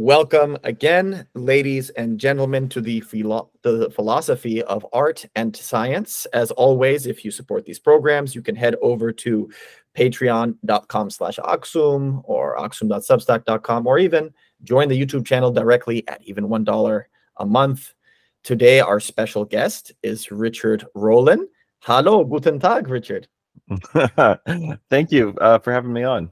Welcome again, ladies and gentlemen, to the, philo- the philosophy of art and science. As always, if you support these programs, you can head over to patreon.com slash aksum or aksum.substack.com or even join the YouTube channel directly at even $1 a month. Today, our special guest is Richard Rohlin. Hallo, guten Tag, Richard. Thank you uh, for having me on.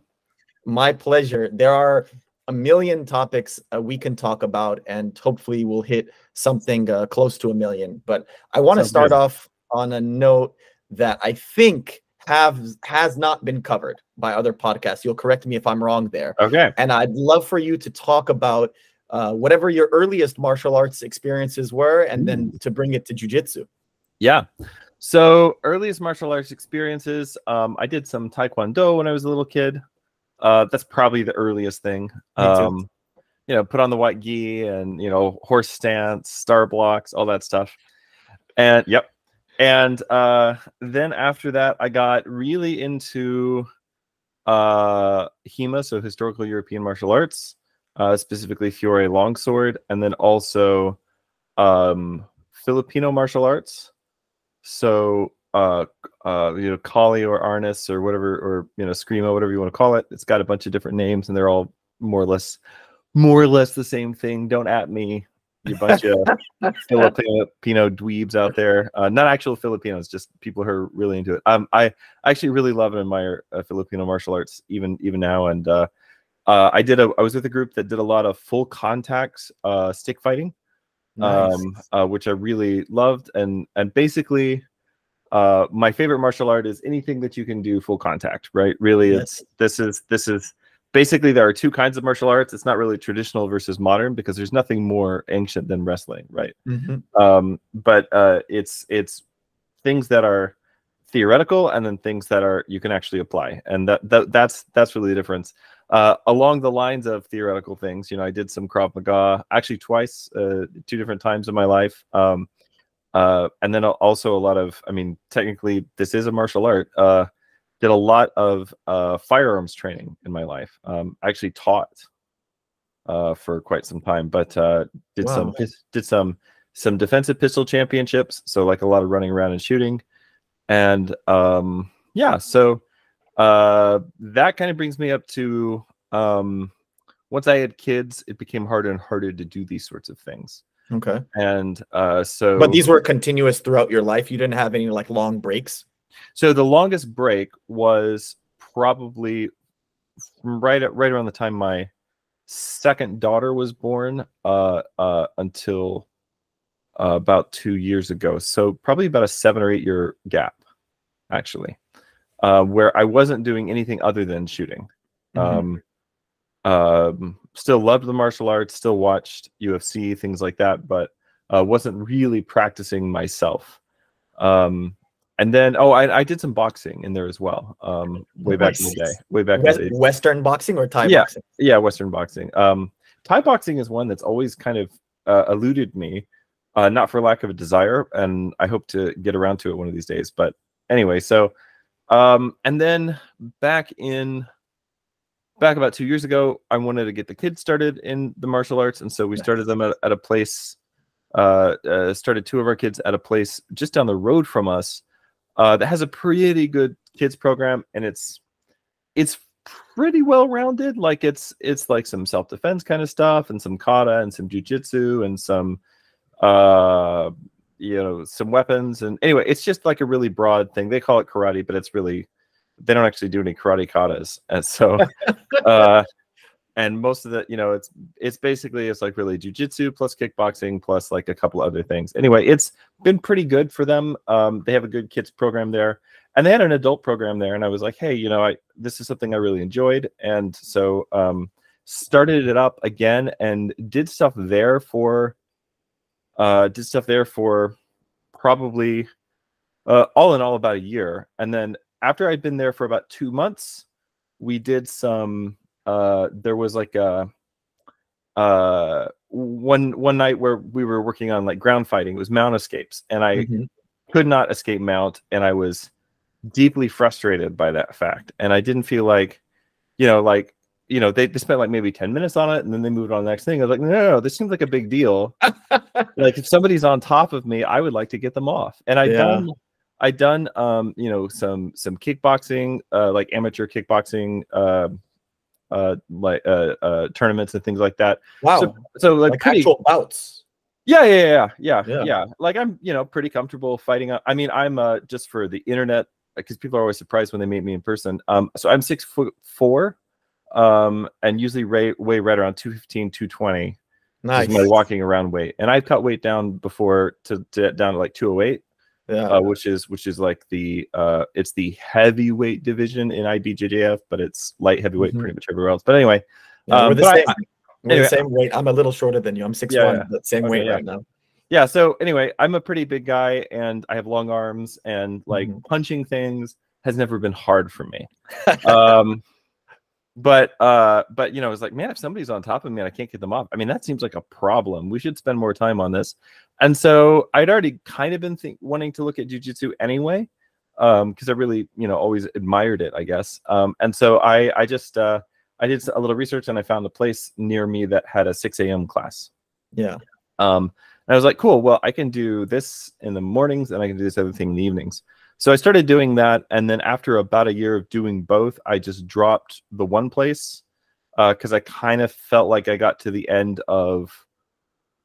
My pleasure. There are a million topics uh, we can talk about, and hopefully we'll hit something uh, close to a million. But I want to start good. off on a note that I think have has not been covered by other podcasts. You'll correct me if I'm wrong there. Okay. And I'd love for you to talk about uh, whatever your earliest martial arts experiences were, and then to bring it to jujitsu. Yeah. So earliest martial arts experiences, um, I did some taekwondo when I was a little kid. Uh, that's probably the earliest thing. Um, you know, put on the white gi and you know horse stance, star blocks, all that stuff. And yep. And uh, then after that, I got really into uh, HEMA, so historical European martial arts, uh, specifically Fiore longsword, and then also um, Filipino martial arts. So uh, uh, you know, Kali or Arnis or whatever, or you know, Escrima, whatever you want to call it. It's got a bunch of different names, and they're all more or less, more or less the same thing. Don't at me, you bunch of Filipino dweebs out there. Uh, not actual Filipinos, just people who are really into it. Um, I actually really love and admire uh, Filipino martial arts, even even now. And uh, uh, I did a, I was with a group that did a lot of full contacts, uh, stick fighting, nice. um, uh, which I really loved. And and basically, uh my favorite martial art is anything that you can do full contact right? Really yes. it's this is this is basically there are two kinds of martial arts. It's not really traditional versus modern because there's nothing more ancient than wrestling right? Mm-hmm. um but uh it's it's things that are theoretical and then things that are you can actually apply. And that, that that's that's really the difference. Uh along the lines of theoretical things you know i did some krav maga actually twice uh two different times in my life. Um uh, and then also a lot of, I mean, technically this is a martial art. Uh, did a lot of uh, firearms training in my life. Um, I actually taught uh, for quite some time, but uh, did wow. some did some some defensive pistol championships. So like a lot of running around and shooting, and um, yeah. So uh, that kind of brings me up to um, once I had kids, it became harder and harder to do these sorts of things. Okay. And uh, so, but these were continuous throughout your life. You didn't have any like long breaks. So the longest break was probably right at right around the time my second daughter was born, uh, uh, until uh, about two years ago. So probably about a seven or eight year gap, actually, uh, where I wasn't doing anything other than shooting. Mm-hmm. Um, um, still loved the martial arts, still watched UFC, things like that, but uh, wasn't really practicing myself. Um, and then, oh, I, I, did some boxing in there as well. Um, way back in the day, way back West, in the day. Western boxing or Thai yeah, boxing? Yeah, Western boxing. Um, Thai boxing is one that's always kind of uh, eluded me, uh, not for lack of a desire, and I hope to get around to it one of these days. But anyway, so um, and then back in back about two years ago, I wanted to get the kids started in the martial arts, and so we started them at, at a place. Uh, uh, started two of our kids at a place just down the road from us uh, that has a pretty good kids program, and it's it's pretty well rounded. Like it's it's like some self defense kind of stuff, and some kata, and some jujitsu, and some uh you know some weapons, and anyway, it's just like a really broad thing. They call it karate, but it's really they don't actually do any karate katas, and so uh, and most of the you know it's it's basically it's like really jujitsu plus kickboxing plus like a couple other things. Anyway, it's been pretty good for them. Um, they have a good kids program there, and they had an adult program there. And I was like, hey, you know, I this is something I really enjoyed, and so um, started it up again and did stuff there for uh, did stuff there for probably uh, all in all about a year, and then after I'd been there for about two months, we did some. Uh, there was like a uh, one one night where we were working on like ground fighting. It was mount escapes, and I mm-hmm. could not escape mount, and I was deeply frustrated by that fact. And I didn't feel like, you know, like you know, they, they spent like maybe 10 minutes on it and then they moved on to the next thing. I was like, no, no, no this seems like a big deal. like if somebody's on top of me, I would like to get them off. And I'd yeah. done I'd done um, you know, some some kickboxing, uh like amateur kickboxing uh uh like uh, uh tournaments and things like that. Wow. So, so like, like pretty, actual bouts. Yeah, yeah, yeah, yeah, yeah, yeah. Like I'm, you know, pretty comfortable fighting. I mean, I'm uh just for the internet because people are always surprised when they meet me in person. Um, so I'm six foot four, um, and usually weigh, weigh right around 215, 220. Nice. my walking around weight, and I've cut weight down before to, to down to like 208. Yeah. Uh, which is which is like the uh it's the heavyweight division in IBJJF, but it's light heavyweight mm-hmm. pretty much everywhere else. But anyway, yeah, um, we're the same. I, we're anyway, the same weight. I'm a little shorter than you. I'm six yeah, one, but same okay, weight yeah. right now. Yeah. So anyway, I'm a pretty big guy, and I have long arms, and like mm-hmm. punching things has never been hard for me. um, but uh but you know it's like man if somebody's on top of me and i can't get them off i mean that seems like a problem. We should spend more time on this. And so i'd already kind of been think, wanting to look at jiu-jitsu anyway um because i really you know always admired it i guess. Um and so i i just uh i did a little research and i found a place near me that had a 6 a.m class. Yeah. Um and i was like cool well i can do this in the mornings and i can do this other thing in the evenings so I started doing that, and then after about a year of doing both, I just dropped the one place because uh, I kind of felt like I got to the end of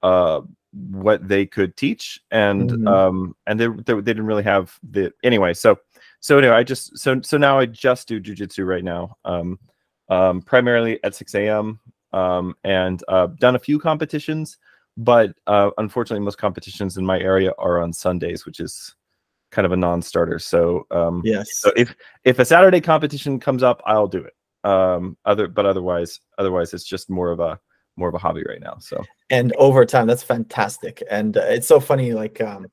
uh, what they could teach, and mm-hmm. um, and they, they, they didn't really have the anyway. So so anyway, I just so so now I just do jujitsu right now, um, um, primarily at 6 a.m. Um, and uh, done a few competitions, but uh, unfortunately, most competitions in my area are on Sundays, which is kind of a non-starter. So um, yes. So if if a Saturday competition comes up, I'll do it. Um, other but otherwise, otherwise it's just more of a more of a hobby right now. So and over time, that's fantastic. And uh, it's so funny, like um,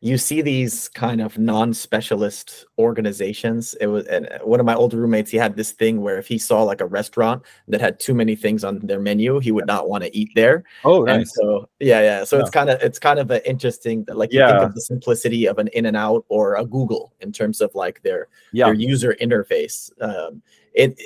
you see these kind of non-specialist organizations it was and one of my older roommates he had this thing where if he saw like a restaurant that had too many things on their menu he would not want to eat there oh nice. and so yeah yeah so yeah. it's kind of it's kind of an interesting like you yeah. think of the simplicity of an in and out or a google in terms of like their yeah. their user interface um it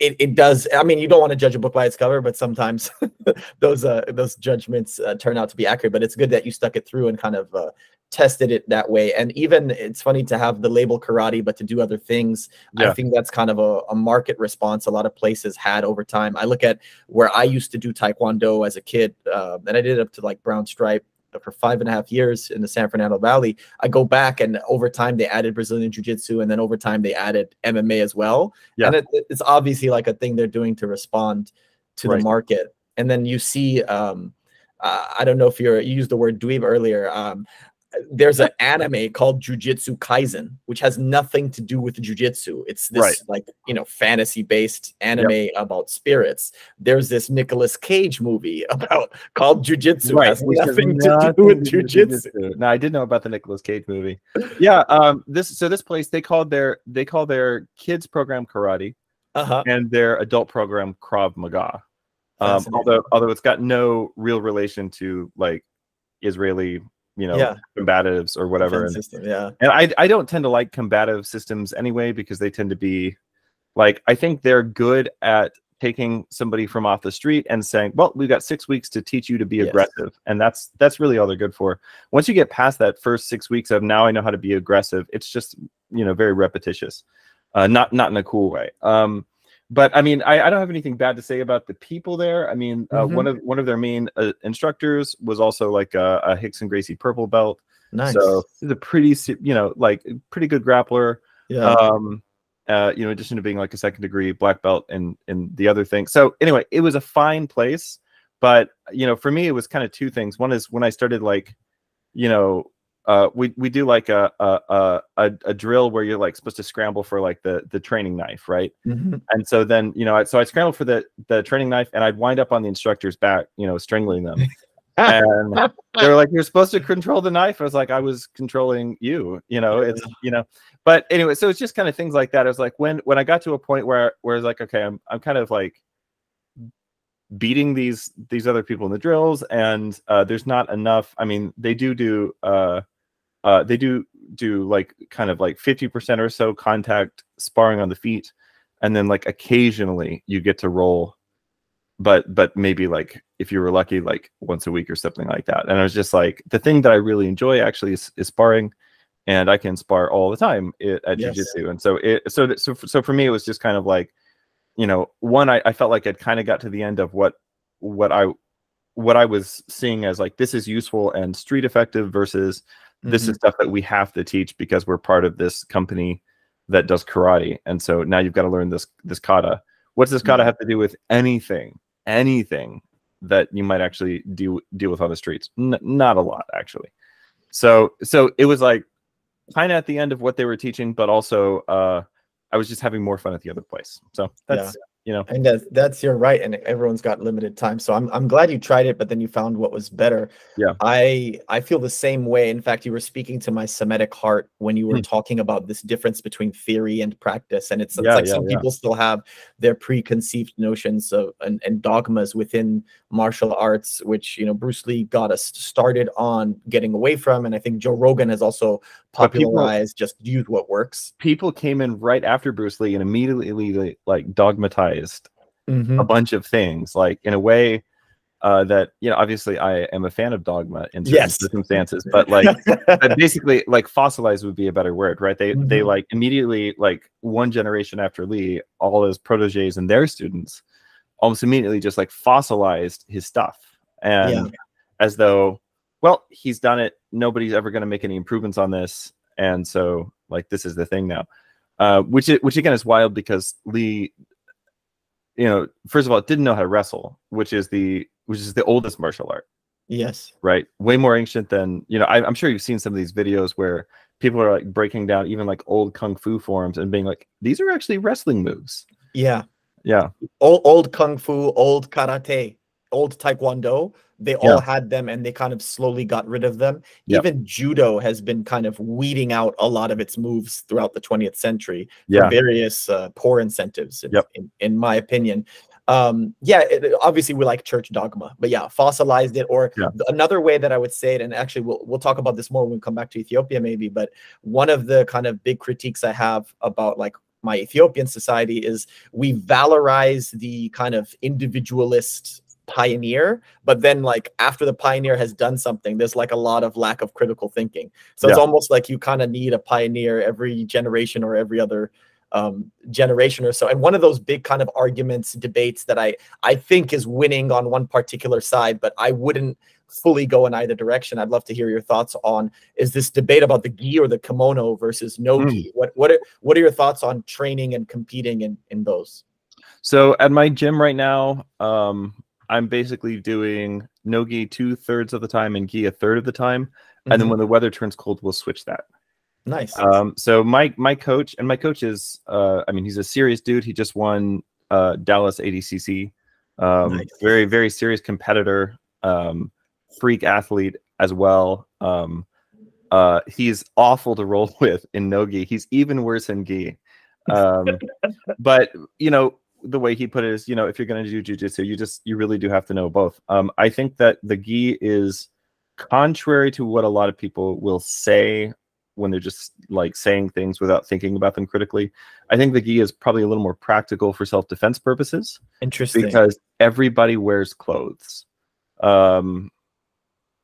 it, it does i mean you don't want to judge a book by its cover but sometimes those uh those judgments uh, turn out to be accurate but it's good that you stuck it through and kind of uh, tested it that way. And even it's funny to have the label karate, but to do other things. Yeah. I think that's kind of a, a, market response a lot of places had over time. I look at where I used to do taekwondo as a kid, uh, and I did it up to like brown stripe for five and a half years in the San Fernando Valley. I go back and over time they added Brazilian Jiu Jitsu, and then over time they added MMA as well. Yeah. And it, it's obviously like a thing they're doing to respond to right. the market. And then you see, um, uh, I don't know if you're you used the word dweeb earlier. Um, there's an anime called Jujutsu Kaisen, which has nothing to do with jujitsu. It's this right. like you know fantasy based anime yep. about spirits. There's this Nicolas Cage movie about called Jujitsu. Right. Has nothing to do with jujitsu. No, I did know about the Nicolas Cage movie. Yeah. Um. This so this place they called their they call their kids program karate, uh-huh. and their adult program Krav Maga. Um. Although although it's got no real relation to like Israeli you know yeah. combatives or whatever. And, system, yeah. and I, I don't tend to like combative systems anyway because they tend to be like i think they're good at taking somebody from off the street and saying well we've got six weeks to teach you to be yes. aggressive. And that's that's really all they're good for. Once you get past that first six weeks of now i know how to be aggressive it's just you know very repetitious uh, not not in a cool way. Um but I mean, I, I, don't have anything bad to say about the people there. I mean, uh, mm-hmm. one of one of their main uh, instructors was also like a, a Rickson Gracie purple belt. Nice. So he's a pretty, you know, like pretty good grappler. Yeah. Um, uh, you know, in addition to being like a second degree black belt and and the other thing. So anyway, it was a fine place, but you know, for me, it was kind of two things. One is when I started like, you know, uh, we we do like a, a a a drill where you're like supposed to scramble for like the the training knife, right? Mm-hmm. And so then you know, so I scrambled for the the training knife, and I'd wind up on the instructor's back, you know, strangling them. and they were like, "You're supposed to control the knife." I was like, "I was controlling you," you know. It's you know, but anyway, so it's just kind of things like that. I was like, when when I got to a point where where it's like, okay, I'm I'm kind of like beating these these other people in the drills, and uh, there's not enough. I mean, they do do. Uh, uh, they do do like kind of like 50% or so contact sparring on the feet and then like occasionally you get to roll but but maybe like if you were lucky like once a week or something like that and i was just like the thing that i really enjoy actually is, is sparring and i can spar all the time at Yes. jiu-jitsu and so it so that- so for, so for me it was just kind of like you know one i, I felt like i'd kind of got to the end of what what i what i was seeing as like this is useful and street effective versus this Mhm. is stuff that we have to teach because we're part of this company that does karate. And so now you've got to learn this this kata. What's this kata Mhm. have to do with anything anything that you might actually deal deal with on the streets? N- not a lot actually. So so it was like kind of at the end of what they were teaching but also uh i was just having more fun at the other place. So that's you know And that's that's you're right, and everyone's got limited time. So I'm I'm glad you tried it, but then you found what was better. Yeah. I I feel the same way. In fact, you were speaking to my Semitic heart when you were Hmm. talking about this difference between theory and practice. And it's, it's Yeah, like yeah, some yeah. people still have their preconceived notions of and, and dogmas within martial arts, which you know Bruce Lee got us started on getting away from. And I think Joe Rogan has also But people- popularized just use what works. people came in right after bruce lee and immediately like dogmatized Mhm. a bunch of things like in a way uh, that you know obviously i am a fan of dogma in certain Yes. circumstances but like basically like fossilized would be a better word right they they Mhm. like immediately like one generation after lee all his proteges and their students almost immediately just like fossilized his stuff and Yeah. as though well he's done it nobody's ever going to make any improvements on this and so like this is the thing now uh which is, which again is wild because lee you know first of all didn't know how to wrestle which is the which is the oldest martial art yes. right way more ancient than you know I, i'm sure you've seen some of these videos where people are like breaking down even like old kung fu forms and being like these are actually wrestling moves Yeah. yeah old, old kung fu, old karate, old taekwondo, they all had them and they kind of slowly got rid of them. Yep. Even judo has been kind of weeding out a lot of its moves throughout the 20th century for yeah various uh, poor incentives, in, Yep. in, in my opinion. Um, yeah, it, obviously we like church dogma, but yeah, fossilized it. Or Yeah. another way that I would say it, and actually we'll we'll talk about this more when we come back to Ethiopia, maybe. But one of the kind of big critiques I have about like my Ethiopian society is we valorize the kind of individualist pioneer but then like after the pioneer has done something there's like a lot of lack of critical thinking. So it's almost like you kind of need a pioneer every generation or every other um, generation or so. And one of those big kind of arguments debates that i i think is winning on one particular side but i wouldn't fully go in either direction. I'd love to hear your thoughts on is this debate about the gi or the kimono versus no Mm. gi what what are, what are your thoughts on training and competing in in those? So at my gym right now um i'm basically doing no gi two thirds of the time and gi a third of the time and then Mhm. when the weather turns cold we'll switch that nice Um, so my my coach and my coach is uh, I mean he's a serious dude. He just won uh, Dallas ADCC. Um, Nice. Very very serious competitor, um, freak athlete as well. Um, uh, he's awful to roll with in no gi. He's even worse in gi. Um, but you know the way he put it is, you know, if you're going to do jujitsu, you just you really do have to know both. Um, I think that the gi is contrary to what a lot of people will say when they're just like saying things without thinking about them critically. I think the gi is probably a little more practical for self-defense purposes interesting because everybody wears clothes. Um,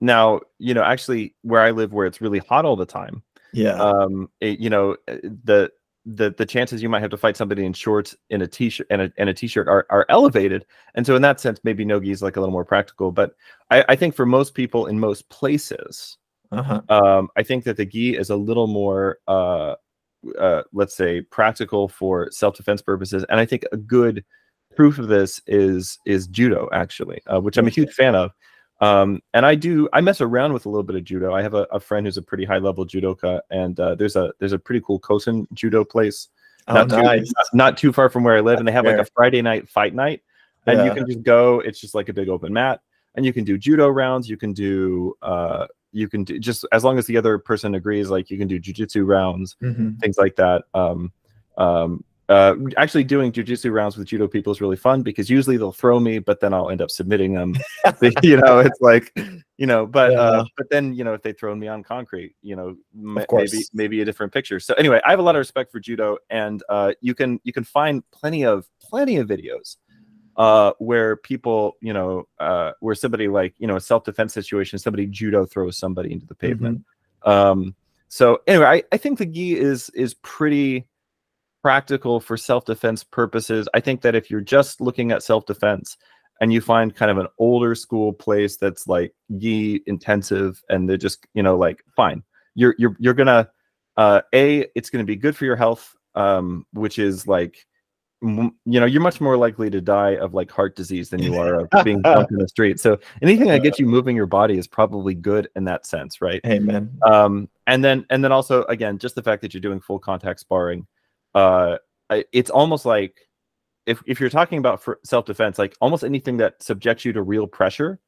now, you know, actually, where I live, where it's really hot all the time, yeah um, it, you know, uh, the the the chances you might have to fight somebody in shorts in a t-shirt and a, and a t-shirt are, are elevated. And so in that sense maybe nogi is like a little more practical. But I, I think for most people in most places uh-huh. um, I think that the gi is a little more, uh, uh, let's say, practical for self-defense purposes, and I think a good proof of this is is judo, actually, uh, which I'm a huge fan of. Um, and I do I mess around with a little bit of judo. I have a, a friend who's a pretty high level judoka, and uh, there's a there's a pretty cool Kosen judo place oh, not, too, not, not too far from where I live, and they have like a Friday night fight night, and Yeah. you can just go. It's just like a big open mat, and you can do judo rounds. You can do uh, you can do just as long as the other person agrees. Like you can do jujitsu rounds, Mhm. things like that. Um, um, uh, actually doing jujitsu rounds with judo people is really fun because usually they'll throw me, but then I'll end up submitting them. you know, it's like, you know, but uh, yeah. uh, but then you know if they throw me on concrete, you know, m- maybe maybe a different picture. So anyway, I have a lot of respect for judo, and uh, you can you can find plenty of plenty of videos uh, where people, you know, uh, where somebody like you know a self defense situation, somebody judo throws somebody into the pavement. Mm-hmm. Um, so anyway, I, I think the gi is is pretty practical for self-defense purposes. I think that if you're just looking at self-defense and you find kind of an older school place that's like gi intensive and they're just, you know, like fine. You're you're you're gonna uh a it's gonna be good for your health, um, which is like you know you're much more likely to die of like heart disease than you are of being dumped in the street so anything that gets you moving your body is probably good in that sense right amen um and then and then also again just the fact that you're doing full contact sparring uh, it's almost like if if you're talking about self defense, like almost anything that subjects you to real pressure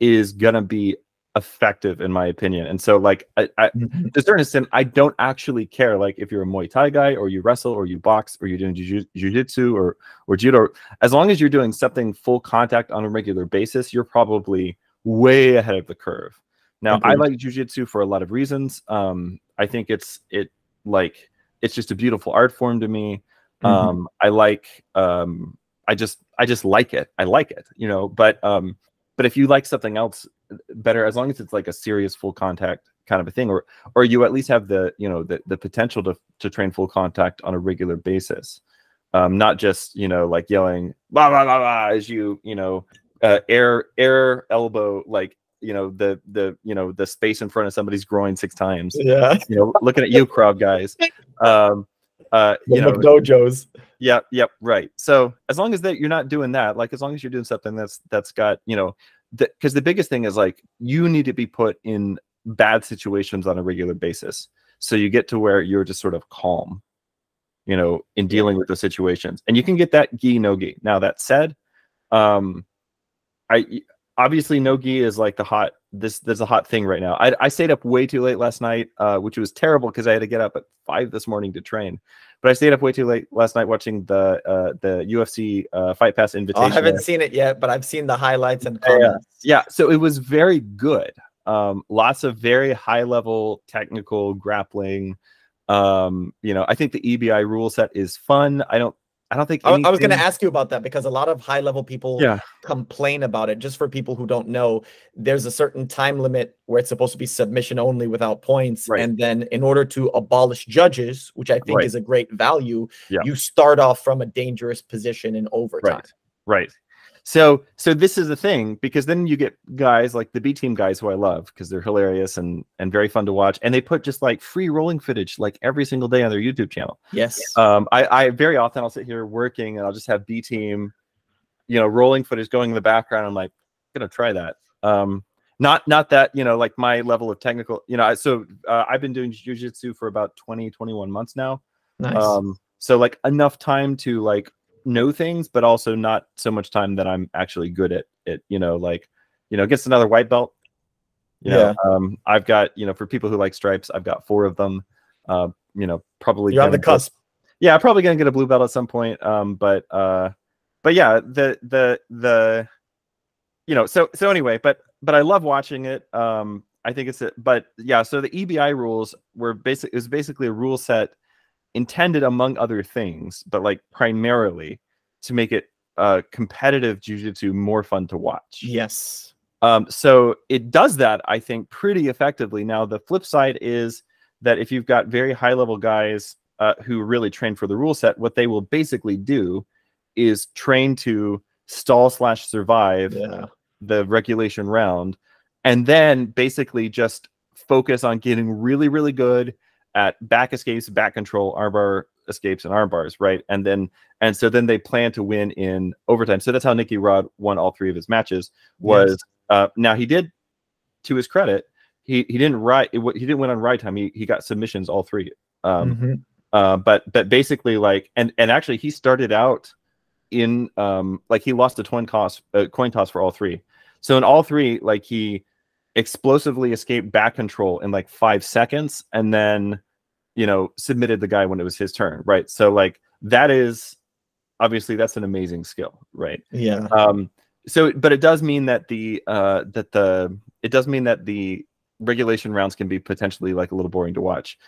is gonna be effective in my opinion. And so like I, I mm-hmm. to a certain extent, I don't actually care like if you're a Muay Thai guy or you wrestle or you box or you're doing jiu-jitsu or or judo, as long as you're doing something full contact on a regular basis, you're probably way ahead of the curve. Now, I like jiu-jitsu for a lot of reasons. Um, I think it's it like it's just a beautiful art form to me. Mm-hmm. Um, I like um, I just I just like it. I like it, you know. But um, but if you like something else better, as long as it's like a serious full contact kind of a thing, or or you at least have the you know the the potential to to train full contact on a regular basis, um, not just you know like yelling blah blah blah, blah as you you know uh, air air elbow like you know the the you know the space in front of somebody's groin six times. Yeah, you know, looking at you, Krav guys. Um, uh, you know, dojos. Yeah, yep, right. So as long as that you're not doing that, like as long as you're doing something that's that's got you know, because the, the biggest thing is like you need to be put in bad situations on a regular basis, so you get to where you're just sort of calm, you know, in dealing yeah. with the situations, and you can get that gi no gi. Now that said, um, I obviously no gi is like the hot this there's a hot thing right now. I, I stayed up way too late last night uh, which was terrible because i had to get up at five this morning to train. But i stayed up way too late last night watching the uh, the ufc uh, fight pass invitation oh, i haven't seen it yet but i've seen the highlights and comments. yeah so it was very good. Um, lots of very high level technical grappling. Um, you know i think the ebi rule set is fun. I don't I don't think anything... I was going to ask you about that because a lot of high level people yeah. complain about it. Just for people who don't know, there's a certain time limit where it's supposed to be submission only without points. Right. And then in order to abolish judges, which I think right. is a great value, yeah. you start off from a dangerous position in overtime. Right. Right. So so this is the thing because then you get guys like the B team guys who I love because they're hilarious and and very fun to watch and they put just like free rolling footage like every single day on their YouTube channel. Yes. Um I I very often I'll sit here working and I'll just have B team you know rolling footage going in the background I'm like I'm going to try that. Um not not that you know like my level of technical you know so uh, I've been doing jiu-jitsu for about 20 21 months now. Nice. Um so like enough time to like know things, but also not so much time that I'm actually good at it. You know, like, you know, gets another white belt. You yeah. know, um, I've got, you know, for people who like stripes, I've got four of them. Uh, you know, probably you're on the cusp. Get, yeah, I'm probably gonna get a blue belt at some point. Um, but uh, but yeah, the the the, you know, so so anyway, but but I love watching it. Um, I think it's a, but yeah, so the EBI rules were basically It was basically a rule set intended among other things, but like primarily to make it uh, competitive jujitsu more fun to watch. Yes. Um, so it does that, I think, pretty effectively. Now, the flip side is that if you've got very high level guys uh, who really train for the rule set, what they will basically do is train to stall slash survive yeah. the regulation round, and then basically just focus on getting really, really good at back escapes, back control, armbar escapes, and arm bars, right? And then and so then they plan to win in overtime. So that's how Nicky Rod won all three of his matches. Was yes. uh, now he did, to his credit, he he didn't ride he didn't win on ride time. He he got submissions all three. Um, mm-hmm. uh, but but basically like and and actually he started out in um like he lost a coin toss uh, coin toss for all three. So in all three, like he explosively escaped back control in like five seconds, and then you know, submitted the guy when it was his turn, right? So like that is obviously that's an amazing skill, right? Yeah. Um, so, but it does mean that the uh, that the it does mean that the regulation rounds can be potentially like a little boring to watch.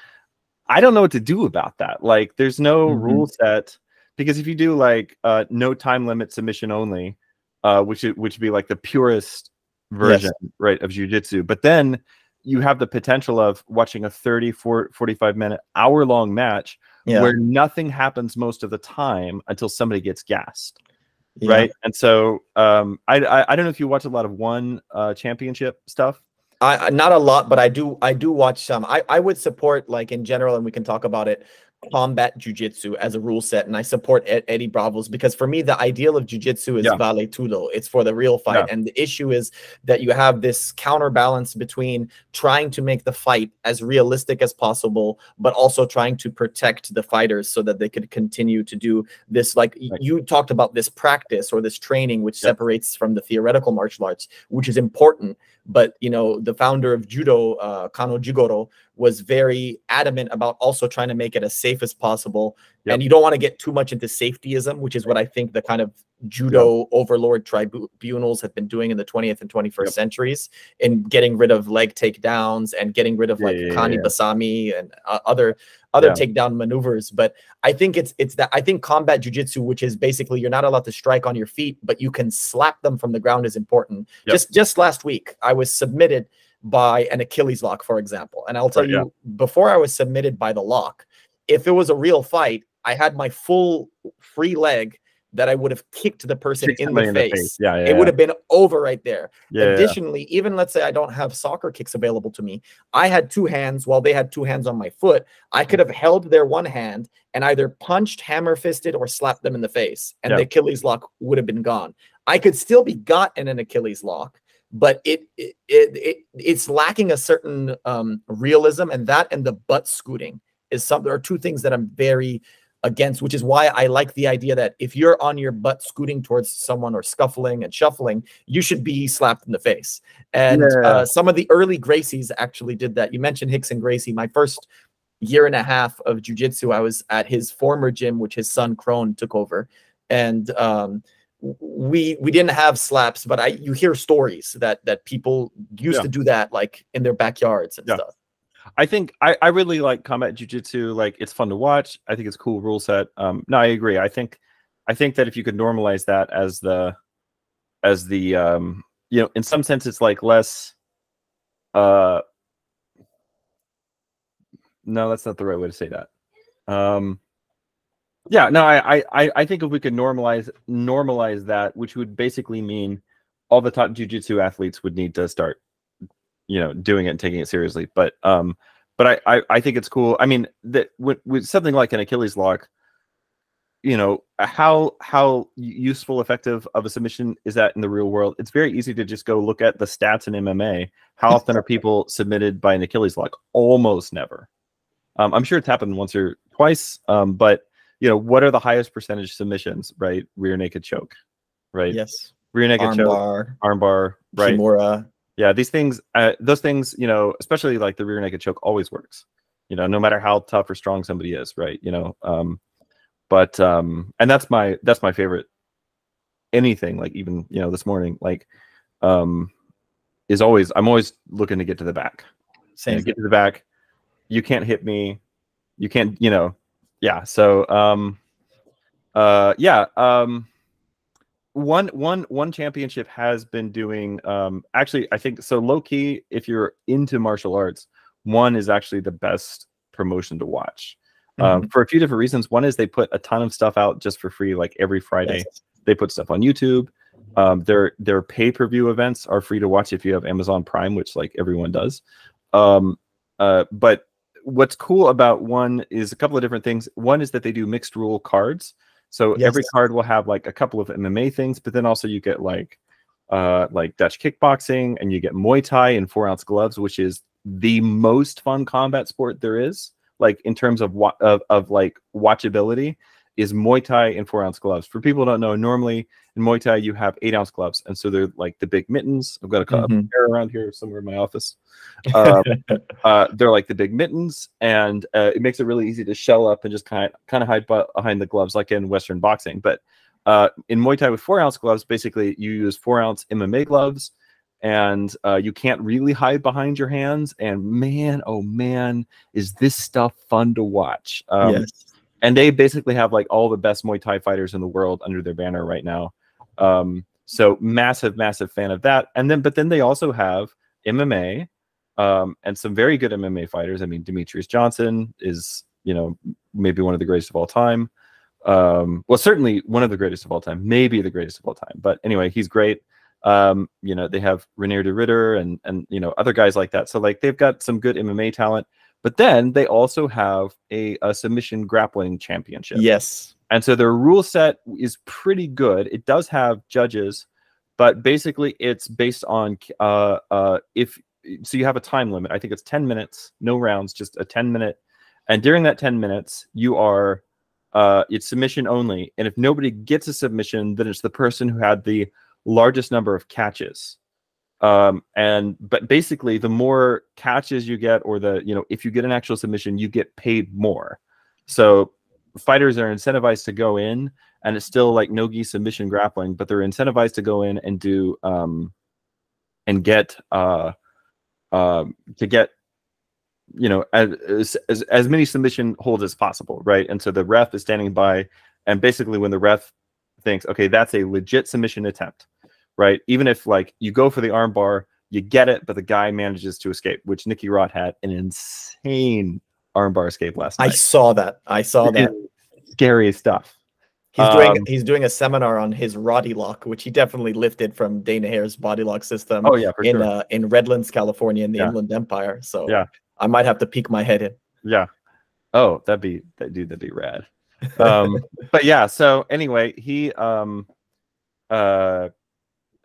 I don't know what to do about that. Like, there's no Mhm. rule set because if you do like uh, no time limit submission only, uh, which it, which would be like the purest version, right, of jujitsu, but then you have the potential of watching a 30, 40, 45 minute, hour long match Yeah. where nothing happens most of the time until somebody gets gassed yeah. right? And so um, I, I I don't know if you watch a lot of one uh, championship stuff. I, I not a lot, but I do I do watch some. I, I would support like in general, and we can talk about it. Combat jujitsu as a rule set, and I support Ed, Eddie Bravo's because for me the ideal of jujitsu is Yeah. vale tudo. It's for the real fight, Yeah. and the issue is that you have this counterbalance between trying to make the fight as realistic as possible, but also trying to protect the fighters so that they could continue to do this. Like Right. you talked about this practice or this training, which Yeah. separates from the theoretical martial arts, which is important but you know the founder of judo uh, kano jigoro was very adamant about also trying to make it as safe as possible Yep. and you don't want to get too much into safetyism which is what i think the kind of judo overlord tribunals have been doing in the 20th and 21st Yep. centuries in getting rid of leg takedowns and getting rid of like yeah, kani yeah. basami and uh, other other Yeah. takedown maneuvers but i think it's it's that i think combat jujitsu which is basically you're not allowed to strike on your feet but you can slap them from the ground is important Yep. just just last week i was submitted by an achilles lock for example and i'll tell Right, you before i was submitted by the lock if it was a real fight i had my full free leg that i would have kicked the person Kick in somebody the face, Yeah, yeah. it would have been over right there yeah, yeah, yeah. Additionally, even let's say I don't have soccer kicks available to me, I had two hands while they had two hands on my foot. I could have held their one hand and either punched, hammer fisted, or slapped them in the face, and the Achilles lock would have been gone. I could still be got in an Achilles lock, but it it, it, it it's lacking a certain um, realism, and that and the butt scooting is some. There are two things that I'm very against, which is why I like the idea that if you're on your butt scooting towards someone or scuffling and shuffling, you should be slapped in the face. And Yeah. uh, some of the early Gracies actually did that. You mentioned Rickson Gracie. My first year and a half of jujitsu, I was at his former gym, which his son Kron took over, and um, we we didn't have slaps, but I you hear stories that that people used Yeah. to do that like in their backyards and Yeah. stuff. I think I, I really like combat jujitsu. Like it's fun to watch. I think it's cool rule set. Um, no, I agree. I think I think that if you could normalize that as the as the um, you know, in some sense, it's like less. Uh, no, that's not the right way to say that. Um, yeah, no, I, I I I think if we could normalize normalize that, which would basically mean all the top jujitsu athletes would need to start you know doing it and taking it seriously but um but i i, I think it's cool. I mean that with, with something like an achilles lock you know how how useful effective of a submission is that in the real world? It's very easy to just go look at the stats in mma how often are people submitted by an achilles lock? Almost never. Um, i'm sure it's happened once or twice um, but you know what are the highest percentage submissions right? Rear naked choke right? Yes, rear naked choke armbar, armbar right? Kimura. Yeah these things uh, those things you know especially like the rear naked choke always works you know no matter how tough or strong somebody is right you know um but um and that's my that's my favorite anything like even you know this morning like um is always i'm always looking to get to the back You know, Same. get to the back you can't hit me you can't you know yeah so um uh yeah um one one one championship has been doing um actually i think so low key if you're into martial arts one is actually the best promotion to watch. Um, for a few different reasons. One is they put a ton of stuff out just for free like every friday. Yes. they put stuff on youtube. Um, their their pay-per-view events are free to watch if you have amazon prime which like everyone does. Um, uh, but what's cool about one is a couple of different things. One is that they do mixed rule cards so every card will have like a couple of mma things but then also you get like uh like dutch kickboxing and you get muay thai and four ounce gloves which is the most fun combat sport there is like in terms of what of, of like watchability is Muay Thai in four ounce gloves. For people who don't know, normally in Muay Thai you have eight ounce gloves, and so they're like the big mittens. I've got a Mhm. pair around here somewhere in my office. Um, uh, they're like the big mittens, and uh, it makes it really easy to shell up and just kind of kind of hide behind the gloves, like in Western boxing. But uh, in Muay Thai with four ounce gloves, basically you use four ounce MMA gloves, and uh, you can't really hide behind your hands. And man, oh man, is this stuff fun to watch? Um, yes. And they basically have like all the best Muay Thai fighters in the world under their banner right now. Um, so massive, massive fan of that. And then, but then they also have MMA um, and some very good MMA fighters. I mean, Demetrious Johnson is, you know, maybe one of the greatest of all time. Um, well, certainly one of the greatest of all time, maybe the greatest of all time. But anyway, he's great. Um, you know, they have Reinier de Ridder and and you know other guys like that. So like they've got some good MMA talent. But then they also have a, a submission grappling championship. Yes. And so their rule set is pretty good. It does have judges, but basically it's based on uh, uh, if so you have a time limit. I think it's 10 minutes, no rounds, just a 10 minute. And during that 10 minutes, you are uh, it's submission only. And if nobody gets a submission, then it's the person who had the largest number of catches um and but basically the more catches you get or the you know if you get an actual submission you get paid more. So fighters are incentivized to go in and it's still like no gi submission grappling but they're incentivized to go in and do um and get uh um to get you know as, as as many submission holds as possible right? And so the ref is standing by and basically when the ref thinks okay that's a legit submission attempt right? Even if like you go for the armbar, you get it, but the guy manages to escape, which Nicky Rod had an insane armbar escape last night. I saw that. I saw that. Scary stuff. He's doing Um, he's doing a seminar on his Roddy lock, which he definitely lifted from Danaher's body lock system Oh yeah, in sure. uh, in Redlands, California, in the Yeah. Inland Empire. So Yeah. I might have to peek my head in. yeah. Oh, that'd be that dude. That'd be rad. Um, but yeah. So anyway, he um, uh,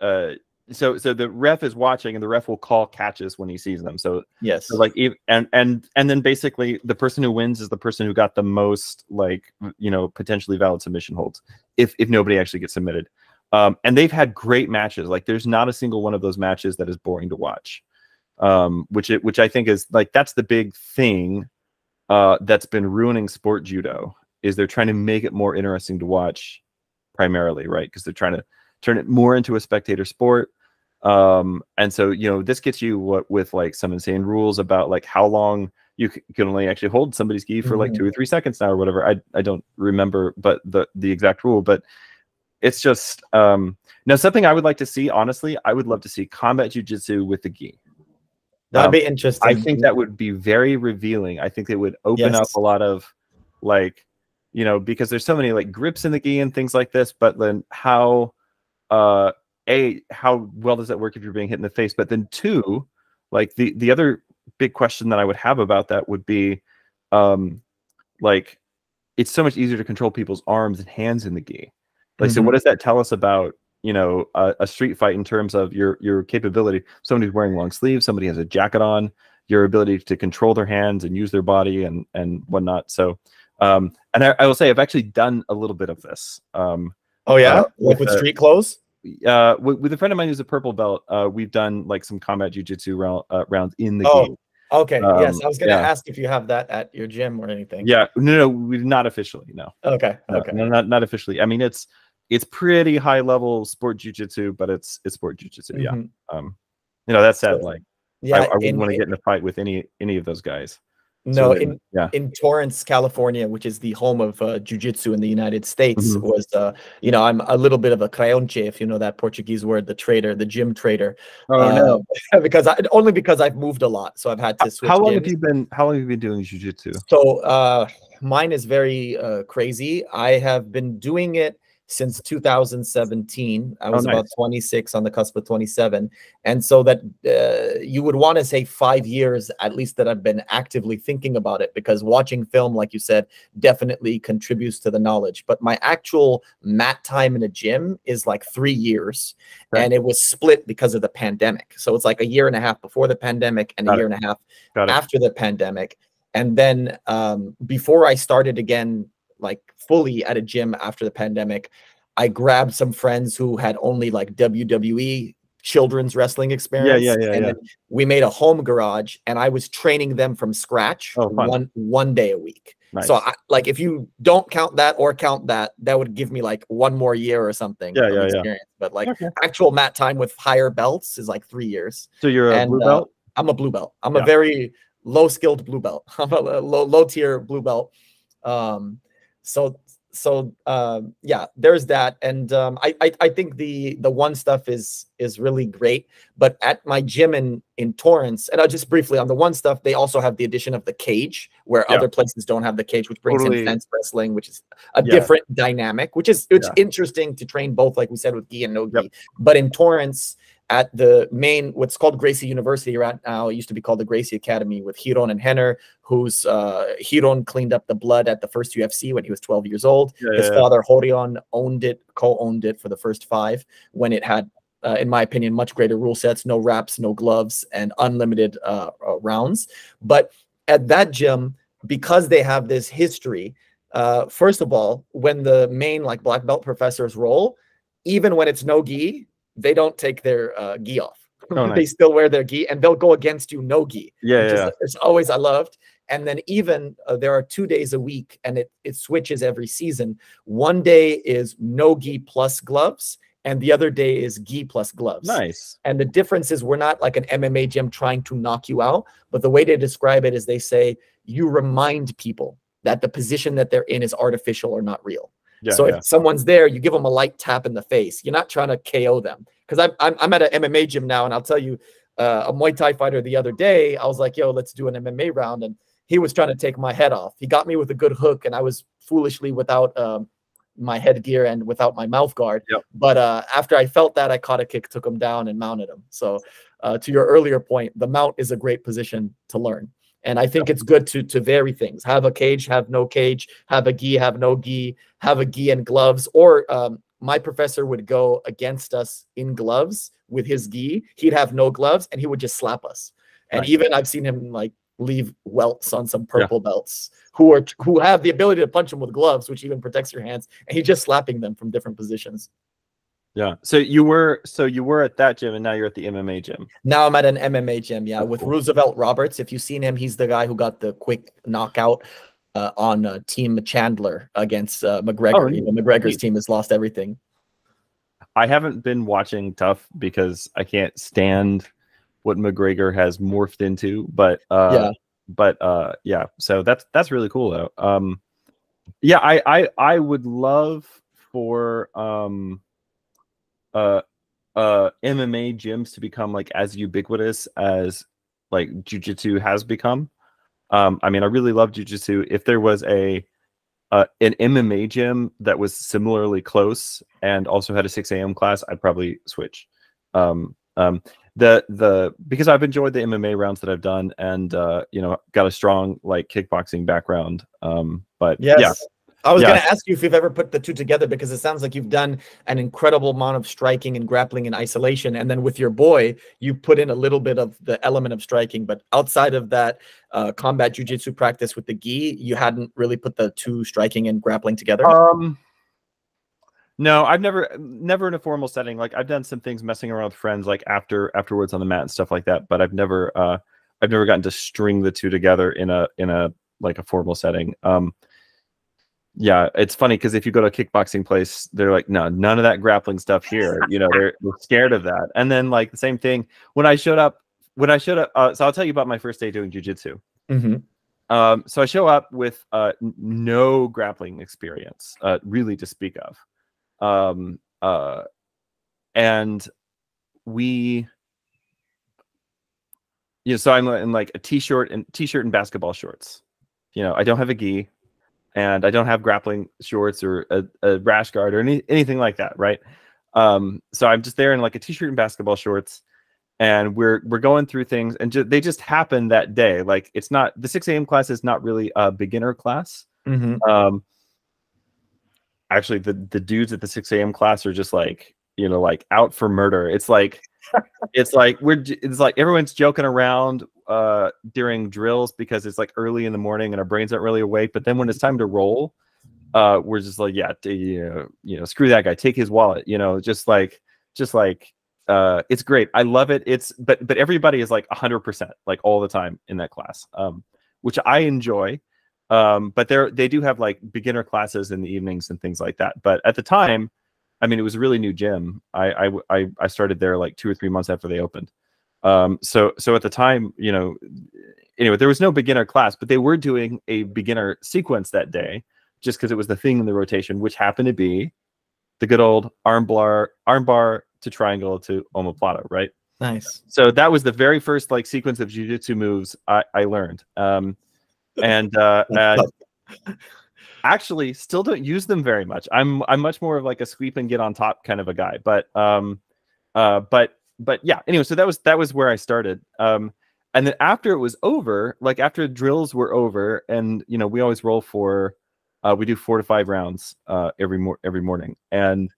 uh, so so the ref is watching, and the ref will call catches when he sees them. So Yes. So like and and and then basically the person who wins is the person who got the most like you know potentially valid submission holds if if nobody actually gets submitted um and they've had great matches like there's not a single one of those matches that is boring to watch um which it which i think is like that's the big thing uh that's been ruining sport judo is they're trying to make it more interesting to watch primarily right because they're trying to turn it more into a spectator sport. Um and so you know this gets you what with like some insane rules about like how long you can only actually hold somebody's gi for like two or three seconds now or whatever. I i don't remember but the the exact rule but it's just um now something i would like to see honestly i would love to see combat jiu-jitsu with the gi. That'd um, be interesting. I think that would be very revealing. I think it would open up a lot of like, you know, because there's so many like grips in the gi and things like this, but then how uh a how well does that work if you're being hit in the face? But then two, like the the other big question that I would have about that would be um like it's so much easier to control people's arms and hands in the gi. Like so Mhm. what does that tell us about you know a, a street fight in terms of your your capability somebody who's wearing long sleeves somebody has a jacket on your ability to control their hands and use their body and and whatnot so um and i, I will say i've actually done a little bit of this um oh yeah, uh, like with with street clothes. Uh with, with a friend of mine who's a purple belt uh we've done like some combat jiu-jitsu round, uh, rounds in the Oh, game Okay. yes, um, I was gonna yeah. ask if you have that at your gym or anything. yeah no no we not officially no Okay. No, Okay. no, not not officially i mean it's it's pretty high level sport jiu-jitsu but it's it's sport jiu-jitsu yeah Mhm. um you know that said like Yeah. I, I wouldn't want to get in a fight with any any of those guys. No, So, in yeah, in Torrance, California, which is the home of uh, jiu-jitsu in the United States, Mhm. was uh, you know, I'm a little bit of a creonte, if you know that Portuguese word, the trader, the gym trader. uh, because I only because I've moved a lot, so I've had to switch. how long have you been? How long have you been doing jujitsu? So uh, mine is very uh, crazy. I have been doing it since 2017. I was about Oh, nice. 26 on the cusp of 27, and so that uh, you would want to say five years at least that I've been actively thinking about it because watching film, like you said, definitely contributes to the knowledge. But my actual mat time in a gym is like three years, Right. and it was split because of the pandemic. So it's like a year and a half before the pandemic and Got a it. year and a half Got it. after the pandemic and then um, before i started again like fully at a gym after the pandemic. I grabbed some friends who had only like WWE children's wrestling experience. yeah, yeah, and yeah. then we made a home garage and I was training them from scratch Oh, one one day a week. Nice. So I, like if you don't count that or count that, that would give me like one more year or something. Yeah, yeah, yeah. But like Okay. actual mat time with higher belts is like three years. So you're a and, blue uh. I'm a blue belt. I'm Yeah. a very low skilled blue belt. I'm a low low tier blue belt. Um, so so um, yeah, there's that, and um, I, I I think the the one stuff is is really great. But at my gym in in Torrance, and I'll just briefly on the one stuff, they also have the addition of the cage, where Yeah. other places don't have the cage, which brings Totally. in fence wrestling, which is a Yeah. different dynamic, which is it's Yeah. interesting to train both, like we said with gi and no gi. Yep. But in Torrance, at the main what's called Gracie University right now. It used to be called the Gracie Academy with Ryron and Rener, who's uh Ryron cleaned up the blood at the first UFC when he was 12 years old. Yeah, His yeah, father Rorion owned it, co-owned it for the first five when it had uh, in my opinion, much greater rule sets, no wraps, no gloves, and unlimited uh, uh, rounds. But at that gym, because they have this history, uh, first of all, when the main like black belt professors roll, even when it's no gi, they don't take their uh, gi off. Oh, they still wear their gi, and they'll go against you no gi Yeah, which yeah, is it's always I loved. And then even uh, there are two days a week, and it it switches every season. One day is no gi plus gloves, and the other day is gi plus gloves. nice. And the difference is we're not like an MMA gym trying to knock you out, but the way they describe it is they say you remind people that the position that they're in is artificial or not real. Yeah, so yeah. if someone's there, you give them a light tap in the face. You're not trying to KO them. Because I'm, I'm I'm at an MMA gym now, and I'll tell you, uh, a Muay Thai fighter the other day, I was like, "Yo, let's do an MMA round," and he was trying to take my head off. He got me with a good hook, and I was foolishly without um, my headgear and without my mouth guard. Yep. But uh, after I felt that, I caught a kick, took him down, and mounted him. So, uh, to your earlier point, the mount is a great position to learn. And I think it's good to to vary things. Have a cage, have no cage, have a gi, have no gi, have a gi and gloves. Or um, my professor would go against us in gloves with his gi. He'd have no gloves and he would just slap us. And Nice. even I've seen him like leave welts on some purple belts who are who have the ability to punch him with gloves, which even protects your hands. And he's just slapping them from different positions. Yeah. So you were so you were at that gym and now you're at the MMA gym. Now I'm at an MMA gym, yeah, Oh, with cool. Roosevelt Roberts. If you've seen him, he's the guy who got the quick knockout uh, on uh, Team Chandler against uh, McGregor. neat. you know, McGregor's team has lost everything. I haven't been watching Tough because I can't stand what McGregor has morphed into, but uh Yeah. but uh yeah, so that's that's really cool though. Um yeah, I I I would love for um uh uh MMA gyms to become like as ubiquitous as like jujitsu has become. Um I mean I really love jujitsu. If there was a uh, an MMA gym that was similarly close and also had a 6 a.m. class, I'd probably switch. Um, um, the the because I've enjoyed the MMA rounds that I've done, and uh, you know, got a strong like kickboxing background. Um, but Yes. yeah, I was Yeah. going to ask you if you've ever put the two together because it sounds like you've done an incredible amount of striking and grappling in isolation. And then with your boy, you put in a little bit of the element of striking. But outside of that uh, combat jujitsu practice with the gi, you hadn't really put the two striking and grappling together. Um, no, I've never, never in a formal setting. Like I've done some things messing around with friends, like after afterwards on the mat and stuff like that. But I've never, uh, I've never gotten to string the two together in a in a like a formal setting. Um, yeah, it's funny because if you go to a kickboxing place, they're like, no, none of that grappling stuff here. You know, they're, they're scared of that. And then like the same thing when I showed up, when I showed up. Uh, so I'll tell you about my first day doing jujitsu. Mhm. Um, so I show up with uh, no grappling experience, uh, really to speak of. Um, uh, and we, you know, so I'm in like a t-shirt and t-shirt and basketball shorts. You know, I don't have a gi, and I don't have grappling shorts or a, a rash guard or any anything like that, right? Um, so I'm just there in like a t-shirt and basketball shorts, and we're we're going through things, and ju- they just happen that day. Like it's not the 6 a.m. class is not really a beginner class. Mhm. Um, actually, the the dudes at the 6 a.m. class are just like you know like out for murder. It's like it's like we're it's like everyone's joking around uh during drills because it's like early in the morning and our brains aren't really awake. But then when it's time to roll, uh, we're just like, yeah, you know, you know, screw that guy, take his wallet, you know, just like, just like, uh, it's great. I love it. It's, but, but everybody is like hundred percent, like all the time in that class, um, which I enjoy. Um, but they're, they do have like beginner classes in the evenings and things like that. But at the time, I mean, it was a really new gym. I, I, I started there like two or three months after they opened. Um, so, so at the time, you know, anyway, there was no beginner class, but they were doing a beginner sequence that day just because it was the thing in the rotation, which happened to be the good old armbar, armbar to triangle to omoplata, right? Nice. So that was the very first like sequence of jujitsu moves I, I learned. Um, and, uh, and actually still don't use them very much. I'm I'm much more of like a sweep and get on top kind of a guy. But um, uh, but but yeah. Anyway, so that was that was where I started. Um, and then after it was over, like after drills were over, and you know we always roll for uh, we do four to five rounds uh, every mor- every morning, and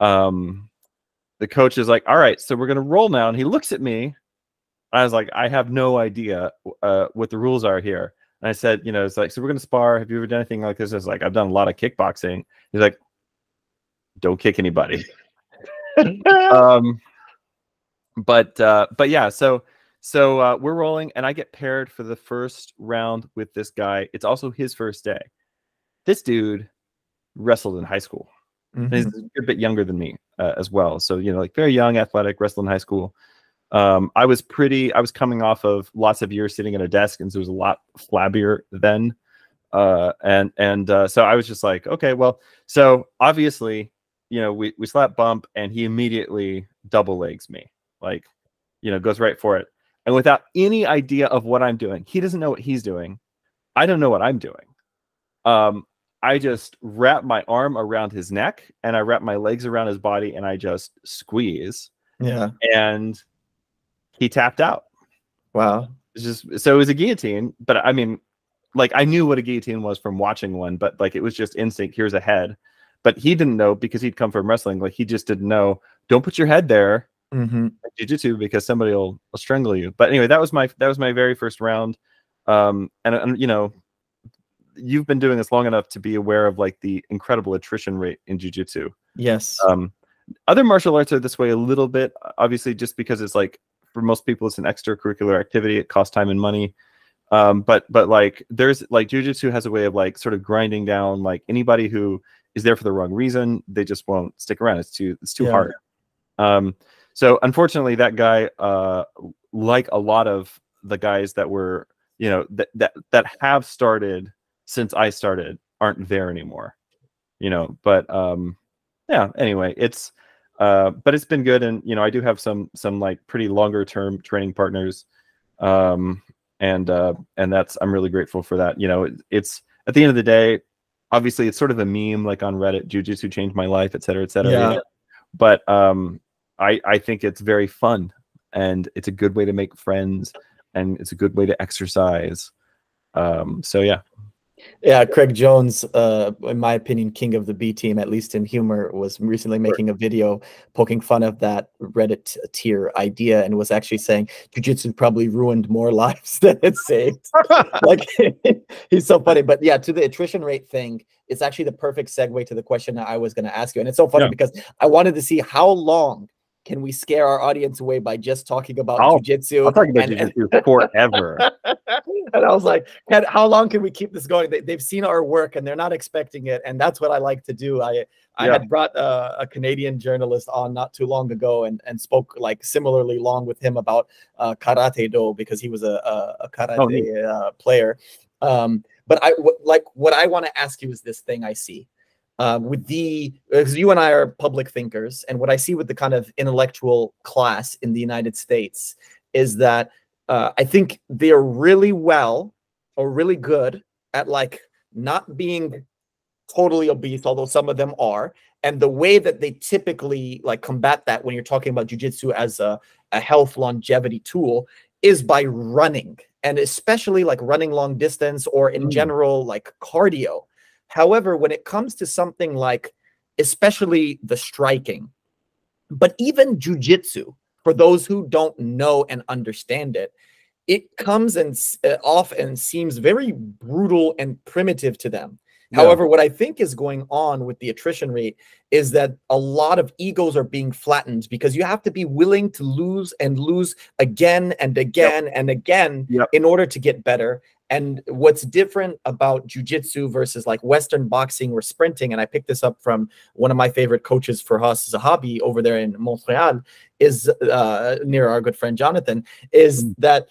um, the coach is like, "All right, so we're gonna roll now." And he looks at me. I was like, "I have no idea uh, what the rules are here." And I said, "You know, it's like, so we're gonna spar. Have you ever done anything like this?" It's like, "I've done a lot of kickboxing." He's like, "Don't kick anybody." um, but uh, but yeah, so so uh, we're rolling, and I get paired for the first round with this guy. It's also his first day this dude wrestled in high school. Mm-hmm. He's a bit younger than me uh, as well. So, you know, like very young, athletic, wrestled in high school. Um, I was pretty, I was coming off of lots of years sitting at a desk, and so it was a lot flabbier then. Uh, and and uh, so I was just like, okay, well, so obviously, you know, we we slap bump, and he immediately double legs me, like, you know, goes right for it, and without any idea of what I'm doing, he doesn't know what he's doing, I don't know what I'm doing. Um, I just wrap my arm around his neck and I wrap my legs around his body and I just squeeze. Yeah. And he tapped out. Wow. It's just so it was a guillotine, but I mean, like I knew what a guillotine was from watching one, but like it was just instinct. Here's a head. But he didn't know because he'd come from wrestling. Like he just didn't know. Don't put your head there. Mm-hmm. Jiu-jitsu because somebody will, will strangle you. But anyway, that was my that was my very first round. Um, and, and you know, you've been doing this long enough to be aware of like the incredible attrition rate in jujitsu. Yes. Um, other martial arts are this way a little bit, obviously, just because it's like for most people it's an extracurricular activity. It costs time and money. Um, but but like there's like jujitsu has a way of like sort of grinding down like anybody who is there for the wrong reason, they just won't stick around. It's too it's too yeah. hard. Um, so unfortunately, that guy, uh, like a lot of the guys that were you know that that that have started since I started aren't there anymore. You know, but um yeah, anyway, it's uh but it's been good and you know, I do have some some like pretty longer term training partners. Um and uh and that's I'm really grateful for that. You know, it, it's at the end of the day, obviously it's sort of a meme like on Reddit, jujitsu changed my life, et cetera, et cetera. Yeah. You know? But um I I think it's very fun and it's a good way to make friends and it's a good way to exercise. Um so yeah. Yeah, Craig Jones, uh, in my opinion, king of the B team, at least in humor, was recently making a video poking fun of that Reddit tier idea and was actually saying jujitsu probably ruined more lives than it saved. like he's so funny. But yeah, to the attrition rate thing, it's actually the perfect segue to the question that I was going to ask you. And it's so funny yeah. because I wanted to see how long can we scare our audience away by just talking about I'll, jujitsu? I'll talk about and, jujitsu forever. and I was like, how long can we keep this going? They, have seen our work and they're not expecting it, and that's what I like to do. I I yeah. had brought a, a, Canadian journalist on not too long ago and and spoke like similarly long with him about uh, karate do because he was a a, a karate oh, uh, player. Um, but I like what I want to ask you is this thing I see um, with the because you and I are public thinkers, and what I see with the kind of intellectual class in the United States is that uh, I think they're really well or really good at like not being totally obese, although some of them are. And the way that they typically like combat that when you're talking about jujitsu as a, a health longevity tool is by running and especially like running long distance or in mm. general like cardio However, when it comes to something like, especially the striking, but even jujitsu, for those who don't know and understand it, it comes and uh, off and seems very brutal and primitive to them. Yeah. However, what I think is going on with the attrition rate is that a lot of egos are being flattened because you have to be willing to lose and lose again and again and again Yep. in order to get better. And what's different about jujitsu versus like Western boxing or sprinting, and I picked this up from one of my favorite coaches Firas Zahabi over there in Montreal, is uh, near our good friend Jonathan, is Mm. that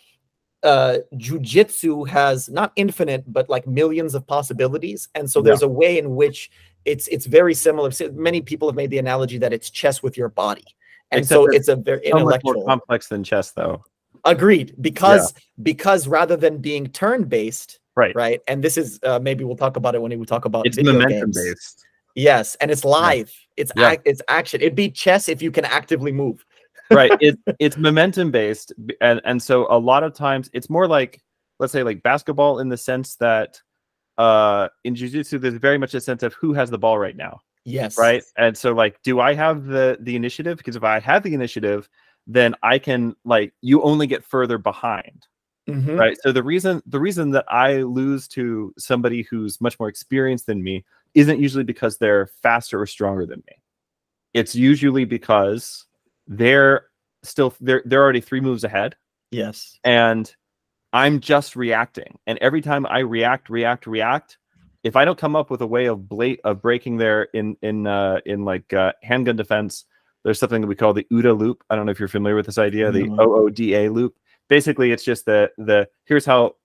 uh jujitsu has not infinite but like millions of possibilities and so Yeah. there's a way in which it's it's very similar many people have made the analogy that it's chess with your body and Except so it's a very So much more intellectual complex than chess, though. Agreed. Because because rather than being turn based Right. right and this is uh, maybe we'll talk about it when we talk about It's momentum games. based. yes and it's live. It's Yeah. ac- it's action. It'd be chess if you can actively move. Right. It, it's momentum based and and so a lot of times it's more like let's say like basketball in the sense that uh in jiu-jitsu there's very much a sense of who has the ball right now. Yes. Right? And so like do i have the the initiative? Because if i have the initiative then i can like you only get further behind Mhm. right? So the reason the reason that i lose to somebody who's much more experienced than me isn't usually because they're faster or stronger than me. It's usually because they're still they're they're already three moves ahead. Yes. And i'm just reacting. And every time i react react react if i don't come up with a way of blate of breaking there in in uh in like uh handgun defense there's something that we call the ooda loop. I don't know if you're familiar with this idea the No. ooda loop. Basically it's just the the here's how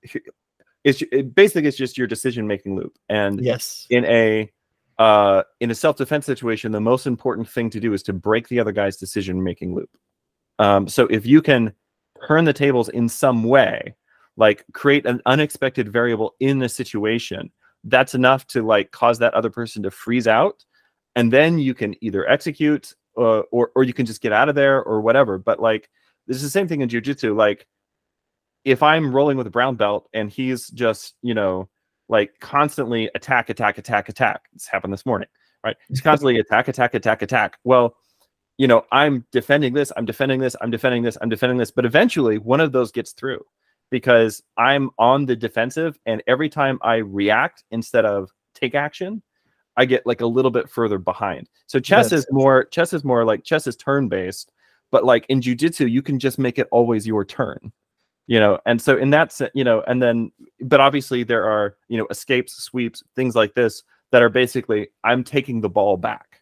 it's it basically it's just your decision making loop. And yes. in a uh, in a self-defense situation, the most important thing to do is to break the other guy's decision-making loop. Um, so if you can turn the tables in some way, like create an unexpected variable in the situation, that's enough to like cause that other person to freeze out, and then you can either execute uh, or or you can just get out of there or whatever. But like this is the same thing in jujitsu. Like if I'm rolling with a brown belt and he's just you know like constantly attack, attack, attack, attack. It's happened this morning, right? He's constantly attack, attack, attack, attack. Well, you know, I'm defending this, I'm defending this, I'm defending this, I'm defending this, but eventually one of those gets through because I'm on the defensive, and every time I react instead of take action, I get like a little bit further behind. So chess That's- is more chess is more like chess is turn based, but like in jujitsu, you can just make it always your turn you know? And so in that sense you know and then but obviously there are you know escapes sweeps things like this that are basically i'm taking the ball back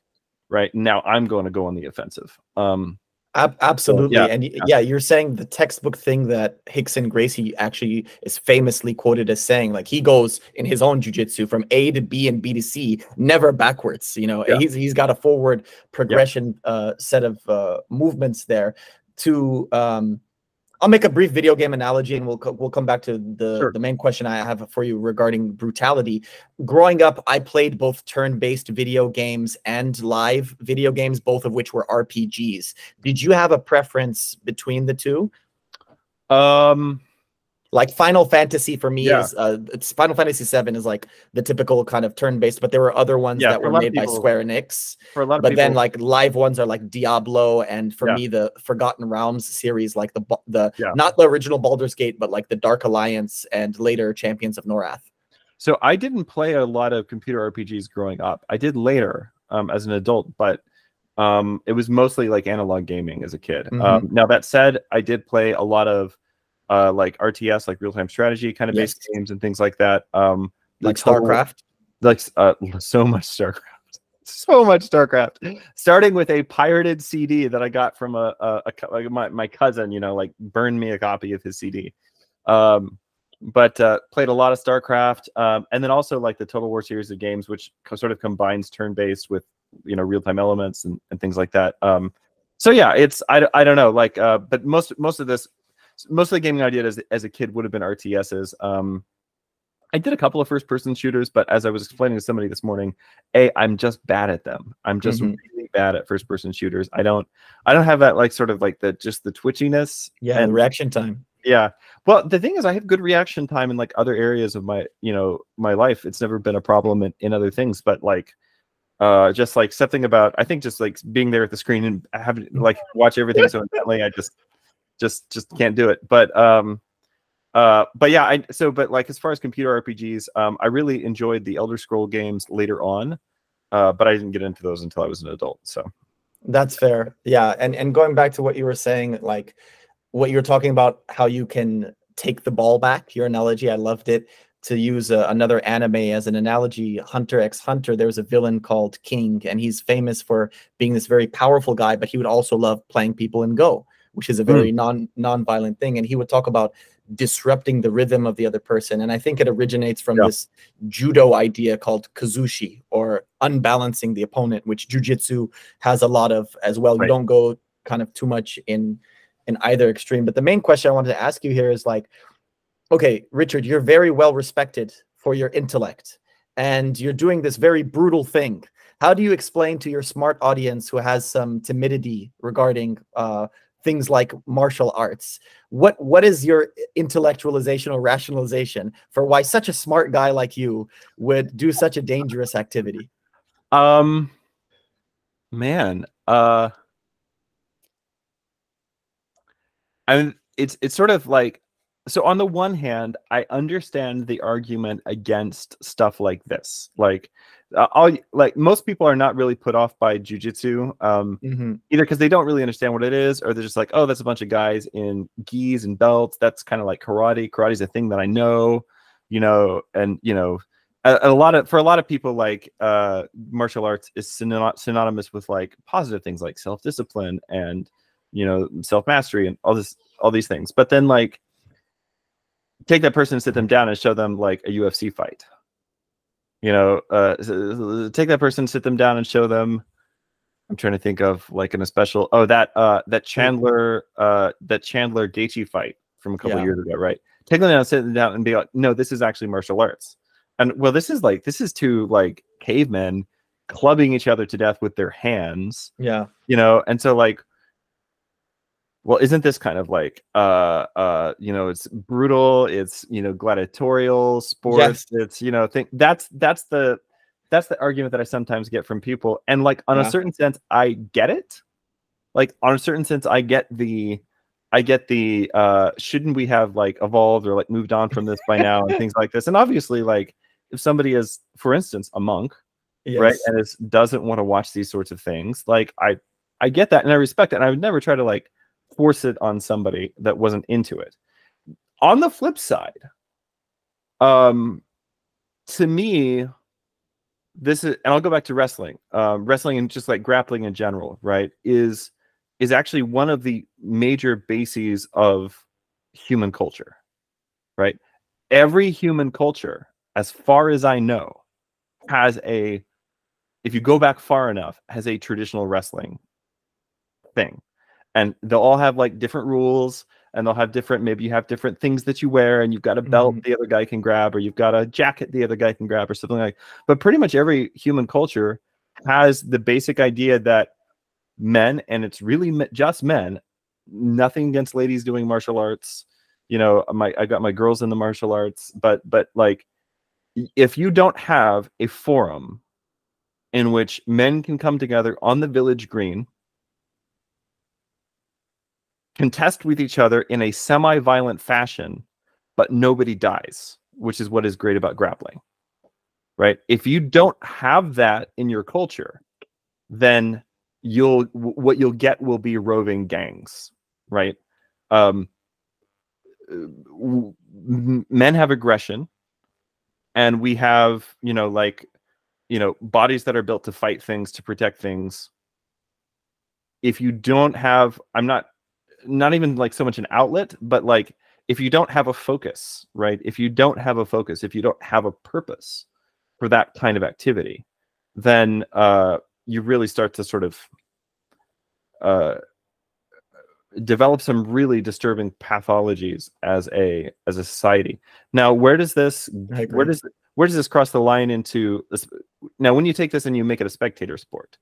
right? Now i'm going to go on the offensive. Um Ab- absolutely yeah, and y- yeah. you're saying the textbook thing that Rickson gracie actually is famously quoted as saying like he goes in his own jujitsu from a to b and b to c never backwards you know Yeah. he's he's got a forward progression uh set of uh movements there to um I'll make a brief video game analogy, and we'll co- we'll come back to the Sure. the main question I have for you regarding brutality. Growing up, I played both turn-based video games and live video games, both of which were RPGs. Did you have a preference between the two? um Like Final Fantasy for me Yeah. is uh, it's Final Fantasy VII is like the typical kind of turn-based, but there were other ones Yeah, that were made by Square Enix. for a lot of But people then like live ones are like Diablo and for Yeah. me the Forgotten Realms series like the the Yeah. not the original Baldur's Gate but like the Dark Alliance and later Champions of Norath. so i didn't play a lot of computer rpgs growing up i did later um as an adult but um it was mostly like analog gaming as a kid Mhm. um now that said i did play a lot of uh like rts like real-time strategy kind of based games and things like that um Like StarCraft. like uh, so much StarCraft, so much StarCraft. Starting with a pirated CD that I got from a, a, a my my cousin, you know, like burned me a copy of his CD. Um, but uh, played a lot of StarCraft, um, and then also like the Total War series of games, which co- sort of combines turn-based with you know real-time elements and, and things like that. Um, so yeah, it's I, I don't know, like uh, but most most of this most of the gaming I did as as a kid would have been RTSs. Um, I did a couple of first person shooters, but as I was explaining to somebody this morning, a I'm just bad at them. I'm just Mhm. really bad at first person shooters. I don't I don't have that like sort of like the just the twitchiness. Yeah, and reaction time. yeah. Well, the thing is, I have good reaction time in like other areas of my you know my life. It's never been a problem in, in other things, but like uh just like something about I think just like being there at the screen and having like watch everything so intently. I just just just can't do it. But um uh, but yeah, I so but like as far as computer RPGs, um, I really enjoyed the Elder Scroll games later on, uh, but I didn't get into those until I was an adult. So that's fair. Yeah, and and going back to what you were saying, like what you were talking about, how you can take the ball back. Your analogy, I loved it. To use a, another anime as an analogy, Hunter x Hunter, there was a villain called King, and he's famous for being this very powerful guy, but he would also love playing people in Go, which is a very mm. non non-violent thing. And he would talk about disrupting the rhythm of the other person. And I think it originates from yeah. this judo idea called kazushi or unbalancing the opponent, which jujitsu has a lot of as well. Right. You don't go kind of too much in in either extreme. But the main question I wanted to ask you here is like, okay, Richard, you're very well respected for your intellect and you're doing this very brutal thing. How do you explain to your smart audience who has some timidity regarding uh, things like martial arts? What what is your intellectualization or rationalization for why such a smart guy like you would do such a dangerous activity? Um, man, uh, I mean, it's it's sort of like so on the one hand, I understand the argument against stuff like this. Like, all like most people are not really put off by jujitsu, um, mm-hmm. either because they don't really understand what it is, or they're just like, oh, that's a bunch of guys in gis and belts. That's kind of like karate. Karate's a thing that I know, you know, and you know, a, a lot of for a lot of people, like uh, martial arts is synonymous with like positive things like self discipline and you know self mastery and all this all these things but then like take that person and sit them down and show them like a ufc fight you know uh take that person sit them down and show them. I'm trying to think of like in a special oh that uh that chandler uh that chandler Gaethje fight from a couple yeah. years ago right? Take them down sit them down and be like no this is actually martial arts. And well this is like this is two like cavemen clubbing each other to death with their hands. Yeah. You know and so like well isn't this kind of like uh uh you know it's brutal it's you know gladiatorial sports yes. it's you know think that's that's the that's the argument that i sometimes get from people and like on yeah. a certain sense i get it like on a certain sense i get the i get the uh shouldn't we have like evolved or like moved on from this by now and things like this and obviously like if somebody is for instance a monk yes. right and is doesn't want to watch these sorts of things like i i get that and i respect it and i would never try to like force it on somebody that wasn't into it. On the flip side, um, to me, this is, and I'll go back to wrestling. Um, wrestling and just like grappling in general, right, is is actually one of the major bases of human culture, right? Every human culture, as far as I know, has a, if you go back far enough, has a traditional wrestling thing and they'll all have like different rules and they'll have different maybe you have different things that you wear and you've got a belt mm-hmm. the other guy can grab or you've got a jacket the other guy can grab or something like but pretty much every human culture has the basic idea that men and it's really just men nothing against ladies doing martial arts you know my i got my girls in the martial arts but but like if you don't have a forum in which men can come together on the village green contest with each other in a semi-violent fashion, but nobody dies, which is what is great about grappling. Right? If you don't have that in your culture, then you'll what you'll get will be roving gangs, right? Um, men have aggression, and we have you know like you know bodies that are built to fight things to protect things if you don't have i'm not not even like so much an outlet, but like if you don't have a focus, right? If you don't have a focus, if you don't have a purpose for that kind of activity, then uh, you really start to sort of uh, develop some really disturbing pathologies as a as a society. Now, where does this where does where does this cross the line into this? Now, when you take this and you make it a spectator sport,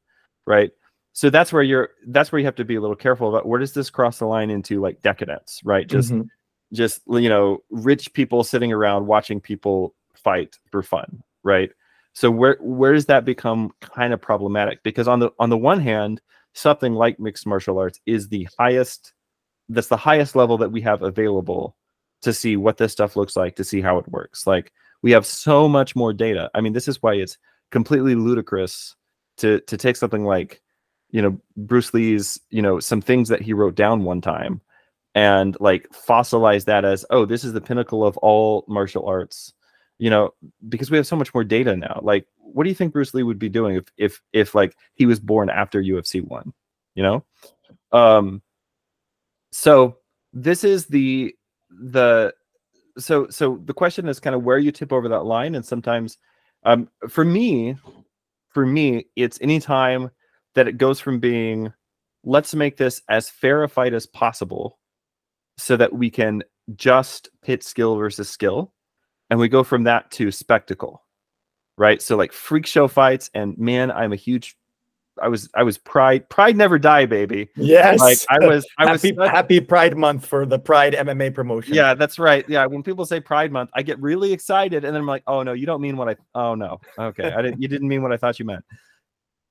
right? So that's where you're that's where you have to be a little careful about where does this cross the line into like decadence right just mm-hmm. just you know rich people sitting around watching people fight for fun right so where where does that become kind of problematic because on the on the one hand something like mixed martial arts is the highest that's the highest level that we have available to see what this stuff looks like, to see how it works. Like we have so much more data. I mean, this is why it's completely ludicrous to to take something like, you know, Bruce Lee's, you know, some things that he wrote down one time and like fossilize that as, oh, this is the pinnacle of all martial arts. You know, because we have so much more data now. Like, what do you think Bruce Lee would be doing if if if like he was born after UFC one? You know? Um so this is the the so so the question is kind of where you tip over that line and sometimes um for me for me it's anytime that it goes from being let's make this as fair a fight as possible so that we can just pit skill versus skill and we go from that to spectacle right so like freak show fights and man i'm a huge I was I was pride pride never die baby. Yes. Like I was I happy, was happy Pride month for the Pride MMA promotion. Yeah, that's right. Yeah, when people say Pride month, I get really excited and then I'm like, "Oh no, you don't mean what I Oh no. Okay. I didn't you didn't mean what I thought you meant."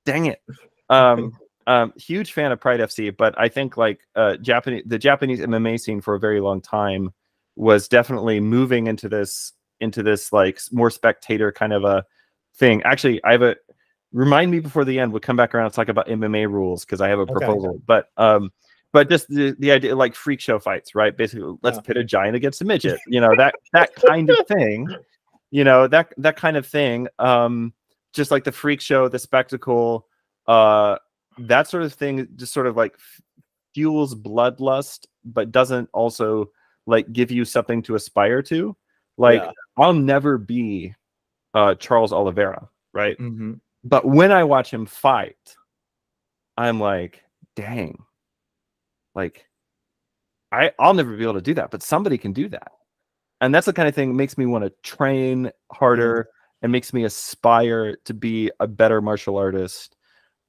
Dang it. Um um huge fan of Pride FC, but I think like uh Japanese the Japanese MMA scene for a very long time was definitely moving into this into this like more spectator kind of a thing. Actually, I have a remind me before the end. We'll come back around and talk about MMA rules because I have a Okay. proposal. But um, but just the, the idea like freak show fights, right? Basically, let's Yeah. pit a giant against a midget. You know that that kind of thing. You know that that kind of thing. Um, just like the freak show, the spectacle, uh, that sort of thing. Just sort of like fuels bloodlust, but doesn't also like give you something to aspire to. Like Yeah. I'll never be uh, Charles Oliveira, right? Mhm. But when I watch him fight, I'm like, dang, like I I'll never be able to do that, but somebody can do that. And that's the kind of thing that makes me want to train harder and makes me aspire to be a better martial artist.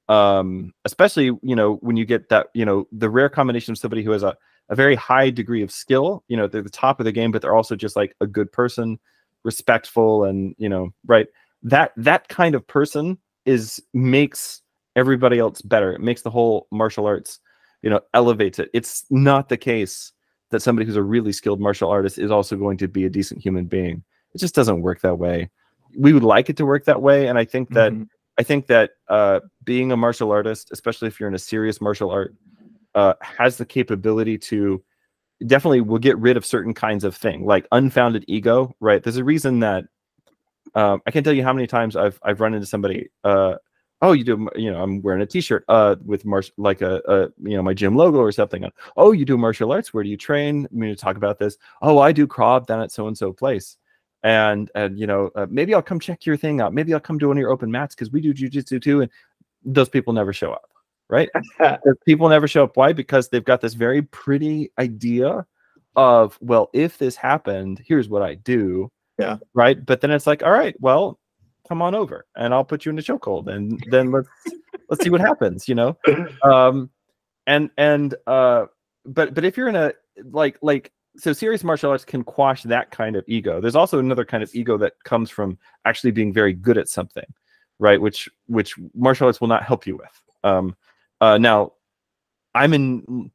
Um, especially, you know, when you get that, you know, the rare combination of somebody who has a, a very high degree of skill, you know, they're the top of the game, but they're also just like a good person, respectful and, you know, right that that kind of person is makes everybody else better. It makes the whole martial arts, you know, elevates it. It's not the case that somebody who's a really skilled martial artist is also going to be a decent human being. It just doesn't work that way. We would like it to work that way, and I think that Mhm. I think that uh, being a martial artist, especially if you're in a serious martial art, uh, has the capability to definitely will get rid of certain kinds of thing, like unfounded ego. Right? There's a reason that um, I can't tell you how many times I've I've run into somebody. Uh, oh, you do you know I'm wearing a T-shirt uh, with mar- like a, a you know my gym logo or something. Oh, you do martial arts? Where do you train? I'm going to talk about this. Oh, I do Krav down at so and so place. And and you know uh, maybe I'll come check your thing out. Maybe I'll come to one of your open mats because we do jujitsu too. And those people never show up, right? People never show up. Why? Because they've got this very pretty idea of well, if this happened, here's what I do Yeah. right? But then it's like, all right, well, come on over, and I'll put you in a chokehold, and then let's let's see what happens, you know. Um, and and uh, but but if you're in a like like so serious martial arts can quash that kind of ego. There's also another kind of ego that comes from actually being very good at something, right? Which which martial arts will not help you with. Um, uh, now, I'm in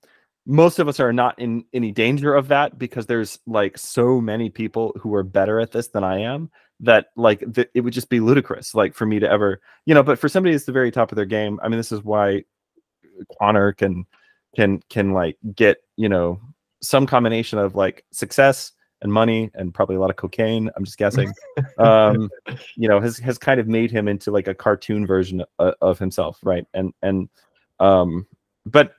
most of us are not in any danger of that because there's like so many people who are better at this than I am that like th- it would just be ludicrous like for me to ever you know but for somebody that's the very top of their game I mean this is why Conor can can can like get you know some combination of like success and money and probably a lot of cocaine I'm just guessing. Um you know has has kind of made him into like a cartoon version of, of himself right? And and um but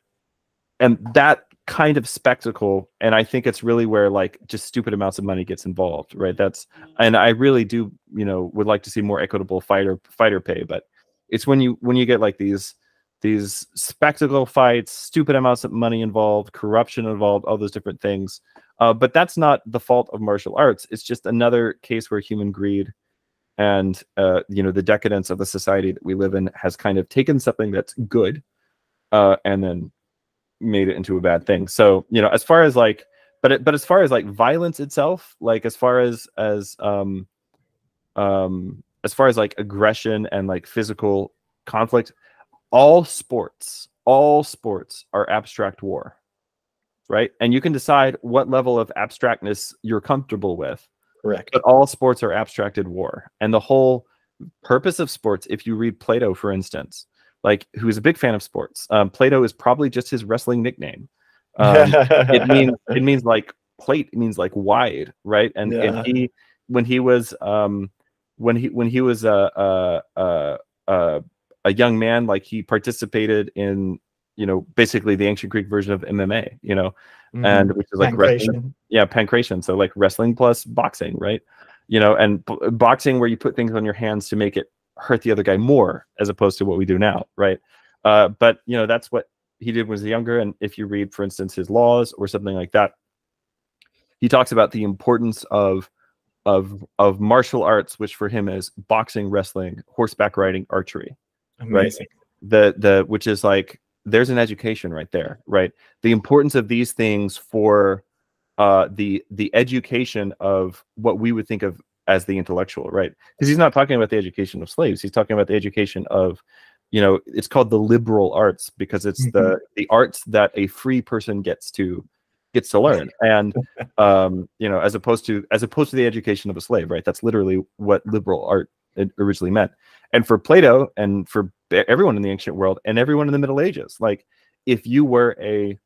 and that kind of spectacle and i think it's really where like just stupid amounts of money gets involved right? That's and i really do you know would like to see more equitable fighter fighter pay but it's when you when you get like these these spectacle fights stupid amounts of money involved corruption involved all those different things uh, but that's not the fault of martial arts it's just another case where human greed and uh, you know the decadence of the society that we live in has kind of taken something that's good uh, and then made it into a bad thing. So you know, as far as like, but it, but as far as like violence itself, like as far as as um um as far as like aggression and like physical conflict, all sports, all sports are abstract war. right? And you can decide what level of abstractness you're comfortable with. Correct. But all sports are abstracted war. And the whole purpose of sports, if you read Plato, for instance, like who's a big fan of sports, um, Plato is probably just his wrestling nickname. Um, it means it means like plate. It means like wide, right? And, Yeah. and he when he was um, when he when he was a a a, a, a young man, like he participated in you know basically the ancient Greek version of MMA, you know, Mhm. and which is like wrestling. Yeah pankration so like wrestling plus boxing right? You know and b- boxing where you put things on your hands to make it hurt the other guy more as opposed to what we do now right? Uh, but you know that's what he did when he was younger. And if you read for instance his laws or something like that he talks about the importance of of of martial arts which for him is boxing wrestling horseback riding archery Amazing. the the which is like there's an education right there right? The importance of these things for uh the the education of what we would think of as the intellectual right? Because he's not talking about the education of slaves. He's talking about the education of you know it's called the liberal arts because it's the the arts that a free person gets to gets to learn. And um you know as opposed to as opposed to the education of a slave right? That's literally what liberal art it originally meant. And for plato and for everyone in the ancient world and everyone in the middle ages like if you were a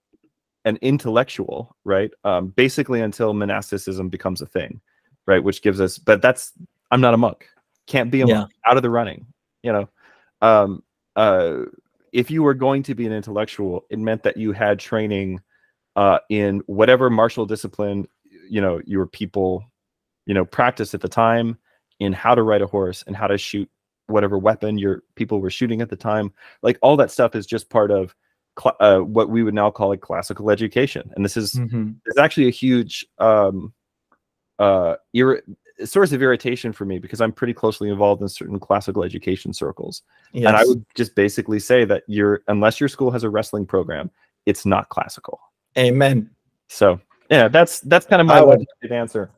an intellectual right um basically until monasticism becomes a thing right which gives us but that's i'm not a monk. Can't be a Yeah. monk out of the running you know? Um uh if you were going to be an intellectual it meant that you had training uh in whatever martial discipline you know your people you know practiced at the time in how to ride a horse and how to shoot whatever weapon your people were shooting at the time like all that stuff is just part of cl- uh, what we would now call like classical education and this is Mhm. it's actually a huge um uh ir- source of irritation for me because i'm pretty closely involved in certain classical education circles and i would just basically say that you're unless your school has a wrestling program it's not classical Amen. so yeah that's that's kind of my would- answer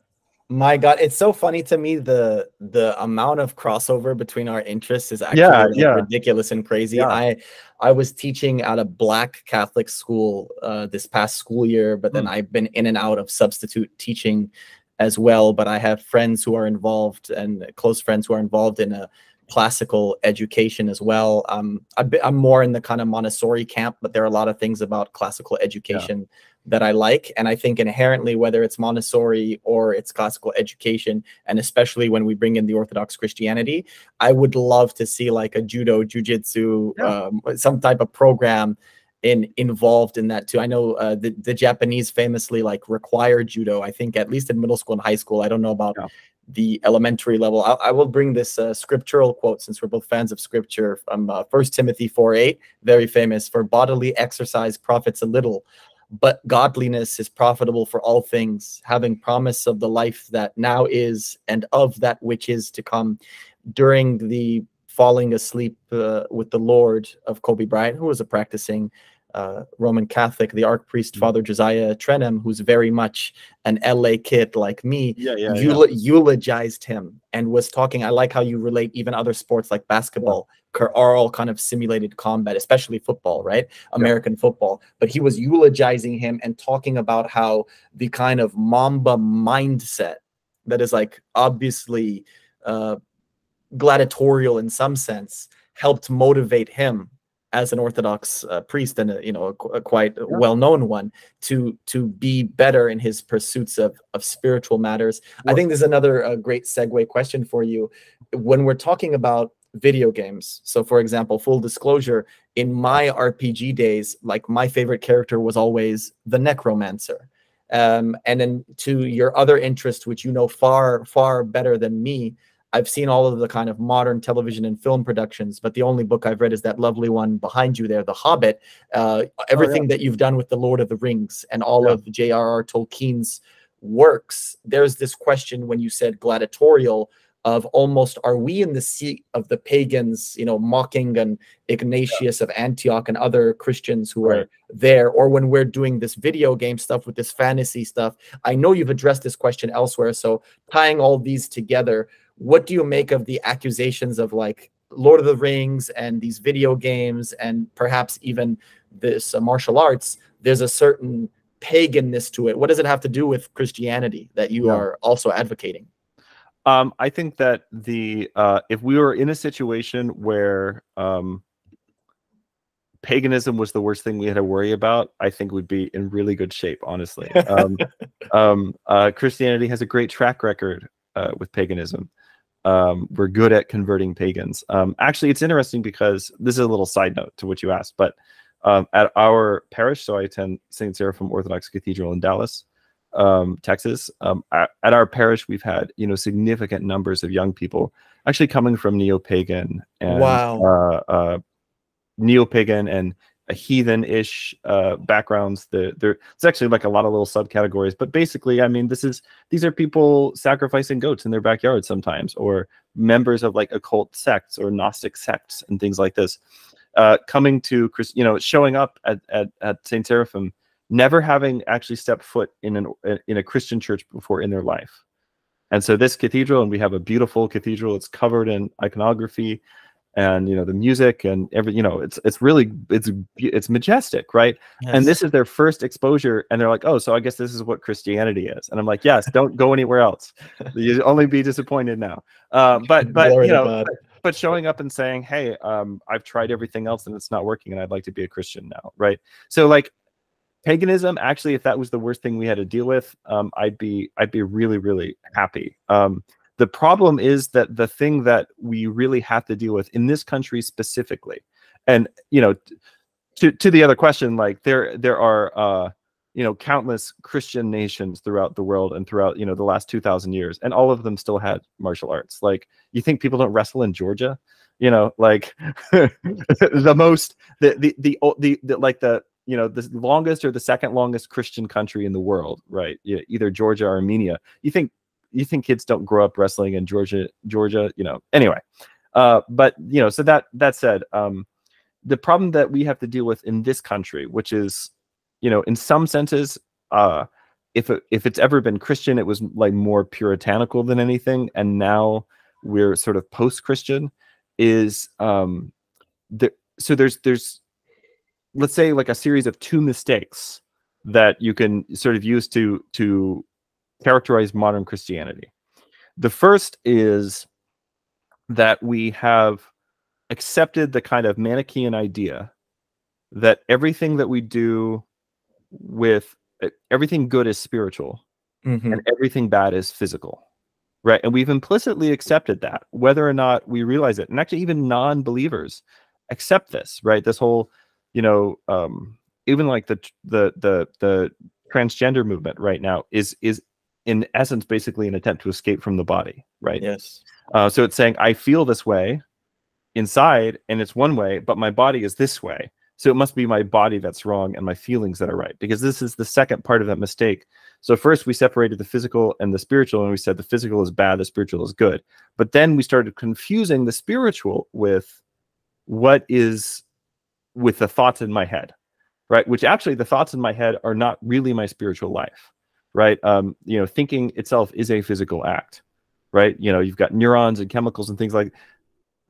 My God, it's so funny to me the the amount of crossover between our interests is actually Yeah, like, yeah. ridiculous and crazy. Yeah. I I was teaching at a black Catholic school uh, this past school year, but then I've been in and out of substitute teaching as well. But I have friends who are involved and close friends who are involved in a classical education as well. Um, I'm more in the kind of Montessori camp, but there are a lot of things about classical education that I like. And I think inherently, whether it's Montessori or it's classical education, and especially when we bring in the Orthodox Christianity, I would love to see like a judo, jujitsu, Yeah. um, some type of program in involved in that too. I know uh, the the Japanese famously like require judo. I think at least in middle school and high school. I don't know about Yeah. the elementary level. I, I will bring this uh, scriptural quote since we're both fans of scripture from uh, First Timothy four eight, very famous. For bodily exercise profits a little, but godliness is profitable for all things, having promise of the life that now is and of that which is to come. During the falling asleep uh, with the Lord of Kobe Bryant, who was a practicing uh, Roman Catholic, the archpriest Mhm. Father Josiah Trenham, who's very much an LA kid like me, yeah yeah, eula- eulogized him and was talking. I like how you relate even other sports like basketball are all kind of simulated combat, especially football, right? American football. But he was eulogizing him and talking about how the kind of Mamba mindset that is like obviously uh, gladiatorial in some sense helped motivate him as an Orthodox uh, priest and a, you know a, a quite well-known one to to be better in his pursuits of of spiritual matters. I think there's another uh, great segue question for you when we're talking about video games. So, for example, full disclosure, in my RPG days, like my favorite character was always the Necromancer. Um, and then to your other interest, which you know far far better than me, I've seen all of the kind of modern television and film productions, but the only book I've read is that lovely one behind you there, The Hobbit. Uh, everything that you've done with The Lord of the Rings and all Oh, Yeah. of J.R.R. Tolkien's works, there's this question when you said gladiatorial of almost are we in the seat of the pagans, you know, mocking and Ignatius of Antioch and other Christians who are there, or when we're doing this video game stuff with this fantasy stuff? I know you've addressed this question elsewhere, so tying all these together, what do you make of the accusations of like Lord of the Rings and these video games and perhaps even this uh, martial arts? There's a certain paganness to it? What does it have to do with Christianity that you Yeah. are also advocating? Um, I think that the uh, if we were in a situation where um, paganism was the worst thing we had to worry about, I think we'd be in really good shape. Honestly, um, um, uh, Christianity has a great track record uh, with paganism. Um, we're good at converting pagans. Um, actually, it's interesting because this is a little side note to what you asked, but um, at our parish, so I attend St. Seraphim Orthodox Cathedral in Dallas um, Texas. Um, at, at our parish, we've had you know significant numbers of young people actually coming from neo-pagan and Wow. uh, uh, neo-pagan and a heathen-ish uh, backgrounds. The, there, it's actually like a lot of little subcategories, but basically, I mean, this is these are people sacrificing goats in their backyard sometimes, or members of like occult sects or Gnostic sects and things like this. Uh, coming to Chris, you know, showing up at at, at Saint Seraphim never having actually stepped foot in an in a Christian church before in their life. And so this cathedral, and we have a beautiful cathedral. It's covered in iconography, and you know the music and every you know it's it's really it's it's majestic, right? And this is their first exposure, and they're like, oh, so I guess this is what Christianity is. And I'm like, yes, don't go anywhere else. You only be disappointed now. Uh, but but Glory you know God. but showing up and saying, "Hey, um, I've tried everything else and it's not working, and I'd like to be a Christian now," right? So, like, paganism. Actually, if that was the worst thing we had to deal with, um, I'd be I'd be really really happy. Um, the problem is that the thing that we really have to deal with in this country specifically, and you know, to to the other question, like there there are uh, you know countless Christian nations throughout the world and throughout you know the last two thousand years, and all of them still had martial arts. Like you think people don't wrestle in Georgia? You know, like the most the the the, the, the like the you know the longest or the second longest Christian country in the world, right? Either Georgia or Armenia. You think you think kids don't grow up wrestling in Georgia, Georgia? You know. Anyway, uh, but you know, so that that said, um, the problem that we have to deal with in this country, which is, you know, in some senses, uh, if it, if it's ever been Christian, it was like more puritanical than anything, and now we're sort of post-Christian. Is um, the, so there's there's let's say like a series of two mistakes that you can sort of use to to characterize modern Christianity. The first is that we have accepted the kind of Manichaean idea that everything that we do with everything good is spiritual Mhm. and everything bad is physical. Right. And we've implicitly accepted that, whether or not we realize it. And actually, even non believers accept this, right? This whole, you know, um, even like the the the the transgender movement right now is is in essence basically an attempt to escape from the body, right? Yes. Uh, so it's saying I feel this way inside, and it's one way, but my body is this way. So it must be my body that's wrong and my feelings that are right, because this is the second part of that mistake. So first we separated the physical and the spiritual, and we said the physical is bad, the spiritual is good. But then we started confusing the spiritual with what is with the thoughts in my head, right? Which actually the thoughts in my head are not really my spiritual life, right? Um, you know, thinking itself is a physical act, right? You know, you've got neurons and chemicals and things like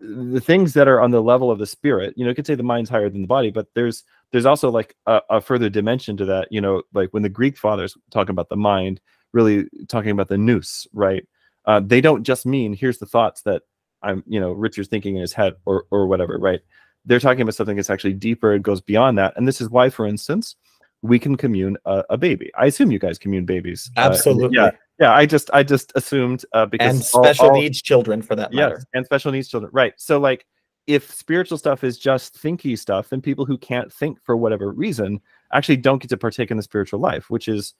the things that are on the level of the spirit you know you could say the mind's higher than the body but there's there's also like a, a further dimension to that you know like when the greek fathers talk about the mind really talking about the nous right uh, they don't just mean here's the thoughts that i'm you know richard's thinking in his head or or whatever right they're talking about something that's actually deeper it goes beyond that and this is why for instance we can commune a, a baby i assume you guys commune babies uh, Absolutely. yeah yeah i just i just assumed uh, because and special all- needs children for that matter. Yes, and special needs children. Right. So like if spiritual stuff is just thinky stuff, then people who can't think for whatever reason actually don't get to partake in the spiritual life, which is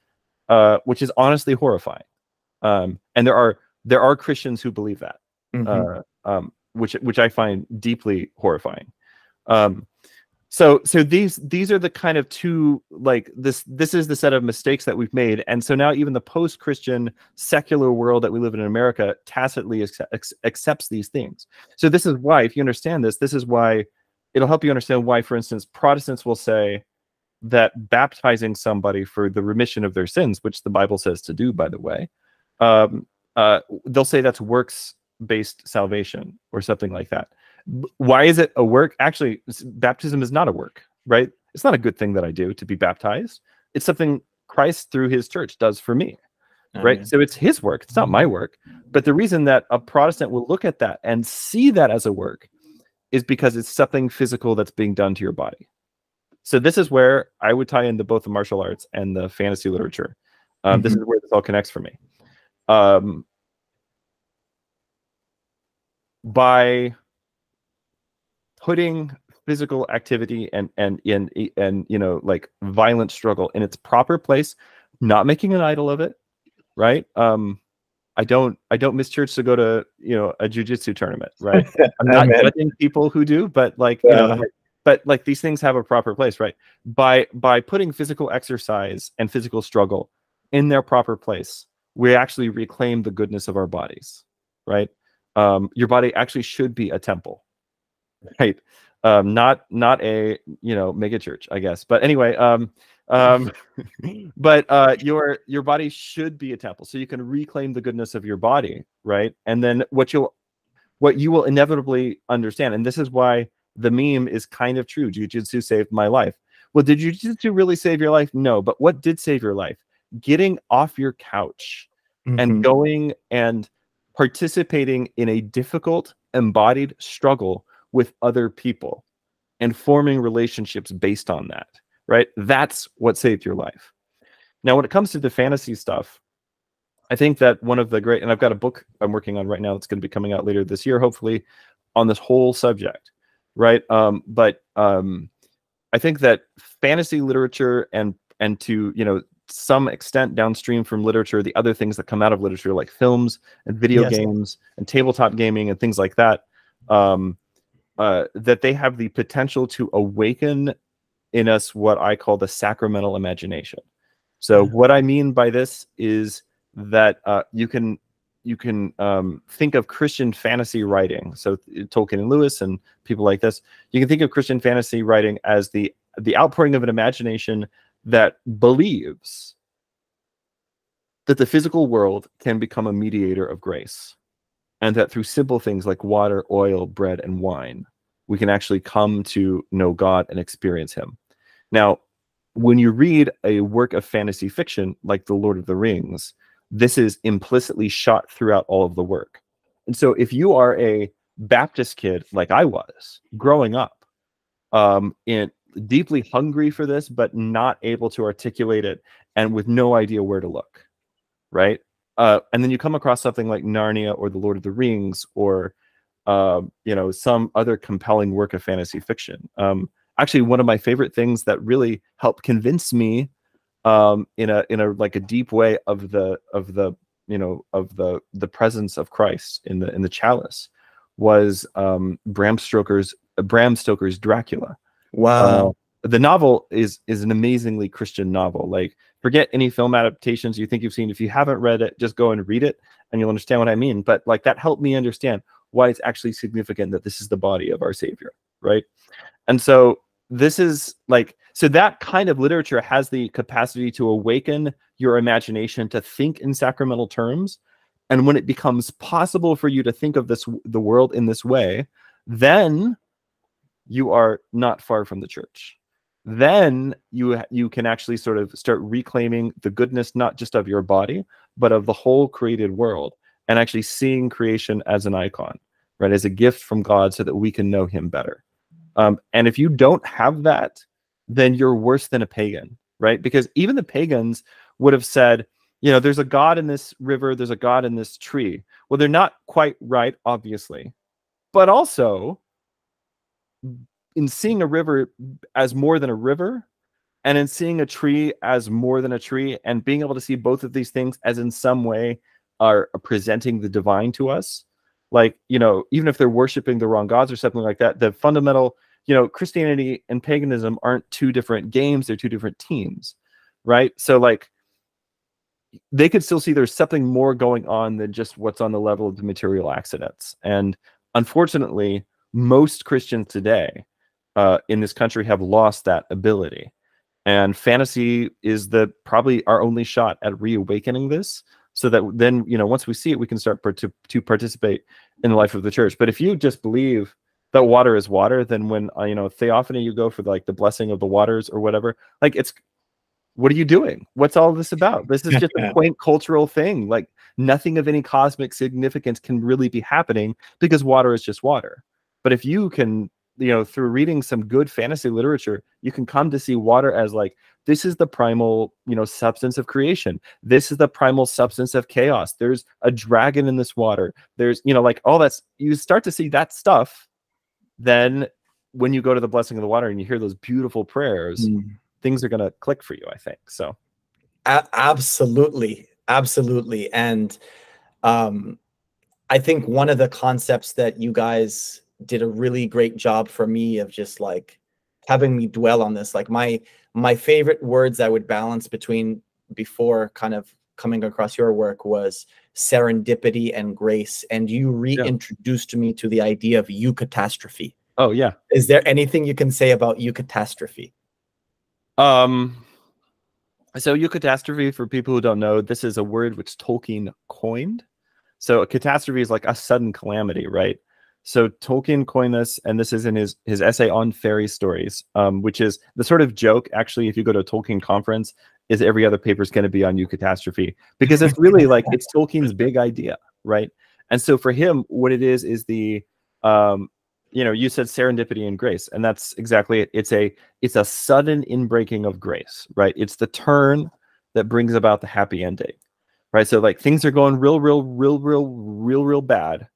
uh which is honestly horrifying. Um and there are there are Christians who believe that. Mhm. Uh um which which I find deeply horrifying. Um so so these these are the kind of two like this this is the set of mistakes that we've made. And so now even the post-christian secular world that we live in in america tacitly acce- ex- accepts these things. So this is why if you understand this this is why it'll help you understand why for instance protestants will say that baptizing somebody for the remission of their sins which the bible says to do by the way um, uh, they'll say that's works based salvation or something like that why is it a work actually baptism is not a work right it's not a good thing that i do to be baptized it's something Christ through his church does for me. Right. So it's his work. It's not my work. But the reason that a Protestant will look at that and see that as a work is because it's something physical that's being done to your body. So this is where I would tie into both the martial arts and the fantasy literature. Um, mm-hmm. This is where this all connects for me. Um, by putting physical activity and and and and you know like violent struggle in its proper place, not making an idol of it, right? Um, I don't I don't miss church to go to you know a jujitsu tournament, right? I'm not judging people who do, but like you know, but like these things have a proper place, right? By by putting physical exercise and physical struggle in their proper place, we actually reclaim the goodness of our bodies, right? Um, your body actually should be a temple, right? Um, not not a you know mega church, I guess. But anyway, um, um, but uh, your your body should be a temple, so you can reclaim the goodness of your body, right? And then what you'll what you will inevitably understand, and this is why the meme is kind of true. Jiu-jitsu saved my life. Well, did jiu-jitsu really save your life? No, but what did save your life? Getting off your couch mm-hmm. and going and participating in a difficult embodied struggle with other people and forming relationships based on that right? That's what saved your life. Now, when it comes to the fantasy stuff, I think that one of the great, and I've got a book I'm working on right now that's going to be coming out later this year, hopefully, on this whole subject, right? Um, but um, I think that fantasy literature and and to you know some extent downstream from literature, the other things that come out of literature like films and video yes. games and tabletop gaming and things like that, um, uh, that they have the potential to awaken in us what I call the sacramental imagination. So what I mean by this is that uh, you can you can um, think of Christian fantasy writing. So Tolkien and Lewis and people like this. You can think of Christian fantasy writing as the the outpouring of an imagination that believes that the physical world can become a mediator of grace, and that through simple things like water, oil, bread, and wine, we can actually come to know God and experience Him. Now, when you read a work of fantasy fiction like The Lord of the Rings, this is implicitly shot throughout all of the work. And so if you are a Baptist kid like I was growing up, um, in deeply hungry for this, but not able to articulate it and with no idea where to look, right? Uh, and then you come across something like Narnia or The Lord of the Rings or, uh, you know, some other compelling work of fantasy fiction. Um, actually one of my favorite things that really helped convince me um, in a in a like a deep way of the of the you know of the the presence of Christ in the in the chalice was um, Bram Stoker's Bram Stoker's Dracula. Wow. The novel is is an amazingly Christian novel. Like forget any film adaptations you think you've seen. If you haven't read it, just go and read it and you'll understand what I mean. But like that helped me understand why it's actually significant that this is the body of our Savior, right? And so this is like so that kind of literature has the capacity to awaken your imagination to think in sacramental terms and when it becomes possible for you to think of this the world in this way then you are not far from the church then you you can actually sort of start reclaiming the goodness not just of your body but of the whole created world and actually seeing creation as an icon right as a gift from god so that we can know him better um, and if you don't have that, then you're worse than a pagan, right? Because even the pagans would have said, you know, there's a God in this river, there's a God in this tree. Well, they're not quite right, obviously. But also, in seeing a river as more than a river, and in seeing a tree as more than a tree, and being able to see both of these things as in some way are presenting the divine to us, like you know even if they're worshiping the wrong gods or something like that the fundamental you know christianity and paganism aren't two different games they're two different teams right? So like they could still see there's something more going on than just what's on the level of the material accidents. And unfortunately most christians today uh, in this country have lost that ability and fantasy is the probably our only shot at reawakening this so that then you know once we see it we can start to, to participate in the life of the church but if you just believe that water is water then when uh, you know theophany you go for like the blessing of the waters or whatever like it's what are you doing? What's all this about? This is just a quaint cultural thing. Like nothing of any cosmic significance can really be happening because water is just water. But if you can, you know, through reading some good fantasy literature, you can come to see water as like this is the primal, you know, substance of creation. This is the primal substance of chaos. There's a dragon in this water. There's, you know, like all that's you start to see that stuff. Then when you go to the blessing of the water and you hear those beautiful prayers, mm things are going to click for you, I think. So, a- absolutely. Absolutely. And um, I think one of the concepts that you guys did a really great job for me of just like having me dwell on this, like my my favorite words I would balance between before kind of coming across your work was serendipity and grace. And you reintroduced yeah. me to the idea of eucatastrophe. Oh yeah. Is there anything you can say about eucatastrophe? Um, so eucatastrophe, for people who don't know, this is a word which Tolkien coined. So a catastrophe is like a sudden calamity, right? So Tolkien coined this, and this is in his his essay on fairy stories, um, which is the sort of joke. Actually, if you go to a Tolkien conference, is every other paper is going to be on eucatastrophe because it's really like it's Tolkien's big idea, right? And so for him, what it is is the um, you know you said serendipity and grace and that's exactly it it's a it's a sudden inbreaking of grace right it's the turn that brings about the happy ending right so like things are going real real real real real real bad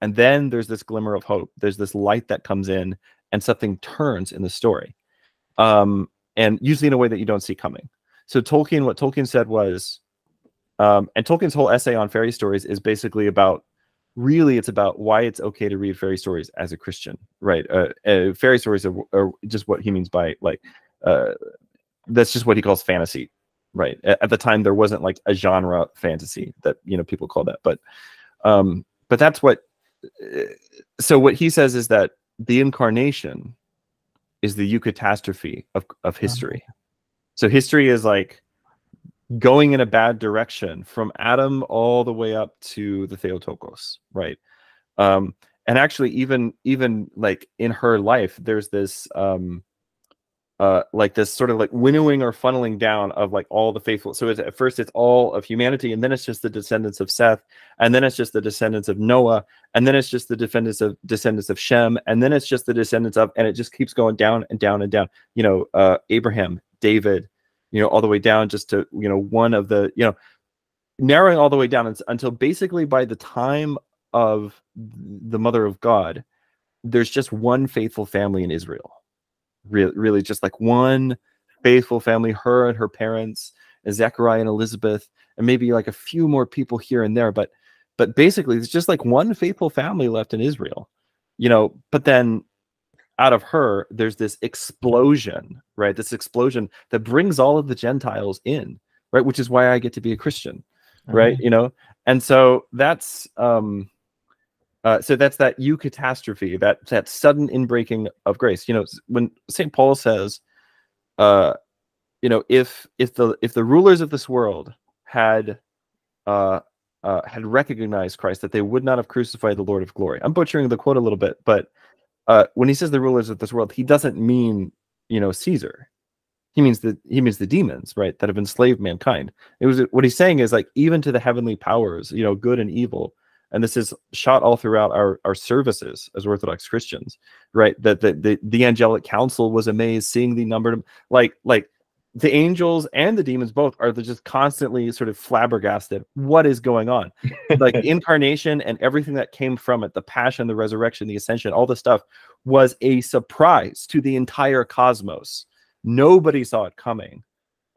and then there's this glimmer of hope. There's this light that comes in and something turns in the story um and usually in a way that you don't see coming. So tolkien what tolkien said was um and tolkien's whole essay on fairy stories is basically about really it's about why it's okay to read fairy stories as a christian right? Uh, uh, fairy stories are, are, just what he means by like uh, that's just what he calls fantasy right? At, at, the time there wasn't like a genre fantasy that you know people call that but um but that's what so what he says is that the incarnation is the eucatastrophe of, of history uh-huh. so history is like going in a bad direction from Adam all the way up to the Theotokos, right? Um, and actually, even even like in her life, there's this um, uh, like this sort of like winnowing or funneling down of like all the faithful. So at first it's all of humanity, and then it's just the descendants of Seth, and then it's just the descendants of Noah, and then it's just the descendants of descendants of Shem, and then it's just the descendants of, and it just keeps going down and down and down. You know, uh, Abraham, David, you know, all the way down just to, you know, one of the, you know, narrowing all the way down until basically by the time of the mother of God, there's just one faithful family in Israel. Really, really just like one faithful family, her and her parents, and Zechariah and Elizabeth, and maybe like a few more people here and there. But but basically it's just like one faithful family left in Israel. You know, but then out of her, there's this explosion, right? This explosion that brings all of the Gentiles in, right? Which is why I get to be a Christian, right? You know, and so that's um, uh, so that's that eucatastrophe, that that sudden inbreaking of grace. You know, when Saint Paul says, uh, you know, if if the if the rulers of this world had uh, uh, had recognized Christ, that they would not have crucified the Lord of glory. I'm butchering the quote a little bit, but uh, when he says the rulers of this world, he doesn't mean you know Caesar. He means the he means the demons, right, that have enslaved mankind. It was what he's saying is like even to the heavenly powers, you know, good and evil. And this is shot all throughout our, our services as Orthodox Christians, right? That the, the the angelic council was amazed seeing the number, like like the angels and the demons both are just constantly sort of flabbergasted. What is going on? Like incarnation and everything that came from it the passion the resurrection the ascension all the stuff was a surprise to the entire cosmos. Nobody saw it coming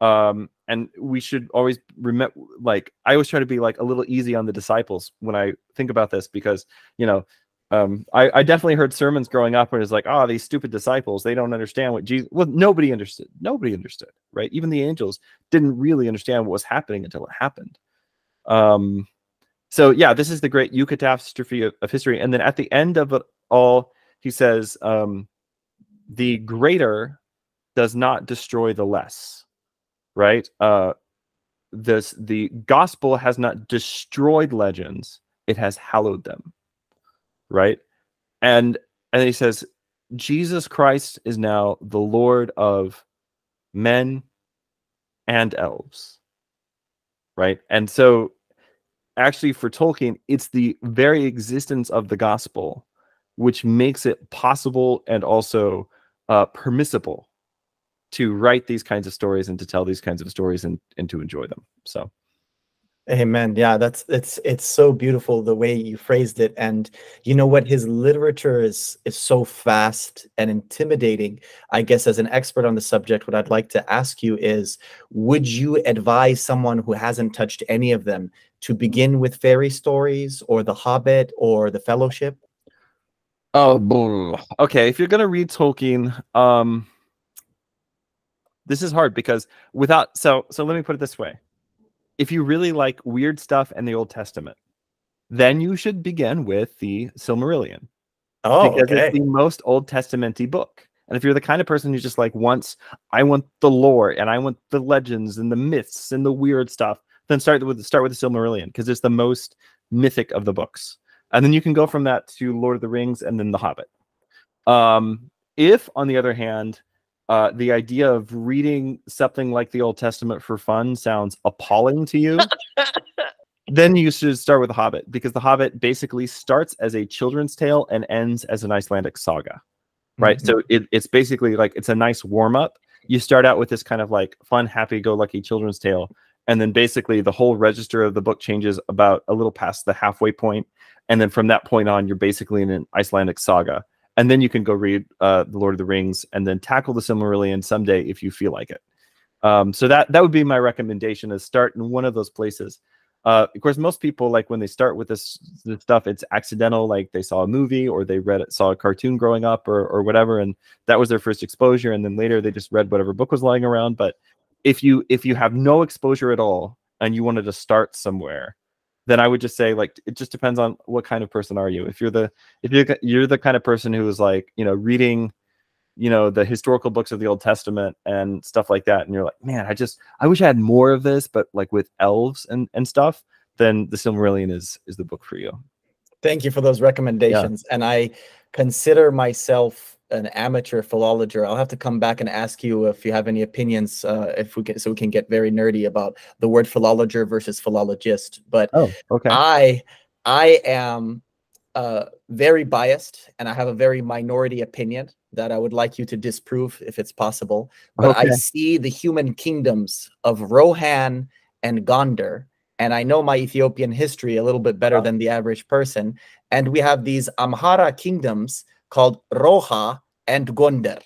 um and we should always remember like i always try to be like a little easy on the disciples when i think about this because you know um, I, I, definitely heard sermons growing up where it's like, oh, these stupid disciples, they don't understand what Jesus. Well, nobody understood. Nobody understood, right? Even the angels didn't really understand what was happening until it happened. Um, so yeah, this is the great eucatastrophe of, of history. And then at the end of it all, he says, um, the greater does not destroy the less, right? Uh, this the gospel has not destroyed legends; it has hallowed them right? And and he says, Jesus Christ is now the Lord of men and elves. Right? And so actually for Tolkien, it's the very existence of the gospel which makes it possible and also uh, permissible to write these kinds of stories and to tell these kinds of stories and, and to enjoy them. So Amen. Yeah, that's it's it's so beautiful the way you phrased it. And you know what? His literature is is so fast and intimidating. I guess as an expert on the subject, what I'd like to ask you is would you advise someone who hasn't touched any of them to begin with fairy stories or the Hobbit or the Fellowship? Oh, okay. If you're gonna read Tolkien, um, this is hard because without so so let me put it this way if you really like weird stuff and the Old Testament, then you should begin with the Silmarillion. Oh, because okay. it's the most Old Testamenty book. And if you're the kind of person who just like wants, I want the lore and I want the legends and the myths and the weird stuff, then start with start with the Silmarillion because it's the most mythic of the books. And then you can go from that to Lord of the Rings and then The Hobbit. Um, if, on the other hand, uh, the idea of reading something like the Old Testament for fun sounds appalling to you, then you should start with The Hobbit because The Hobbit basically starts as a children's tale and ends as an Icelandic saga, right? Mm-hmm. So it, it's basically like it's a nice warm up. You start out with this kind of like fun, happy go lucky children's tale. And then basically the whole register of the book changes about a little past the halfway point, And then from that point on, you're basically in an Icelandic saga and then you can go read uh, the Lord of the Rings and then tackle the Silmarillion someday if you feel like it. Um, so that that would be my recommendation: is start in one of those places. Uh, of course, most people like when they start with this, this stuff, it's accidental. Like they saw a movie or they read it, saw a cartoon growing up or or whatever, and that was their first exposure. And then later they just read whatever book was lying around. But if you if you have no exposure at all and you wanted to start somewhere, then I would just say like it just depends on what kind of person are you. If you're the if you're you're the kind of person who is like you know reading, you know the historical books of the Old Testament and stuff like that, and you're like, man, I just I wish I had more of this, but like with elves and and stuff, then the Silmarillion is is the book for you. Thank you for those recommendations, yeah. and I consider myself an amateur philologer. I'll have to come back and ask you if you have any opinions, uh, if we can, so we can get very nerdy about the word philologer versus philologist. But oh, okay. I, I am uh, very biased, and I have a very minority opinion that I would like you to disprove if it's possible. But okay. I see the human kingdoms of Rohan and Gondor. And I know my Ethiopian history a little bit better than the average person. And we have these Amhara kingdoms called Roha and Gondar.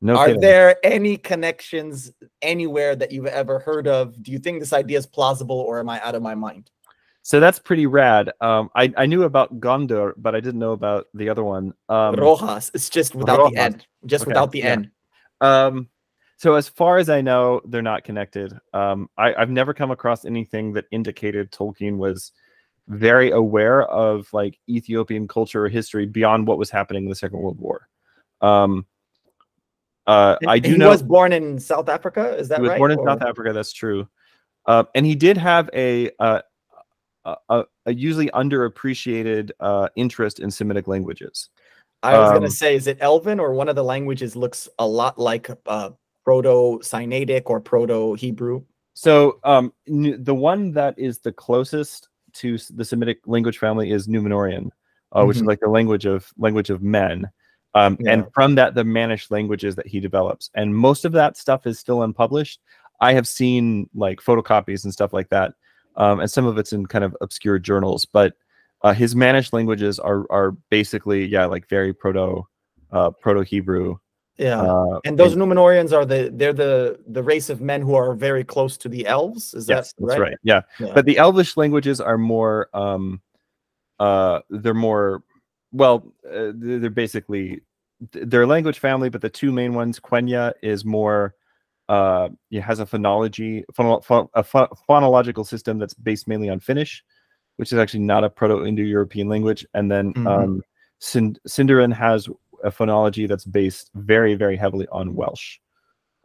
No Are kidding. there any connections anywhere that you've ever heard of? Do you think this idea is plausible or am I out of my mind? So that's pretty rad. Um, I, I knew about Gondar, but I didn't know about the other one. Um, Rojas. It's just without Rojas. the end. Just okay. without the yeah. end. Um, so as far as I know, they're not connected. Um, I, I've never come across anything that indicated Tolkien was very aware of like Ethiopian culture or history beyond what was happening in the Second World War. Um, uh, I do he know was born in South Africa. Is that he was right? born in or? South Africa. That's true. Uh, and he did have a, uh, a, a usually underappreciated uh, interest in Semitic languages. I was um, going to say, is it Elven or one of the languages looks a lot like uh, Proto Sinaitic or Proto Hebrew? So um, the one that is the closest to the Semitic language family is Numenorean, uh, mm-hmm. which is mm-hmm. like the language of language of men. Um, yeah. And from that, the Mannish languages that he develops, and most of that stuff is still unpublished. I have seen like photocopies and stuff like that, um, and some of it's in kind of obscure journals. But uh, his Mannish languages are are basically yeah, like very proto uh, proto Hebrew yeah, uh, and those and, Numenoreans are the they're the the race of men who are very close to the elves. Is yes, that right? That's right. Yeah. yeah. but the Elvish languages are more um, uh, they're more well, uh, they're basically their language family, but the two main ones, Quenya is more uh, it has a phonology phon- a phonological system that's based mainly on Finnish, which is actually not a Proto-Indo-European language, and then mm-hmm. um, Sindarin has a phonology that's based very, very heavily on Welsh.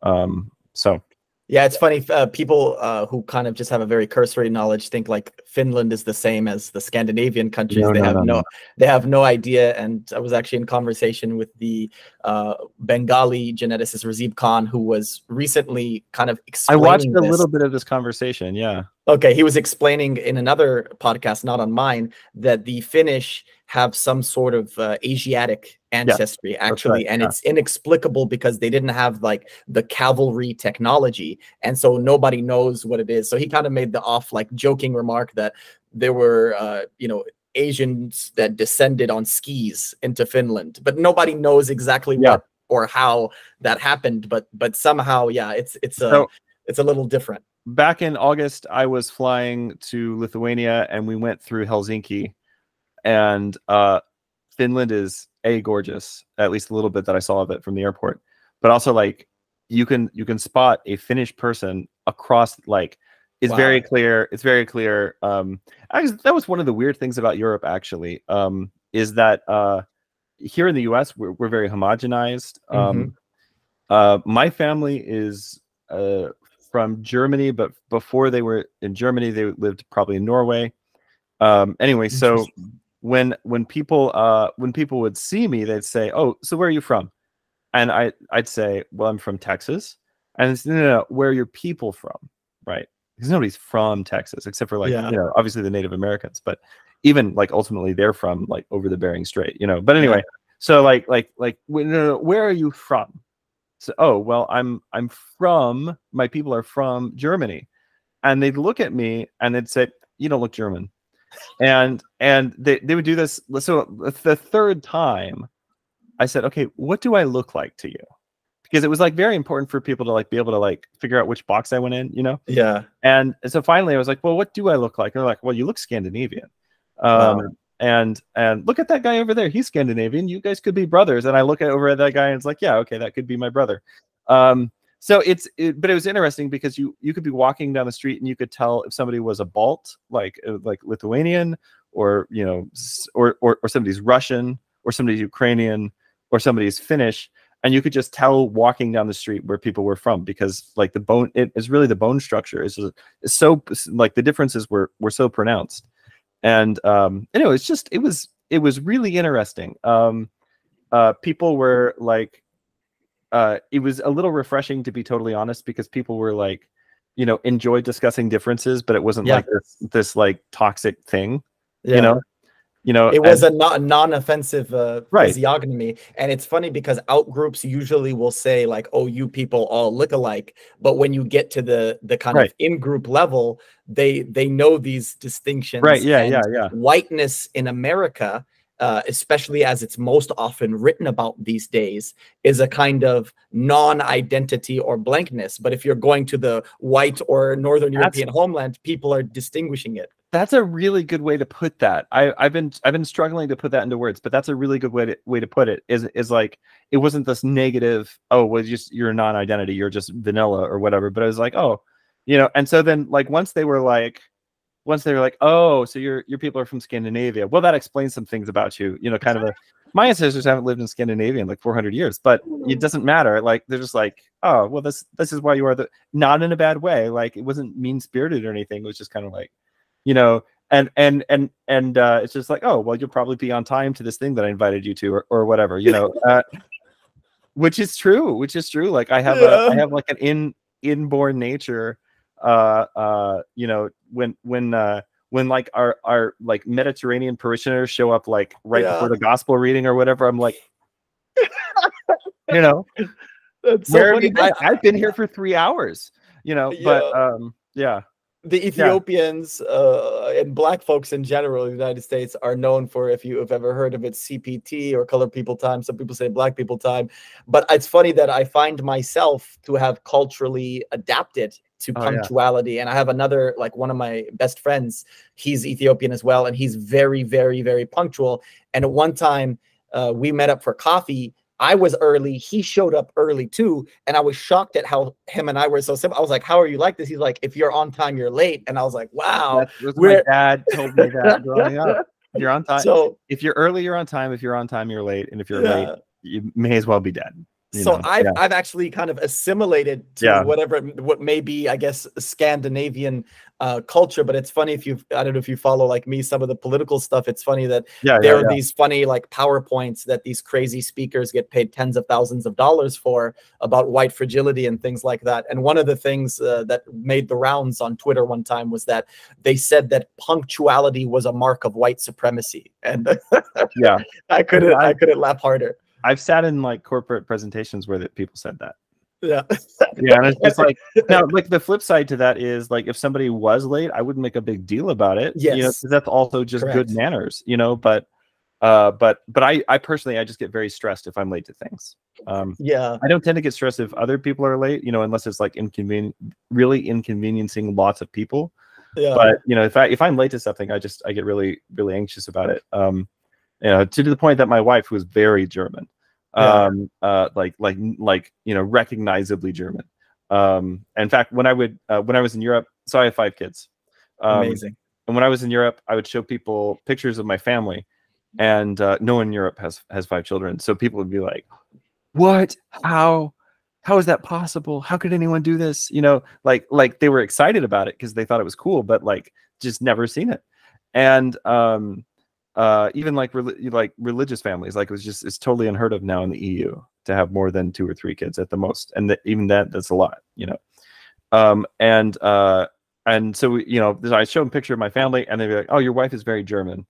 Um, so Yeah, it's funny. Uh, people uh, who kind of just have a very cursory knowledge think like Finland is the same as the Scandinavian countries. No, they no, have no, no, they have no idea. And I was actually in conversation with the uh, Bengali geneticist Razib Khan, who was recently kind of explaining. I watched a little bit of this conversation. Yeah. Okay, he was explaining in another podcast, not on mine, that the Finnish have some sort of uh, Asiatic ancestry, actually, right, and yeah. it's inexplicable because they didn't have like the cavalry technology, and so nobody knows what it is. So he kind of made the off, like joking remark that there were, uh, you know. Asians that descended on skis into Finland, but nobody knows exactly Yeah. what or how that happened. But but somehow, yeah, it's it's a So- it's a little different. back in August, I was flying to Lithuania and we went through Helsinki. And uh, Finland is a gorgeous, at least a little bit that I saw of it from the airport. But also, like you can you can spot a Finnish person across like it's very clear. It's very clear. Um, actually, that was one of the weird things about Europe. Actually, um, is that uh, here in the U.S. we're we're very homogenized. Um, uh, my family is uh, from Germany, but before they were in Germany, they lived probably in Norway. Um, anyway, so. When when people uh, when people would see me, they'd say, "Oh, so where are you from?" And I I'd say, "Well, I'm from Texas." And it's, no, no, no, where are your people from? Right? Because nobody's from Texas except for like Yeah. you know obviously the Native Americans, but even like ultimately they're from like over the Bering Strait, you know. But anyway, so like like like no, no, where are you from? So oh well, I'm I'm from my people are from Germany, and they'd look at me and they'd say, "You don't look German," and and they they would do this. So the third time, I said, "Okay, what do I look like to you?" Because it was like very important for people to like be able to like figure out which box I went in, you know. Yeah. And so finally, I was like, "Well, what do I look like?" And they're like, "Well, you look Scandinavian." Wow. Um, and and look at that guy over there. He's Scandinavian. You guys could be brothers. And I look at over at that guy, and it's like, yeah, okay, that could be my brother. Um, so it's it, but it was interesting because you you could be walking down the street and you could tell if somebody was a Balt, like uh, like Lithuanian, or you know, or or, or somebody's Russian, or somebody's Ukrainian, or somebody's Finnish, and you could just tell walking down the street where people were from because like the bone it is really the bone structure is, so like the differences were were so pronounced. And um anyway it's just it was it was really interesting. Um uh people were like uh it was a little refreshing to be totally honest because people were like you know enjoyed discussing differences but it wasn't Yeah. like this this like toxic thing Yeah. you know you know it and- was a non- non-offensive uh, Right. physiognomy and it's funny because out groups usually will say like oh you people all look alike but when you get to the the kind Right. of in-group level they they know these distinctions right yeah and yeah yeah whiteness in america uh, especially as it's most often written about these days is a kind of non-identity or blankness but if you're going to the white or northern That's- european homeland people are distinguishing it that's a really good way to put that. I, I've been I've been struggling to put that into words, but that's a really good way to way to put it. Is is like it wasn't this negative. Oh, well, just you're non-identity. You're just vanilla or whatever. But it was like, oh, you know. And so then like once they were like, once they were like, oh, so your your people are from Scandinavia. Well, that explains some things about you. You know, kind of a. My ancestors haven't lived in Scandinavia in like 400 years, but it doesn't matter. Like they're just like, oh, well, this this is why you are the not in a bad way. Like it wasn't mean spirited or anything. It was just kind of like you know and and and and uh it's just like oh well you'll probably be on time to this thing that i invited you to or, or whatever you know uh which is true which is true like i have a i have like an in inborn nature uh uh you know when when uh when like our our like mediterranean parishioners show up like right Yeah. before the gospel reading or whatever i'm like you know That's where funny. you i've been here for three hours you know but Yeah. um yeah the Ethiopians uh, and black folks in general in the United States are known for, if you have ever heard of it, CPT or color people time. Some people say black people time. But it's funny that I find myself to have culturally adapted to Oh, yeah. punctuality. And I have another, like one of my best friends, he's Ethiopian as well. And he's very, very, very punctual. And at one time, uh, we met up for coffee. I was early. He showed up early too. And I was shocked at how him and I were so simple. I was like, How are you like this? He's like, If you're on time, you're late. And I was like, Wow. That's, my dad told me that growing up. If You're on time. So, if you're early, you're on time. If you're on time, you're late. And if you're yeah. late, you may as well be dead. So know, I've yeah. I've actually kind of assimilated to yeah. whatever what may be I guess Scandinavian uh, culture. But it's funny if you I don't know if you follow like me some of the political stuff. It's funny that yeah, there are these funny like powerpoints that these crazy speakers get paid tens of thousands of dollars for about white fragility and things like that. And one of the things uh, that made the rounds on Twitter one time was that they said that punctuality was a mark of white supremacy. And yeah, I couldn't I couldn't laugh harder. I've sat in like corporate presentations where that people said that. Yeah. yeah, and it's just like now, like the flip side to that is like if somebody was late, I wouldn't make a big deal about it. Yes. You know, that's also just Correct. good manners, you know, but uh but but I I personally I just get very stressed if I'm late to things. Um yeah. I don't tend to get stressed if other people are late, you know, unless it's like inconvenient really inconveniencing lots of people. Yeah. But you know, if I if I'm late to something, I just I get really really anxious about it. Um you know, to the point that my wife, who is very German, yeah. um, uh, like like like you know, recognizably German. Um, in fact, when I would uh, when I was in Europe, so I have five kids. Um, Amazing. And when I was in Europe, I would show people pictures of my family, and uh, no one in Europe has has five children. So people would be like, "What? How? How is that possible? How could anyone do this?" You know, like like they were excited about it because they thought it was cool, but like just never seen it. And um, uh, even like re- like religious families, like it was just it's totally unheard of now in the EU to have more than two or three kids at the most, and even that that's a lot, you know. Um, and uh, and so we, you know, I show them a picture of my family, and they'd be like, "Oh, your wife is very German,"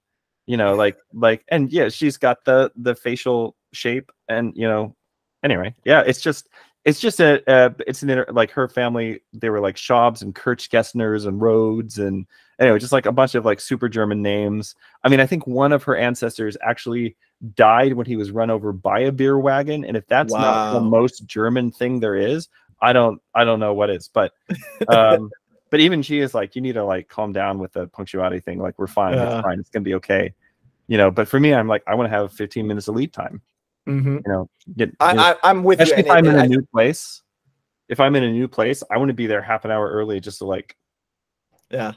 you know, like like, and yeah, she's got the the facial shape, and you know, anyway, yeah, it's just it's just a, a it's an inter, like her family they were like Schaubs and Kirchgessners and Rhodes and anyway just like a bunch of like super German names. I mean I think one of her ancestors actually died when he was run over by a beer wagon and if that's wow. not the most German thing there is I don't I don't know what is but um but even she is like you need to like calm down with the punctuality thing like we're fine yeah. it's fine it's gonna be okay you know but for me I'm like I want to have 15 minutes of lead time Mm-hmm. You know, get. I, you know, I, am with especially you. if I'm in a new place. If I'm in a new place, I want to be there half an hour early just to like. Yeah,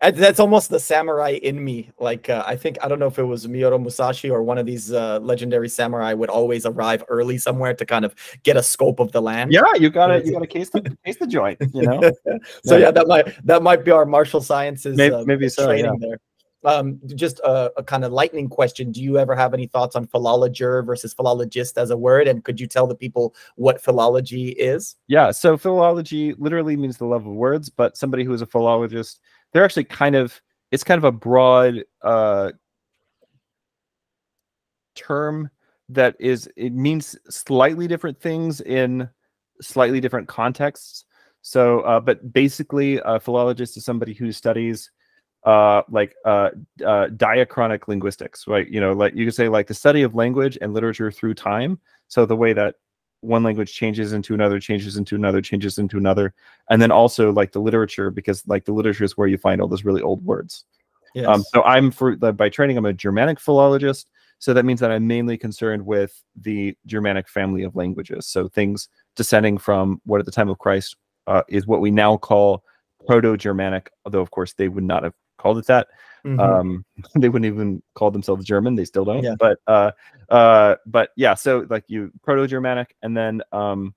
that's almost the samurai in me. Like uh, I think I don't know if it was Miura Musashi or one of these uh, legendary samurai would always arrive early somewhere to kind of get a scope of the land. Yeah, you gotta you gotta case the case the joint. You know. so yeah. yeah. that might that might be our martial sciences. Maybe, uh, maybe so. Training yeah. there um, just a, a, kind of lightning question. Do you ever have any thoughts on philologer versus philologist as a word? And could you tell the people what philology is? Yeah. So philology literally means the love of words, but somebody who is a philologist, they're actually kind of, it's kind of a broad uh, term that is, it means slightly different things in slightly different contexts. So, uh, but basically, a philologist is somebody who studies uh, like uh, uh, diachronic linguistics, right? You know, like you could say like the study of language and literature through time. So the way that one language changes into another, changes into another, changes into another, and then also like the literature, because like the literature is where you find all those really old words. Yes. Um, so I'm for by training, I'm a Germanic philologist. So that means that I'm mainly concerned with the Germanic family of languages. So things descending from what at the time of Christ uh, is what we now call Proto-Germanic, although of course they would not have called it that. Mm-hmm. Um, they wouldn't even call themselves German. They still don't. Yeah. But uh, uh, but yeah. So like you Proto-Germanic, and then um,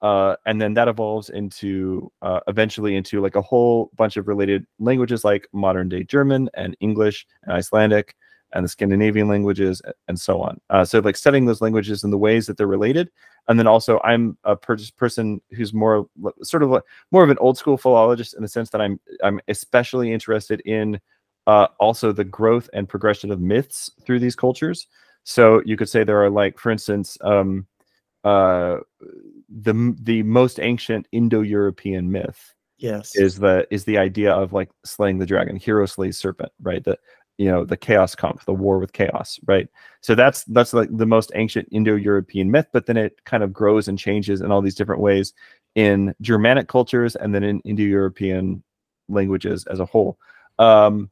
uh, and then that evolves into uh, eventually into like a whole bunch of related languages like modern day German and English and Icelandic and the Scandinavian languages and so on. Uh, so like studying those languages and the ways that they're related, and then also I'm a per- person who's more sort of more of an old school philologist in the sense that I'm I'm especially interested in uh, also the growth and progression of myths through these cultures. So you could say there are like, for instance, um, uh, the the most ancient Indo-European myth yes is the is the idea of like slaying the dragon hero slays serpent right the you know the chaos comp the war with chaos right? So that's that's like the most ancient indo-european myth but then it kind of grows and changes in all these different ways in germanic cultures and then in indo-european languages as a whole. Um,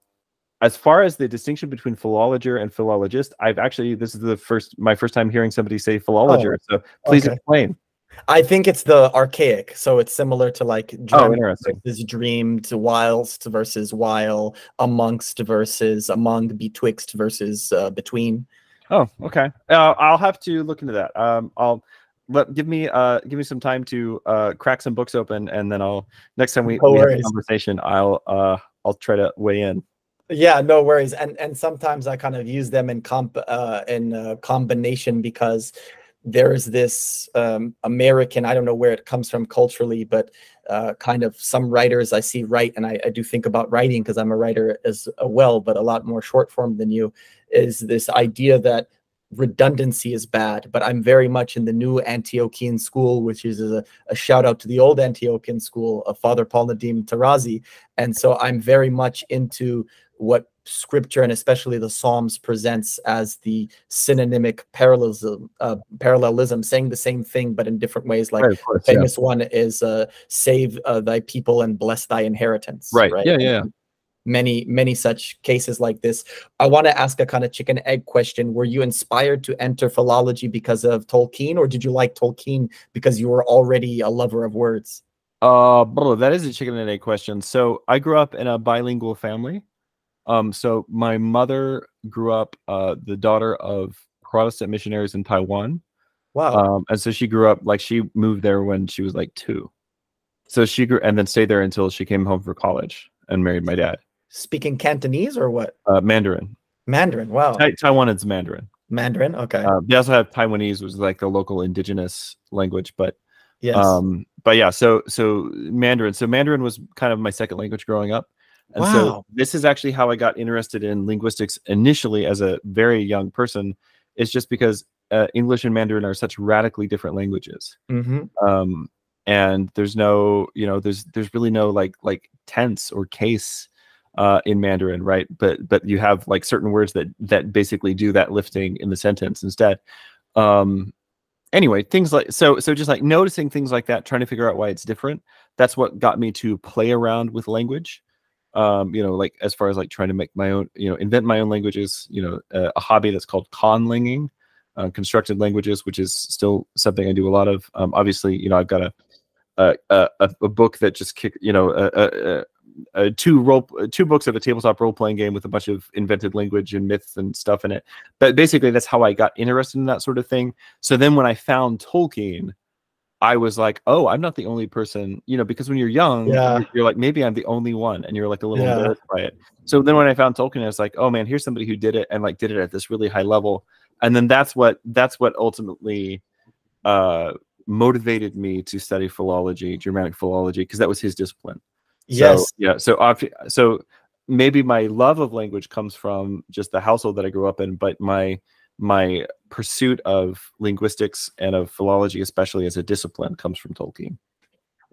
as far as the distinction between philologer and philologist i've actually this is the first my first time hearing somebody say philologer oh, so please okay. explain I think it's the archaic, so it's similar to like oh, interesting. versus dreamed, whilst versus while, amongst versus among, betwixt versus uh, between. Oh, okay. Uh, I'll have to look into that. Um, I'll let give me uh give me some time to uh crack some books open, and then I'll next time we, No we have a conversation, I'll uh I'll try to weigh in. Yeah, no worries. And and sometimes I kind of use them in comp uh, in uh, combination because there is this um, American. I don't know where it comes from culturally, but uh, kind of some writers I see write, and I, I do think about writing because I'm a writer as uh, well, but a lot more short form than you. Is this idea that redundancy is bad, but I'm very much in the new Antiochian school, which is a, a shout out to the old Antiochian school of Father Paul Nadim Tarazi. And so I'm very much into what scripture and especially the Psalms presents as the synonymic parallelism, uh, parallelism, saying the same thing but in different ways. Like Right, course, the yeah. famous one is uh, "Save uh, thy people and bless thy inheritance." Right. Yeah, And yeah. Many, many such cases like this. I want to ask a kind of chicken egg question. Were you inspired to enter philology because of Tolkien, or did you like Tolkien because you were already a lover of words? Uh, bro, that is a chicken and egg question. So I grew up in a bilingual family. Um, so my mother grew up uh, the daughter of Protestant missionaries in Taiwan. Wow. Um, and so she grew up like she moved there when she was like two. So she grew and then stayed there until she came home for college and married my dad. Speaking Cantonese or what? Uh, Mandarin. Mandarin. Wow. Tai- Taiwan is Mandarin. Mandarin. Okay. Uh, they also have Taiwanese, which is like the local indigenous language, but yes. um but yeah so so mandarin so mandarin was kind of my second language growing up and so this is actually how i got interested in linguistics initially as a very young person is just because uh, english and mandarin are such radically different languages. Hmm um and there's no you know there's there's really no like like tense or case uh in mandarin right? But but you have like certain words that that basically do that lifting in the sentence instead. Um anyway things like so so just like noticing things like that trying to figure out why it's different that's what got me to play around with language um you know like as far as like trying to make my own you know invent my own languages you know uh, a hobby that's called conlanging uh, constructed languages which is still something i do a lot of. Um obviously you know i've got a a, a, a book that just kick you know a, a two role two books of a tabletop role playing game with a bunch of invented language and myths and stuff in it. But basically that's how i got interested in that sort of thing. So then when i found tolkien i was like oh i'm not the only person you know because when you're young Yeah. you're, you're like maybe i'm the only one and you're like a little Yeah. embarrassed by it so then when i found tolkien i was like oh man here's somebody who did it and like did it at this really high level and then that's what that's what ultimately uh motivated me to study philology germanic philology because that was his discipline yes. so, yeah. So obvi- so maybe my love of language comes from just the household that I grew up in, but my my pursuit of linguistics and of philology, especially as a discipline, comes from Tolkien.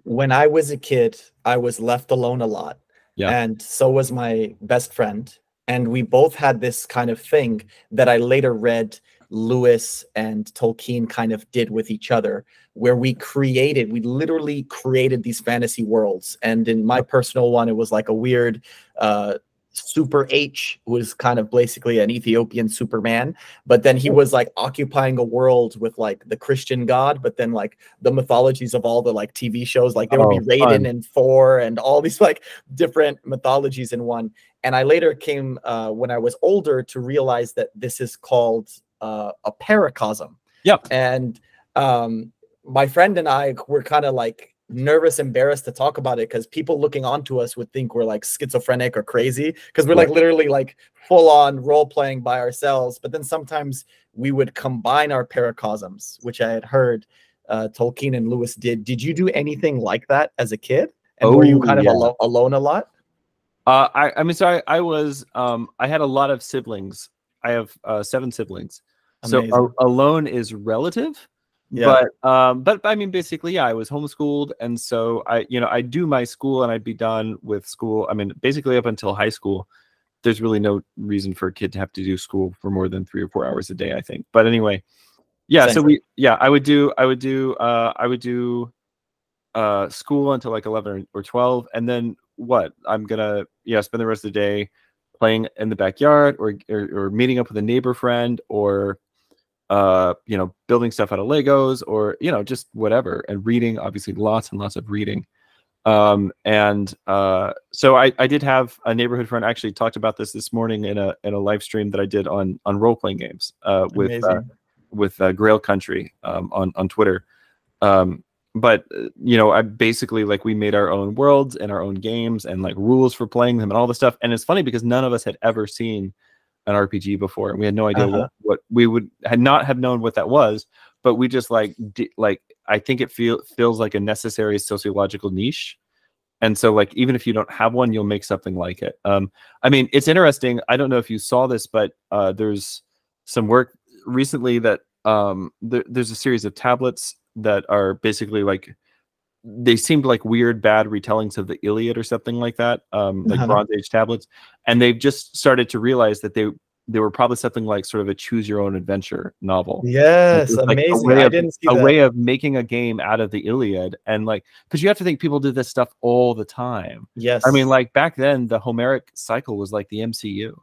when I was a kid, I was left alone a lot. Yeah. And so was my best friend. And we both had this kind of thing that I later read Lewis and Tolkien kind of did with each other, where we created, we literally created these fantasy worlds. And in my personal one, it was like a weird uh, Super H was kind of basically an Ethiopian Superman, but then he was like occupying a world with like the Christian God, but then like the mythologies of all the like TV shows, like there would Oh, be Raiden fun. and Four and all these like different mythologies in one. And I later came uh, when I was older to realize that this is called uh, a paracosm. Yep. And um, my friend and I were kind of like nervous, embarrassed to talk about it because people looking onto us would think we're like schizophrenic or crazy because we're like literally like full on role playing by ourselves. But then sometimes we would combine our paracosms, which I had heard uh, Tolkien and Lewis did. Did you do anything like that as a kid? And were you Oh, kind of yeah. alo- alone a lot? Uh, I, I mean, so I, I was, um, I had a lot of siblings. I have uh, seven siblings. So Amazing. a- alone is relative. Yeah. But um, but I mean, basically, yeah, I was homeschooled, and so I, you know, I do my school, and I'd be done with school. I mean, basically up until high school, there's really no reason for a kid to have to do school for more than three or four hours a day. I think. But anyway, yeah. So Same. we, yeah, I would do, I would do, uh, I would do, uh, school until like eleven or twelve, and then what? I'm gonna, yeah, spend the rest of the day playing in the backyard, or or, or meeting up with a neighbor friend, or uh you know building stuff out of legos or you know just whatever and reading obviously lots and lots of reading um and uh so i i did have a neighborhood friend I actually talked about this this morning in a in a live stream that i did on on role playing games uh with uh, with uh, Grail Country um, on on Twitter. Um, but uh, you know, I basically like we made our own worlds and our own games and like rules for playing them and all this stuff. And it's funny because none of us had ever seen an RPG before, and we had no idea uh-huh. what, what we would had not have known what that was. But we just like di- like I think it feel feels like a necessary sociological niche. And so, like, even if you don't have one, you'll make something like it. Um, I mean, it's interesting. I don't know if you saw this, but uh, there's some work recently that um, th- there's a series of tablets that are basically like they seemed like weird bad retellings of the iliad or something like that um like uh-huh. bronze age tablets and they've just started to realize that they they were probably something like sort of a choose your own adventure novel yes like amazing. a, I of, didn't see a way of making a game out of the iliad and like because you have to think people did this stuff all the time. Yes i mean like back then the homeric cycle was like the mcu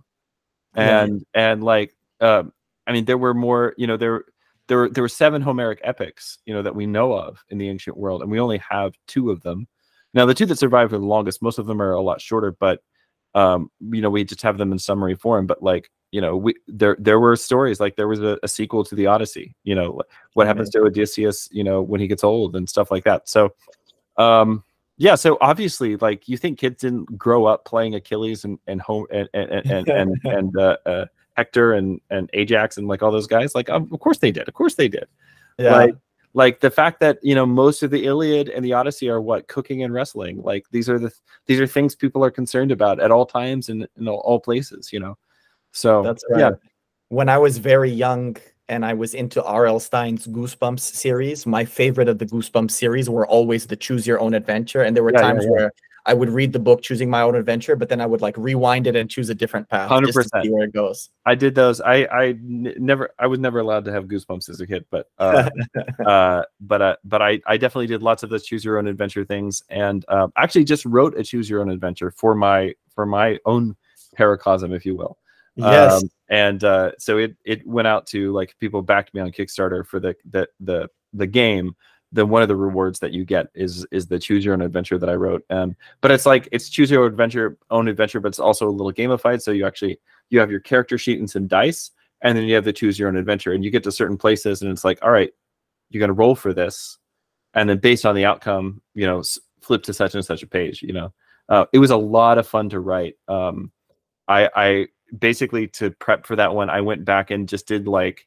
and yeah. and like um i mean there were more you know there there were there were seven Homeric epics, you know, that we know of in the ancient world, and we only have two of them. Now, the two that survived for the longest, most of them are a lot shorter, but um, you know, we just have them in summary form. But like, you know, we there there were stories like there was a, a sequel to the Odyssey. You know, what happens to Odysseus, you know, when he gets old and stuff like that. So, um, yeah. So obviously, like, you think kids didn't grow up playing Achilles and and home and and and and, and uh, uh, Hector and and Ajax and like all those guys. Like, of course they did. Of course they did. Yeah. Like, like the fact that you know most of the Iliad and the Odyssey are what cooking and wrestling. Like these are the these are things people are concerned about at all times and in all, all places. You know. So that's right. Yeah. When I was very young, and I was into R.L. Stine's Goosebumps series. My favorite of the Goosebumps series were always the Choose Your Own Adventure, and there were yeah, times yeah, yeah. where I would read the book choosing my own adventure, but then I would like rewind it and choose a different path 100%. just to see where it goes. I did those. I I n- never I was never allowed to have goosebumps as a kid, but uh, uh but uh, but I I definitely did lots of those choose your own adventure things, and uh, actually just wrote a choose your own adventure for my for my own paracosm, if you will. Yes. Um, and uh, so it it went out to like people backed me on Kickstarter for the the the the game then one of the rewards that you get is is the choose your own adventure that I wrote. Um, but it's like it's choose your own adventure, own adventure, but it's also a little gamified. So you actually you have your character sheet and some dice, and then you have the choose your own adventure, and you get to certain places, and it's like, all right, you're gonna roll for this, and then based on the outcome, you know, flip to such and such a page. You know, uh, it was a lot of fun to write. Um, I I basically to prep for that one, I went back and just did like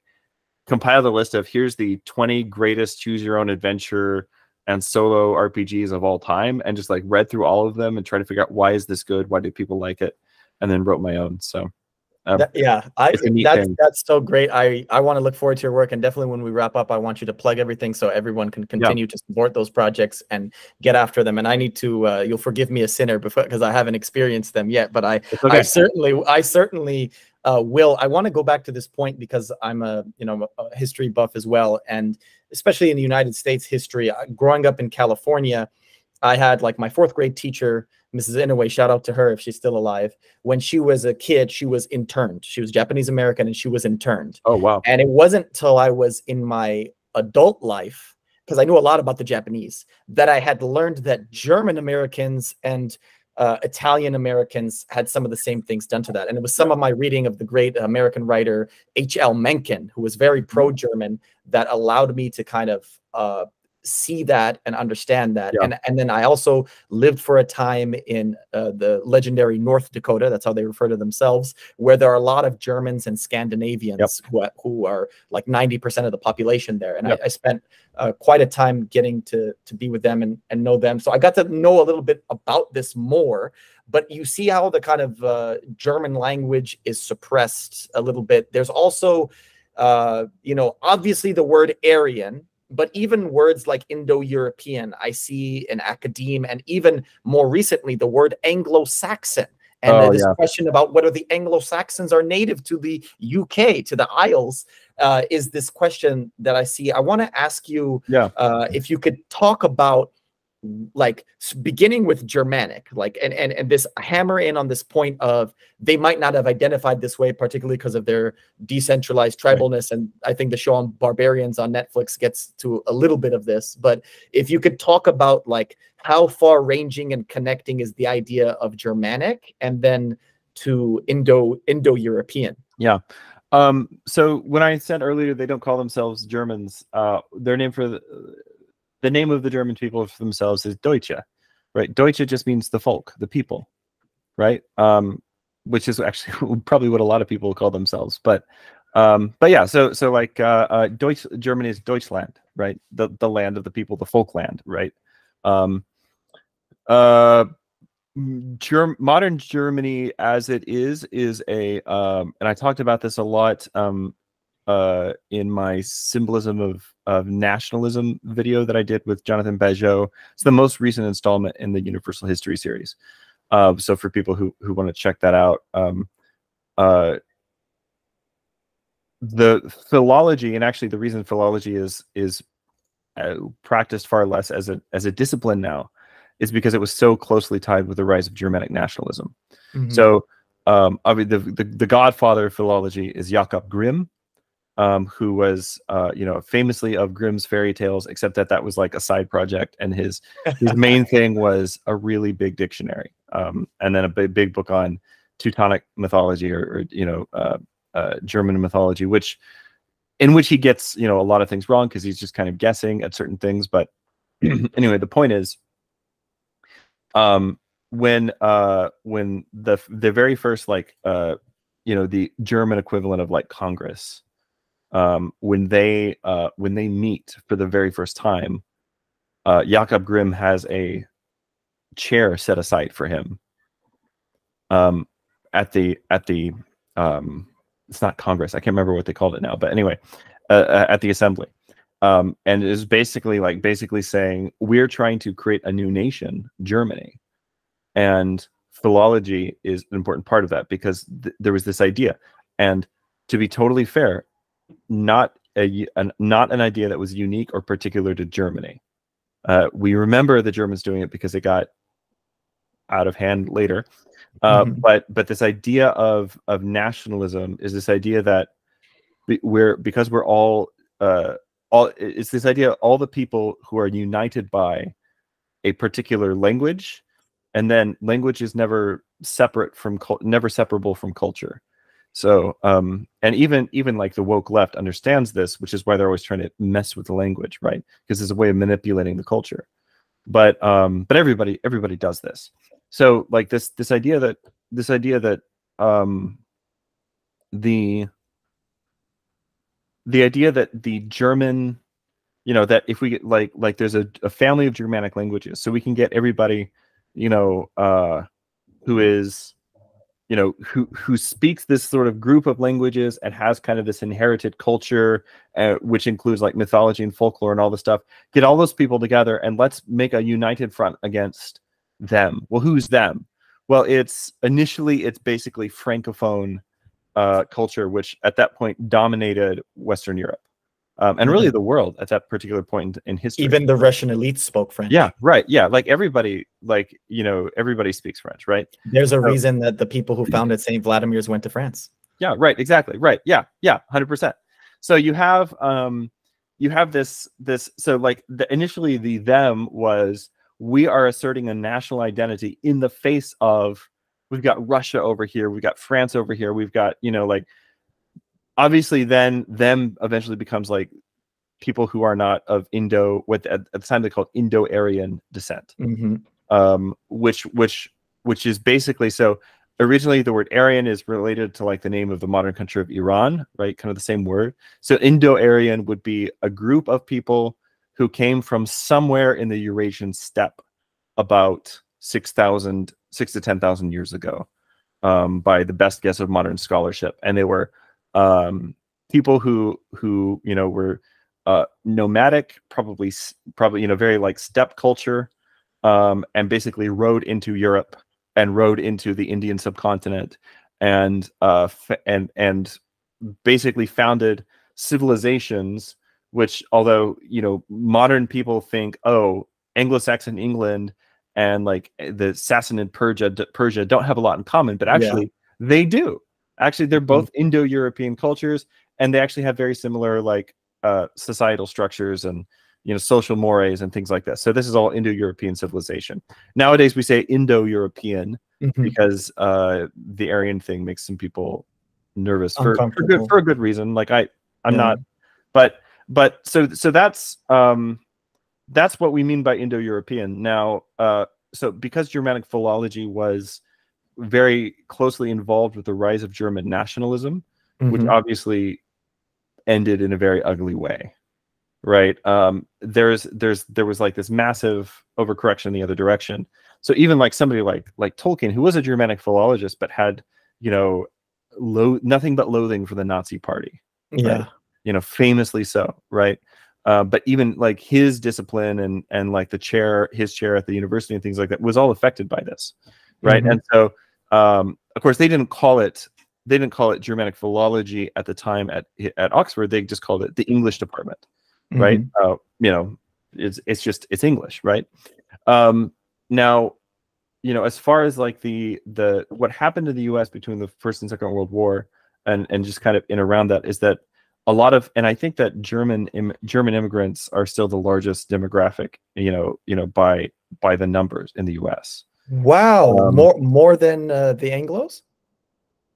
compiled a list of here's the 20 greatest choose your own adventure and solo RPGs of all time and just like read through all of them and try to figure out why is this good? Why do people like it? And then wrote my own. So um, that, yeah, I that's that's so great. I I want to look forward to your work, and definitely when we wrap up, I want you to plug everything so everyone can continue yeah. to support those projects and get after them. And I need to. Uh, you'll forgive me a sinner before because I haven't experienced them yet, but I okay. I certainly I certainly uh, will. I want to go back to this point because I'm a you know a history buff as well, and especially in the United States history. Uh, growing up in California, I had like my fourth grade teacher, Mrs. Inouye. Shout out to her if she's still alive. When she was a kid, she was interned. She was Japanese American, and she was interned. Oh wow! And it wasn't until I was in my adult life because I knew a lot about the Japanese that I had learned that German Americans and uh, Italian Americans had some of the same things done to that. And it was some of my reading of the great American writer H.L. Mencken, who was very pro German, that allowed me to kind of uh, see that and understand that. Yeah. And and then I also lived for a time in uh, the legendary North Dakota. That's how they refer to themselves, where there are a lot of Germans and Scandinavians yep. who, who are like ninety percent of the population there. And yep. I, I, spent uh, quite a time getting to to be with them and and know them. So I got to know a little bit about this more. But you see how the kind of uh, German language is suppressed a little bit. There's also uh, you know, obviously the word Aryan but even words like Indo-European, I see in academe, and even more recently, the word Anglo-Saxon. And oh, this yeah. question about whether the Anglo-Saxons are native to the UK, to the Isles, uh, is this question that I see. I want to ask you yeah. uh, if you could talk about like beginning with germanic like and, and and this hammer in on this point of they might not have identified this way particularly because of their decentralized tribalness right. and i think the show on barbarians on netflix gets to a little bit of this but if you could talk about like how far ranging and connecting is the idea of germanic and then to indo indo-european yeah Um, so when I said earlier they don't call themselves Germans, uh, their name for the, the name of the German people for themselves is Deutsche, right? Deutsche just means the folk, the people, right? Um, which is actually probably what a lot of people call themselves. But um, but yeah, so so like uh, uh, Deutsch Germany is Deutschland, right? The the land of the people, the folkland, right? Um, uh, Germ- modern Germany as it is is a um, and I talked about this a lot um, uh, in my symbolism of of nationalism video that I did with Jonathan Pageau. It's the most recent installment in the Universal History series. Uh, so for people who who want to check that out, um, uh, the philology and actually the reason philology is is uh, practiced far less as a as a discipline now is because it was so closely tied with the rise of Germanic nationalism. Mm-hmm. So, um, I mean, the, the, the godfather of philology is Jakob Grimm, um, who was, uh, you know, famously of Grimm's fairy tales, except that that was like a side project, and his his main thing was a really big dictionary, um, and then a big big book on Teutonic mythology or, or you know, uh, uh, German mythology, which in which he gets you know a lot of things wrong because he's just kind of guessing at certain things. But anyway, the point is um when uh when the the very first like uh you know the german equivalent of like congress um when they uh when they meet for the very first time uh jakob grimm has a chair set aside for him. Um at the at the um it's not congress i can't remember what they called it now but anyway uh, uh at the assembly. Um and is basically like basically saying we're trying to create a new nation germany. And philology is an important part of that because th- there was this idea. And to be totally fair not a an, not an idea that was unique or particular to germany. Uh, we remember the germans doing it because it got out of hand later. Uh, mm-hmm. but but this idea of of nationalism is this idea that we're because we're all uh, all it's this idea all the people who are united by a particular language and then language is never separate from never separable from culture so um and even even like the woke left understands this which is why they're always trying to mess with the language right? Because it's a way of manipulating the culture. But um but everybody everybody does this. So like this this idea that this idea that um the the idea that the german you know that if we get like like there's a, a family of germanic languages so we can get everybody you know, uh, who is, you know, who who speaks this sort of group of languages and has kind of this inherited culture, uh, which includes like mythology and folklore and all this stuff. Get all those people together and let's make a united front against them. Well, who's them? Well, it's initially it's basically francophone uh, culture, which at that point dominated Western Europe um, and really mm-hmm. the world at that particular point in, in, history. Even the Russian elite spoke French. Yeah, right. Yeah, like everybody, like you know, everybody speaks French, right? There's a so, reason that the people who founded Saint Vladimir's went to France. Yeah, right. Exactly. Right. Yeah. Yeah. Hundred percent. So you have um, you have this this so like the, initially the them was we are asserting a national identity in the face of we've got Russia over here, we've got France over here, we've got you know like obviously then them eventually becomes like people who are not of Indo what at, the time they called Indo-Aryan descent. Mm-hmm. Um, which which which is basically so originally the word Aryan is related to like the name of the modern country of Iran, right? Kind of the same word. So Indo-Aryan would be a group of people who came from somewhere in the Eurasian steppe about 6,000, 6 to 10,000 years ago um, by the best guess of modern scholarship. And they were um, people who who you know were uh, nomadic, probably probably you know very like steppe culture, um, and basically rode into Europe and rode into the Indian subcontinent, and uh, and and basically founded civilizations. Which, although you know, modern people think, oh, Anglo-Saxon England and like the Sassanid Persia Persia don't have a lot in common, but actually yeah. they do. Actually, they're both mm-hmm. Indo-European cultures, and they actually have very similar like uh, societal structures and you know social mores and things like that. So this is all Indo-European civilization. Nowadays, we say Indo-European mm-hmm. because uh, the Aryan thing makes some people nervous for, for good for a good reason. Like I I'm yeah. not, but but so so that's um that's what we mean by Indo-European. Now, uh, so because Germanic philology was very closely involved with the rise of German nationalism, mm-hmm. which obviously ended in a very ugly way right? Um there's there's there was like this massive overcorrection in the other direction. So even like somebody like like tolkien who was a germanic philologist but had you know low nothing but loathing for the nazi party yeah. you know famously so right? Uh, but even like his discipline and and like the chair his chair at the university and things like that was all affected by this right mm-hmm. and so um of course they didn't call it they didn't call it germanic philology at the time at at oxford they just called it the english department mm-hmm. right? Uh, you know, it's it's just it's English, right? Um, now, you know, as far as like the the what happened to the U.S. between the First and Second World War, and and just kind of in around that is that a lot of and I think that German Im, German immigrants are still the largest demographic, you know, you know by by the numbers in the U.S. Wow, um, more more than uh, the Anglo's?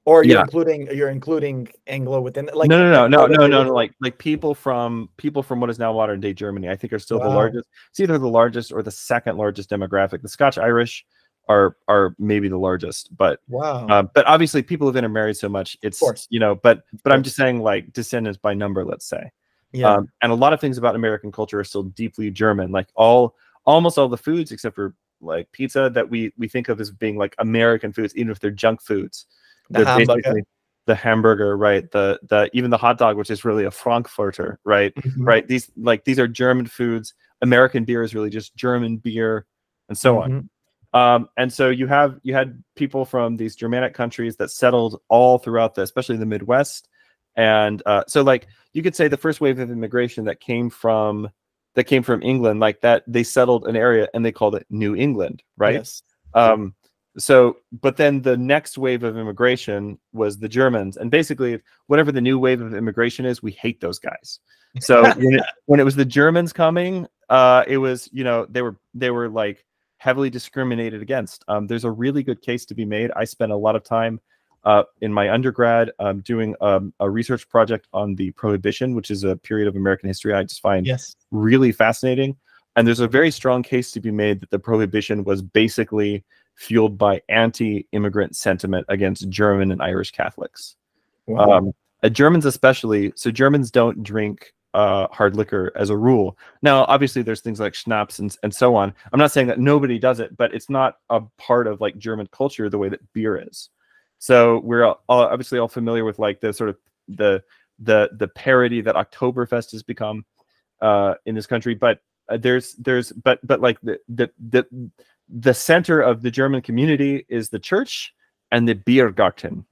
Or you're yeah. including you're including Anglo within like no no no no no no no like like people from people from what is now modern day Germany. I think are still wow. the largest it's either the largest or the second largest demographic. The Scotch Irish are are maybe the largest but wow. uh, but obviously people have intermarried so much it's you know but but I'm just saying like descendants by number let's say. Yeah. Um, and a lot of things about American culture are still deeply German. Like all almost all the foods except for like pizza that we we think of as being like American foods even if they're junk foods the hamburger. the hamburger, right? The the even the hot dog, which is really a frankfurter, right? Mm-hmm. Right. These like these are German foods. American beer is really just German beer, and so mm-hmm. on. Um, and so you have you had people from these Germanic countries that settled all throughout the, especially the Midwest, and uh, so like you could say the first wave of immigration that came from that came from England, like that they settled an area and they called it New England, right? Yes. Um, so but then the next wave of immigration was the germans and basically whatever the new wave of immigration is we hate those guys so when, it, when, it, was the germans coming uh it was you know they were they were like heavily discriminated against um, there's a really good case to be made i spent a lot of time uh, in my undergrad um, doing um, a research project on the prohibition which is a period of american history i just find yes. really fascinating and there's a very strong case to be made that the prohibition was basically fueled by anti-immigrant sentiment against German and Irish Catholics. Wow. Um, uh, Germans especially, so Germans don't drink uh, hard liquor as a rule. Now, obviously, there's things like schnapps and, and so on. I'm not saying that nobody does it, but it's not a part of like German culture the way that beer is. So we're all, obviously all familiar with like the sort of the the the parody that Oktoberfest has become uh, in this country, but uh, there's there's but but like the the the the center of the German community is the church and the Biergarten,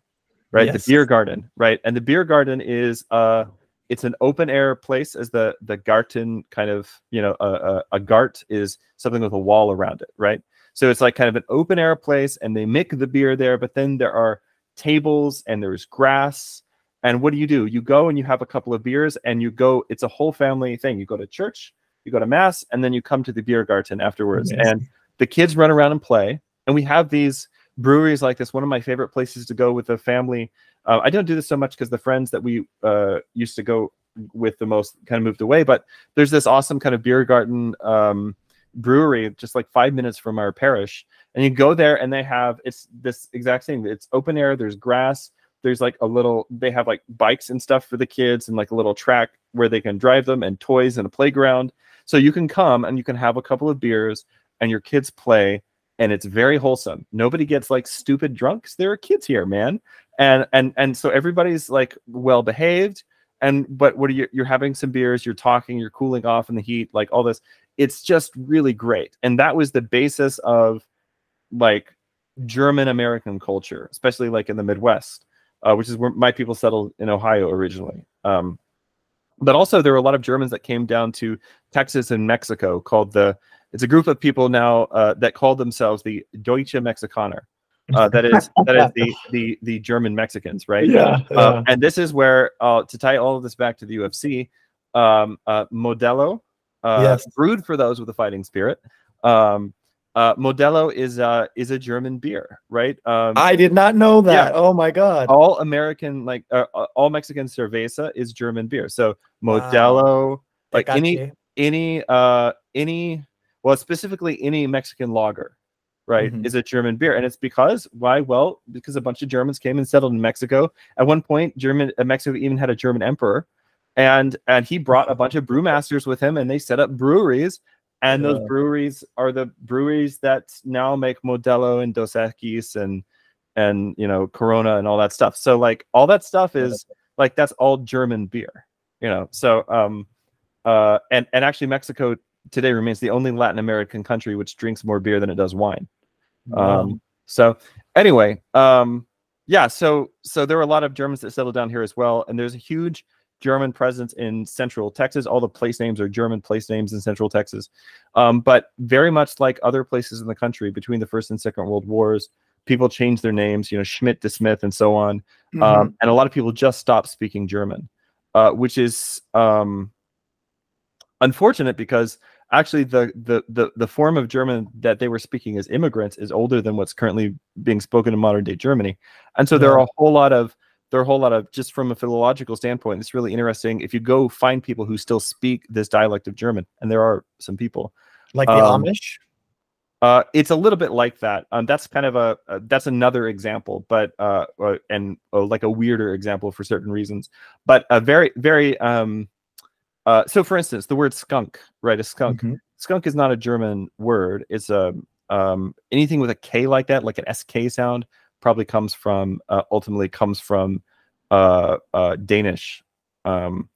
right? Yes. The beer garden, right? And the beer garden is uh it's an open air place as the the garten kind of you know a, a, a gart is something with a wall around it right so it's like kind of an open air place and they make the beer there but then there are tables and there's grass. And what do you do? You go and you have a couple of beers and you go it's a whole family thing. You go to church you go to mass and then you come to the beer garden afterwards. Yes. and the kids run around and play and we have these breweries like this one of my favorite places to go with the family. Uh, i don't do this so much because the friends that we uh, used to go with the most kind of moved away but there's this awesome kind of beer garden um, brewery just like five minutes from our parish and you go there and they have it's this exact same. it's open air there's grass there's like a little they have like bikes and stuff for the kids and like a little track where they can drive them and toys and a playground so you can come and you can have a couple of beers and your kids play and it's very wholesome. Nobody gets like stupid drunks. There are kids here, man. And and and so everybody's like well behaved. And but what are you you're having some beers, you're talking, you're cooling off in the heat, like all this. It's just really great. And that was the basis of like German American culture, especially like in the Midwest, uh, which is where my people settled in Ohio originally. Um, but also there were a lot of Germans that came down to Texas and Mexico called the it's a group of people now uh, that call themselves the Deutsche Mexikaner. Uh, that is that is the the the German Mexicans, right? Yeah. yeah. Uh, and this is where uh, to tie all of this back to the UFC, um, uh, Modelo, uh, yes. brewed for those with a fighting spirit, um, uh, Modelo is uh is a German beer, right? Um, I did not know that. Yeah. Oh my god! All American, like uh, all Mexican cerveza is German beer. So Modelo, wow. like any you. any uh any well specifically any Mexican lager, right, mm-hmm. is a German beer, and it's because why? Well, because a bunch of Germans came and settled in Mexico. At one point, German uh, Mexico even had a German emperor, and and he brought a bunch of brewmasters with him, and they set up breweries and yeah. those breweries are the breweries that now make Modelo and Dos Equis and and you know Corona and all that stuff. So like all that stuff is like that's all German beer, you know. So um uh and and actually Mexico today remains the only Latin American country which drinks more beer than it does wine. Wow. Um so anyway, um yeah, so so there were a lot of Germans that settled down here as well and there's a huge German presence in central Texas. All the place names are German place names in central Texas. Um, but very much like other places in the country between the First and Second World Wars, people changed their names, you know, Schmidt to Smith and so on. Mm-hmm. Um, and a lot of people just stopped speaking German, uh, which is um, unfortunate because actually the, the the the form of German that they were speaking as immigrants is older than what's currently being spoken in modern day Germany. And so there are a whole lot of there are a whole lot of just from a philological standpoint it's really interesting if you go find people who still speak this dialect of german and there are some people like the um, amish uh, it's a little bit like that. Um, that's kind of a uh, that's another example, but uh, uh and uh, like a weirder example for certain reasons. But a very very um, uh, so for instance, the word skunk, right? A skunk. Mm-hmm. Skunk is not a German word. It's a um, anything with a K like that, like an SK sound, probably comes from uh, ultimately comes from uh, uh, Danish. Um,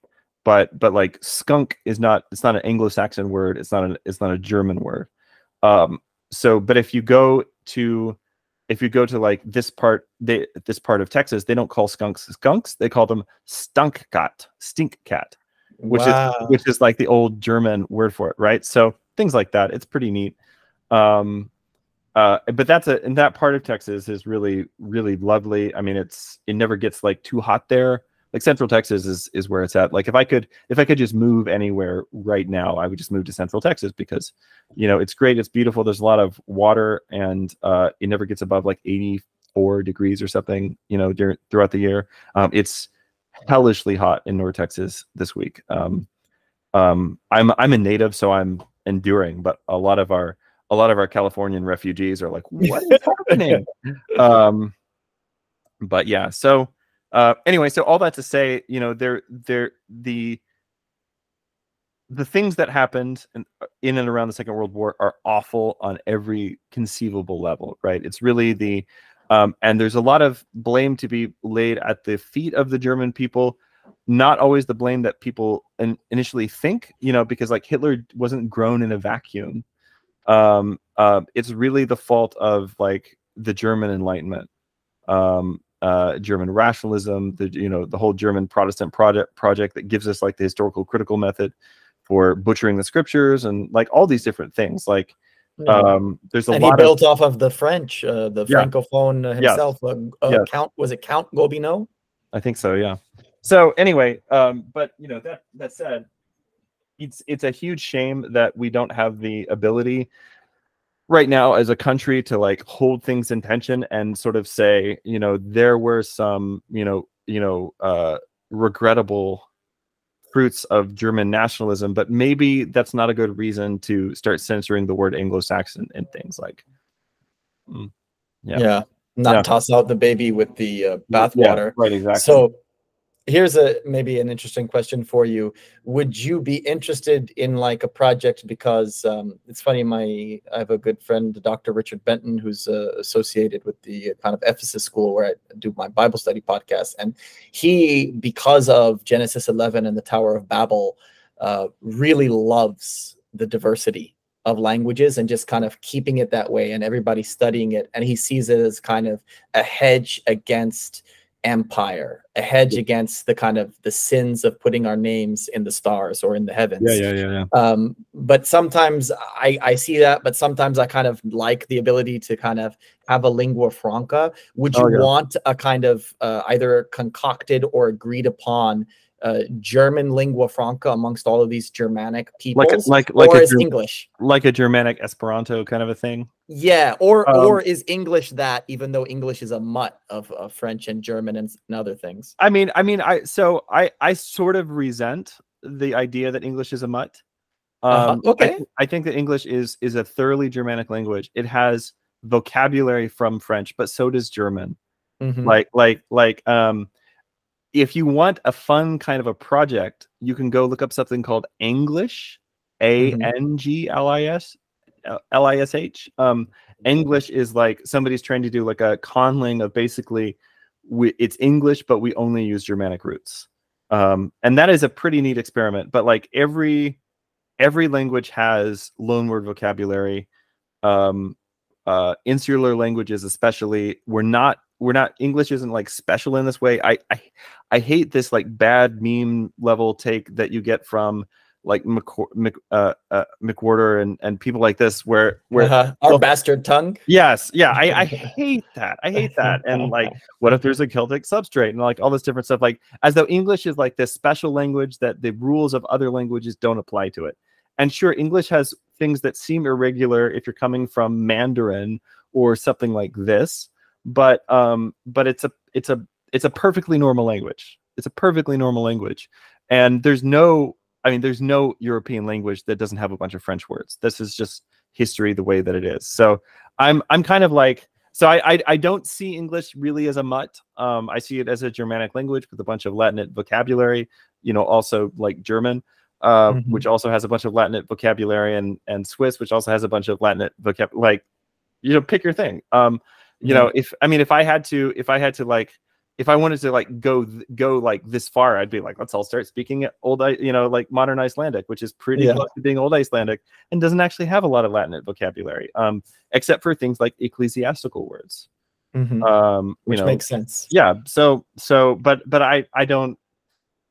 but but like skunk is not it's not an Anglo-Saxon word. It's not an it's not a German word. Um, so but if you go to if you go to like this part they this part of Texas, they don't call skunks skunks. They call them stink cat, stink cat, which wow. is which is like the old German word for it, right? So things like that. It's pretty neat. Um, uh, but that's a and that part of Texas is really really lovely. I mean, it's it never gets like too hot there. Like Central Texas is is where it's at. Like if I could if I could just move anywhere right now, I would just move to Central Texas because you know it's great, it's beautiful. There's a lot of water and uh, it never gets above like 84 degrees or something. You know, during throughout the year. Um, it's hellishly hot in North Texas this week. Um, um, I'm I'm a native, so I'm enduring, but a lot of our a lot of our Californian refugees are like, what is happening? um, but yeah, so uh, anyway, so all that to say, you know, there, there, the, the things that happened in, in and around the Second World War are awful on every conceivable level, right? It's really the, um, and there's a lot of blame to be laid at the feet of the German people. Not always the blame that people in, initially think, you know, because like Hitler wasn't grown in a vacuum um, uh, it's really the fault of like the German Enlightenment, um, uh, German rationalism, the you know the whole German Protestant project project that gives us like the historical critical method for butchering the scriptures and like all these different things. Like um, there's a and lot he built of, off of the French, uh, the yeah. francophone himself. Yes. Uh, yes. Count was it Count Gobineau? I think so. Yeah. So anyway, um, but you know that that said, it's it's a huge shame that we don't have the ability right now as a country to like hold things in tension and sort of say you know there were some you know you know uh regrettable fruits of german nationalism but maybe that's not a good reason to start censoring the word anglo-saxon and things like mm, yeah. Yeah not yeah. toss out the baby with the uh, bathwater. yeah, right exactly. So here's a maybe an interesting question for you. Would you be interested in like a project because um, it's funny my i have a good friend dr richard benton who's uh, associated with the kind of ephesus school where i do my bible study podcast. And he because of genesis 11 and the tower of babel uh, really loves the diversity of languages and just kind of keeping it that way and everybody studying it. And he sees it as kind of a hedge against empire a hedge yeah. against the kind of the sins of putting our names in the stars or in the heavens yeah yeah yeah, yeah. Um, but sometimes i i see that but sometimes i kind of like the ability to kind of have a lingua franca would you oh, yeah. want a kind of uh, either concocted or agreed upon uh, German lingua franca amongst all of these Germanic people, like like like or is Ger- English? like a Germanic Esperanto kind of a thing. Yeah, or Um, or is English that? Even though English is a mutt of, of French and German and, and other things. I mean, I mean, I so I I sort of resent the idea that English is a mutt. Uh-huh, Um, I okay. thi- I, think that English is is a thoroughly Germanic language. It has vocabulary from French, but so does German. Mhm. Like like like um, if you want a fun kind of a project, you can go look up something called Anglish, A Mm-hmm. N G L I S L I S H. Um, Anglish is like somebody's trying to do like a conlang of basically we, it's English, but we only use Germanic roots. Um, and that is a pretty neat experiment. But like every every language has loanword vocabulary. Um, uh, insular languages, especially, we're not we're not English isn't like special in this way. I I, I hate this like bad meme level take that you get from like McW- Mc, uh, uh, McWhorter and and people like this where where Uh-huh. Our well- bastard tongue. Yes, yeah, I, I hate that. I hate that. And like, what if there's a Celtic substrate and like all this different stuff? Like, as though English is like this special language that the rules of other languages don't apply to it. And sure, English has things that seem irregular if you're coming from Mandarin or something like this, but um, but it's a it's a it's a perfectly normal language. It's a perfectly normal language, and there's no I mean, there's no European language that doesn't have a bunch of French words. This is just history the way that it is. So I'm I'm kind of like so I I, I don't see English really as a mutt. Um, I see it as a Germanic language with a bunch of Latinate vocabulary. You know, also like German, uh, Mhm. which also has a bunch of Latinate vocabulary, and and Swiss, which also has a bunch of Latinate vocab. Like, you know, pick your thing. Um, you know, if I mean, if I had to, if I had to like if I wanted to like go go like this far, I'd be like, let's all start speaking old, I- you know, like modern Icelandic, which is pretty Yeah. close to being old Icelandic and doesn't actually have a lot of Latin vocabulary, um, except for things like ecclesiastical words. Mhm. Um, Which know, makes sense. yeah. So so, but but I I don't.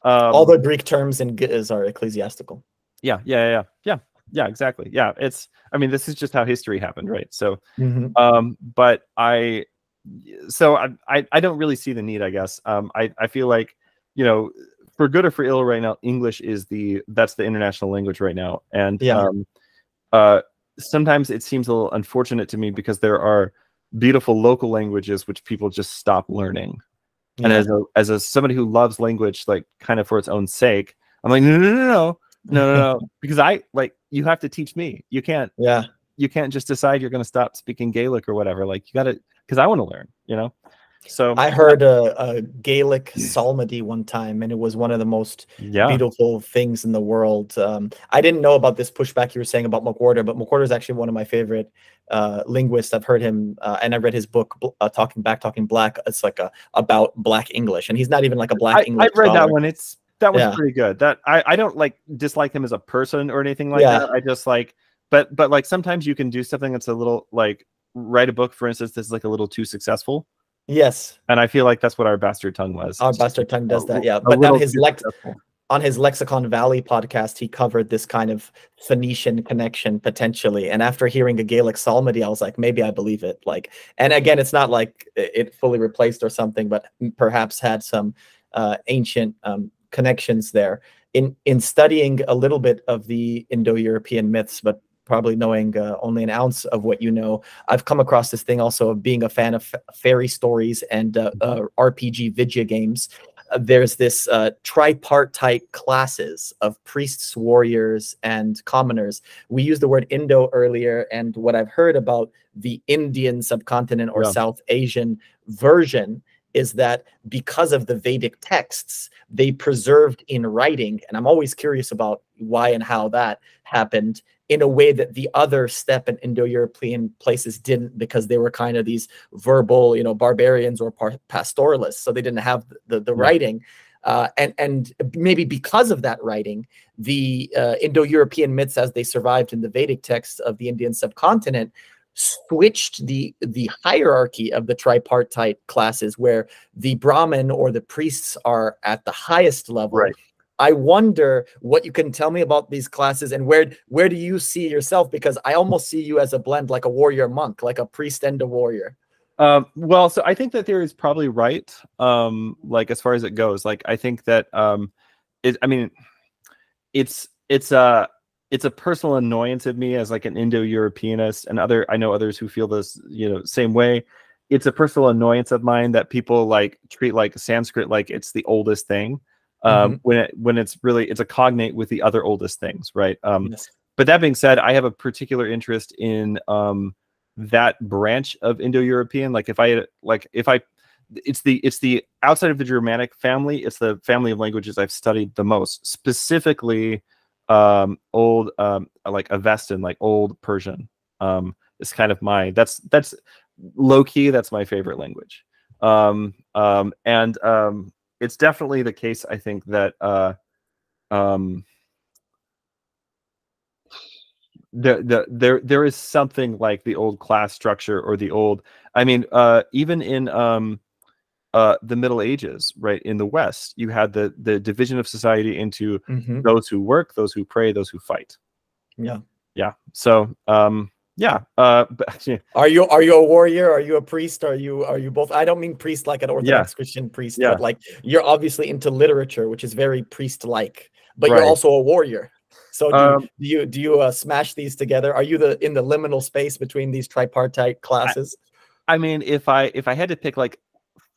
Um, All the Greek terms in Geez are ecclesiastical. yeah yeah yeah yeah yeah exactly yeah. It's I mean this is just how history happened, right? So Mhm. um but i so I, I i don't really see the need i guess um i i feel like you know for good or for ill right now english is the that's the international language right now and Yeah. um uh sometimes it seems a little unfortunate to me because there are beautiful local languages which people just stop learning and as a as a somebody who loves language like kind of for its own sake i'm like no no no no no no no no because i like you have to teach me you can't yeah. you can't just decide you're going to stop speaking Gaelic or whatever. Like you got to, because I want to learn, you know. So I heard a, a Gaelic psalmody one time, and it was one of the most yeah, beautiful things in the world. Um, I didn't know about this pushback you were saying about McWhorter, but McWhorter is actually one of my favorite uh, linguists. I've heard him, uh, and I read his book, uh, "Talking Back, Talking Black." It's like a about Black English, and he's not even like a Black I, English. I've read that one. It's that was Yeah. pretty good. That I I don't like dislike him as a person or anything like Yeah. that. I just like, but but like sometimes you can do something that's a little like write a book, for instance, that's like a little too successful. Yes, And I feel like that's what our bastard tongue was. our bastard tongue does that. Yeah, but on his lex- successful. on his Lexicon Valley podcast, he covered this kind of Phoenician connection potentially. And after hearing a Gaelic psalmody, I was like, maybe I believe it. Like, and again, it's not like it fully replaced or something, but perhaps had some uh, ancient um, connections there. In in studying a little bit of the Indo-European myths, but probably knowing uh, only an ounce of what you know, I've come across this thing also of being a fan of f- fairy stories and uh, uh, RPG video games uh, there's this uh, tripartite classes of priests, warriors, and commoners. We used the word Indo earlier, and what I've heard about the Indian subcontinent or Yeah. South Asian version is that because of the Vedic texts, they preserved in writing, and I'm always curious about why and how that happened in a way that the other steppe and Indo-European places didn't, because they were kind of these verbal, you know, barbarians or par- pastoralists, so they didn't have the the Yeah. writing. Uh, and and maybe because of that writing, the uh, Indo-European myths, as they survived in the Vedic texts of the Indian subcontinent, switched the the hierarchy of the tripartite classes, where the Brahmin or the priests are at the highest level. Right. I wonder what you can tell me about these classes and where where do you see yourself? Because I almost see you as a blend, like a warrior monk, like a priest and a warrior. Um, well, so I think that theory is probably right. Um, like as far as it goes, like I think that um, it, I mean, it's it's a it's a personal annoyance of me as like an Indo-Europeanist and other I know others who feel this you know same way. It's a personal annoyance of mine that people like treat like Sanskrit like it's the oldest thing um, mm-hmm. when it when it's really it's a cognate with the other oldest things, right? Um, yes. But that being said, I have a particular interest in um, that branch of Indo-European. Like if I like if I it's the it's the outside of the Germanic family, it's the family of languages I've studied the most, specifically um, old um, like Avestan, like old Persian. Um, it's kind of my that's that's low key. That's my favorite language. Um, um, and um, it's definitely the case. I think that uh, um, the, the, there there is something like the old class structure or the old. I mean, uh, even in um, uh, the Middle Ages, right in the West, you had the the division of society into mm-hmm. those who work, those who pray, those who fight. Yeah, yeah. So, um, yeah. Uh. Are you are you a warrior? Are you a priest? Are you are you both? I don't mean priest like an Orthodox yeah. Christian priest, yeah. but like you're obviously into literature, which is very priest-like, but right. you're also a warrior. So do, um, do you do you uh, smash these together? Are you the in the liminal space between these tripartite classes? I, I mean, if I if I had to pick like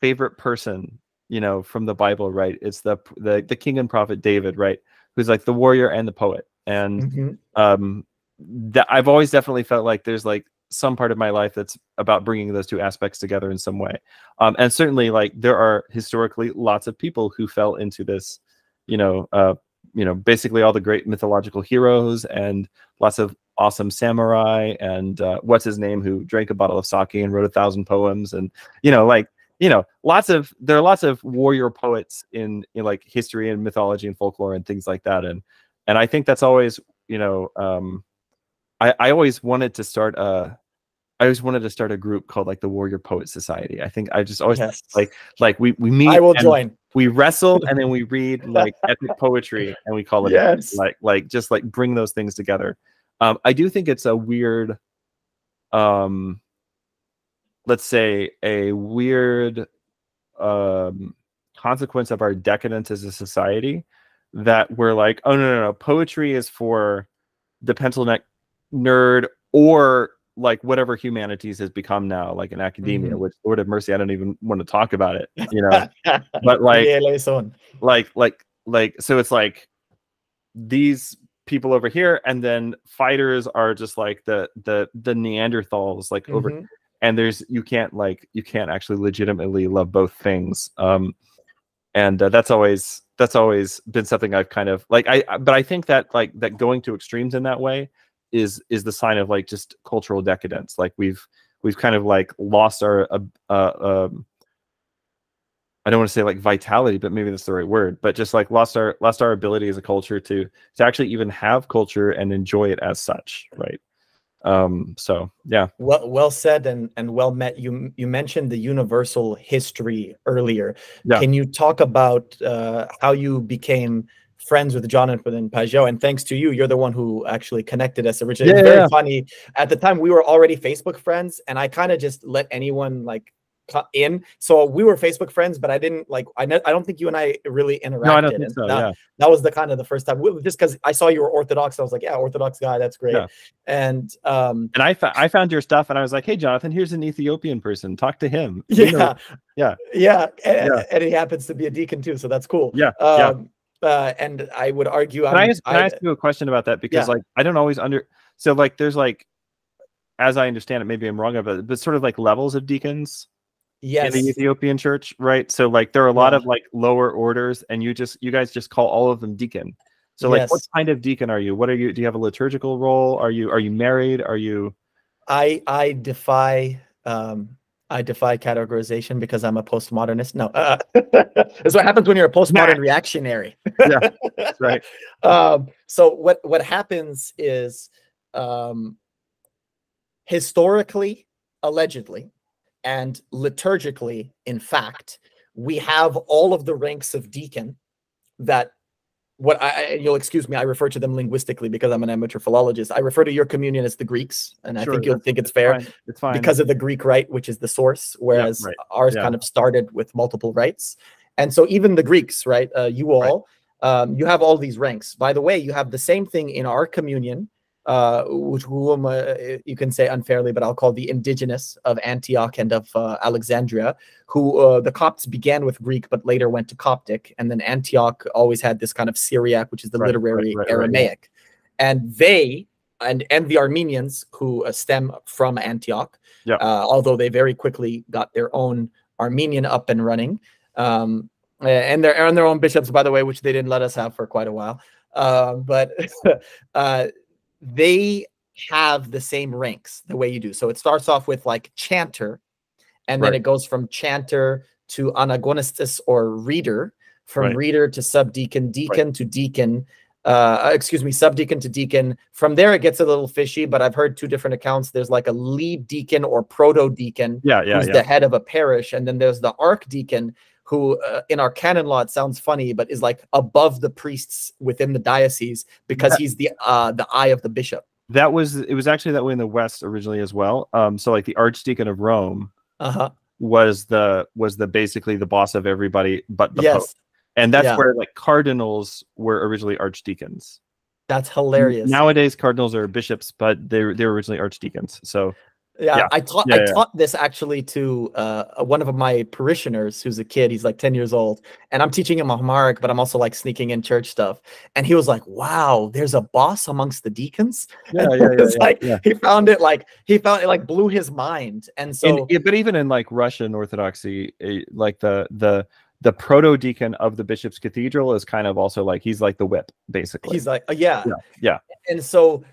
favorite person, you know, from the Bible, right? It's the the the king and prophet David, right? Who's like the warrior and the poet. And mm-hmm. um that I've always definitely felt like there's like some part of my life that's about bringing those two aspects together in some way. Um, and certainly, like there are historically lots of people who fell into this, you know, uh, you know, basically all the great mythological heroes and lots of awesome samurai and uh, what's his name who drank a bottle of sake and wrote a thousand poems and you know, like you know lots of there are lots of warrior poets in, in like history and mythology and folklore and things like that and and i think that's always you know um i i always wanted to start a I always wanted to start a group called like the Warrior Poet Society. I think I just always yes. like like we we meet. I will join. We wrestle and then we read like epic poetry and we call it yes. like like just like bring those things together. Um, I do think it's a weird um let's say a weird um, consequence of our decadence as a society that we're like, oh no, no, no, poetry is for the pencil neck nerd or like whatever humanities has become now, like in academia, mm-hmm. which Lord of mercy, I don't even want to talk about it, you know. but like, like, like, like, so it's like these people over here, and then fighters are just like the the the Neanderthals, like mm-hmm. over and there's you can't like you can't actually legitimately love both things um and uh, that's always that's always been something i've kind of like i but i think that like that going to extremes in that way is is the sign of like just cultural decadence like we've we've kind of like lost our uh, uh um I don't want to say like vitality, but maybe that's the right word. But just like lost our lost our ability as a culture to to actually even have culture and enjoy it as such, right? Um so yeah. Well well said and and well met. You you mentioned the universal history earlier. Yeah. can you talk about uh how you became friends with jonathan pageau and thanks to you you're the one who actually connected us originally. Yeah, very yeah. funny. At the time we were already facebook friends and i kind of just let anyone like in. So we were Facebook friends, but I didn't like. I ne- I don't think you and I really interacted. No, I don't think so. That, yeah. that was the kind of the first time. Just because I saw you were Orthodox, I was like, yeah, Orthodox guy, that's great. Yeah. And um, and I fa- I found your stuff, and I was like, hey, Jonathan, here's an Ethiopian person. Talk to him. Yeah, know, yeah, yeah. And, yeah. and he happens to be a deacon too, so that's cool. Yeah, um, yeah. Uh, and I would argue. Can, I ask, can I, I ask you a question about that? Because yeah. like I don't always under. So like there's like, as I understand it, maybe I'm wrong about it, but sort of like levels of deacons yes. in the Ethiopian church, right? So like there are a lot yeah. of like lower orders, and you just you guys just call all of them deacon. So like, yes. what kind of deacon are you? What are you? Do you have a liturgical role? Are you are you married? Are you? I I defy um I defy categorization because I'm a postmodernist. No, uh, that's what happens when you're a postmodern reactionary. yeah, right. Um, so what what happens is, um, historically, allegedly, and liturgically, in fact, we have all of the ranks of deacon that what I you'll excuse me, I refer to them linguistically because I'm an amateur philologist. I refer to your communion as the Greeks, and I think you'll think it's fair fine. It's fine. because of the Greek rite, which is the source, whereas yeah, right. ours yeah. kind of started with multiple rites. And so even the Greeks, right? Uh, you all, um, you have all these ranks. By the way, you have the same thing in our communion, uh, which whom uh, you can say unfairly, but I'll call the indigenous of Antioch and of uh, Alexandria, who uh, the Copts began with Greek, but later went to Coptic, and then Antioch always had this kind of Syriac, which is the Right, literary right, right, Aramaic, and they and and the Armenians who uh, stem from Antioch, Yeah. uh, although they very quickly got their own Armenian up and running. Um, and their and their own bishops, by the way, which they didn't let us have for quite a while. Uh, but uh, they have the same ranks the way you do. So it starts off with like chanter, and then Right. it goes from chanter to anagonistus or reader, from Right. reader to subdeacon, deacon to deacon. Uh, excuse me, subdeacon to deacon. From there, it gets a little fishy, but I've heard two different accounts. There's like a lead deacon or proto deacon, Yeah, yeah, who's yeah. the head of a parish, and then there's the archdeacon, who uh, in our canon law it sounds funny, but is like above the priests within the diocese because That- he's the uh, the eye of the bishop. That was it was actually that way in the West originally as well. Um, so like the Archdeacon of Rome Uh huh. was the was the basically the boss of everybody but the Pope. Yes, And that's Yeah. where like cardinals were originally archdeacons. that's hilarious. Nowadays cardinals are bishops, but they they were originally archdeacons. So yeah, yeah. I taught Yeah, I yeah. taught this actually to uh, one of my parishioners who's a kid. He's like ten years old, and I'm teaching him Amharic, but I'm also like sneaking in church stuff. And he was like, "Wow, there's a boss amongst the deacons." yeah, And yeah, yeah, like he found it like he found it like blew his mind. And so In- but even in like Russian Orthodoxy, eh, like the the the proto deacon of the bishop's cathedral is kind of also like he's like the whip, basically. he's like, uh, yeah, Yeah, yeah. And so,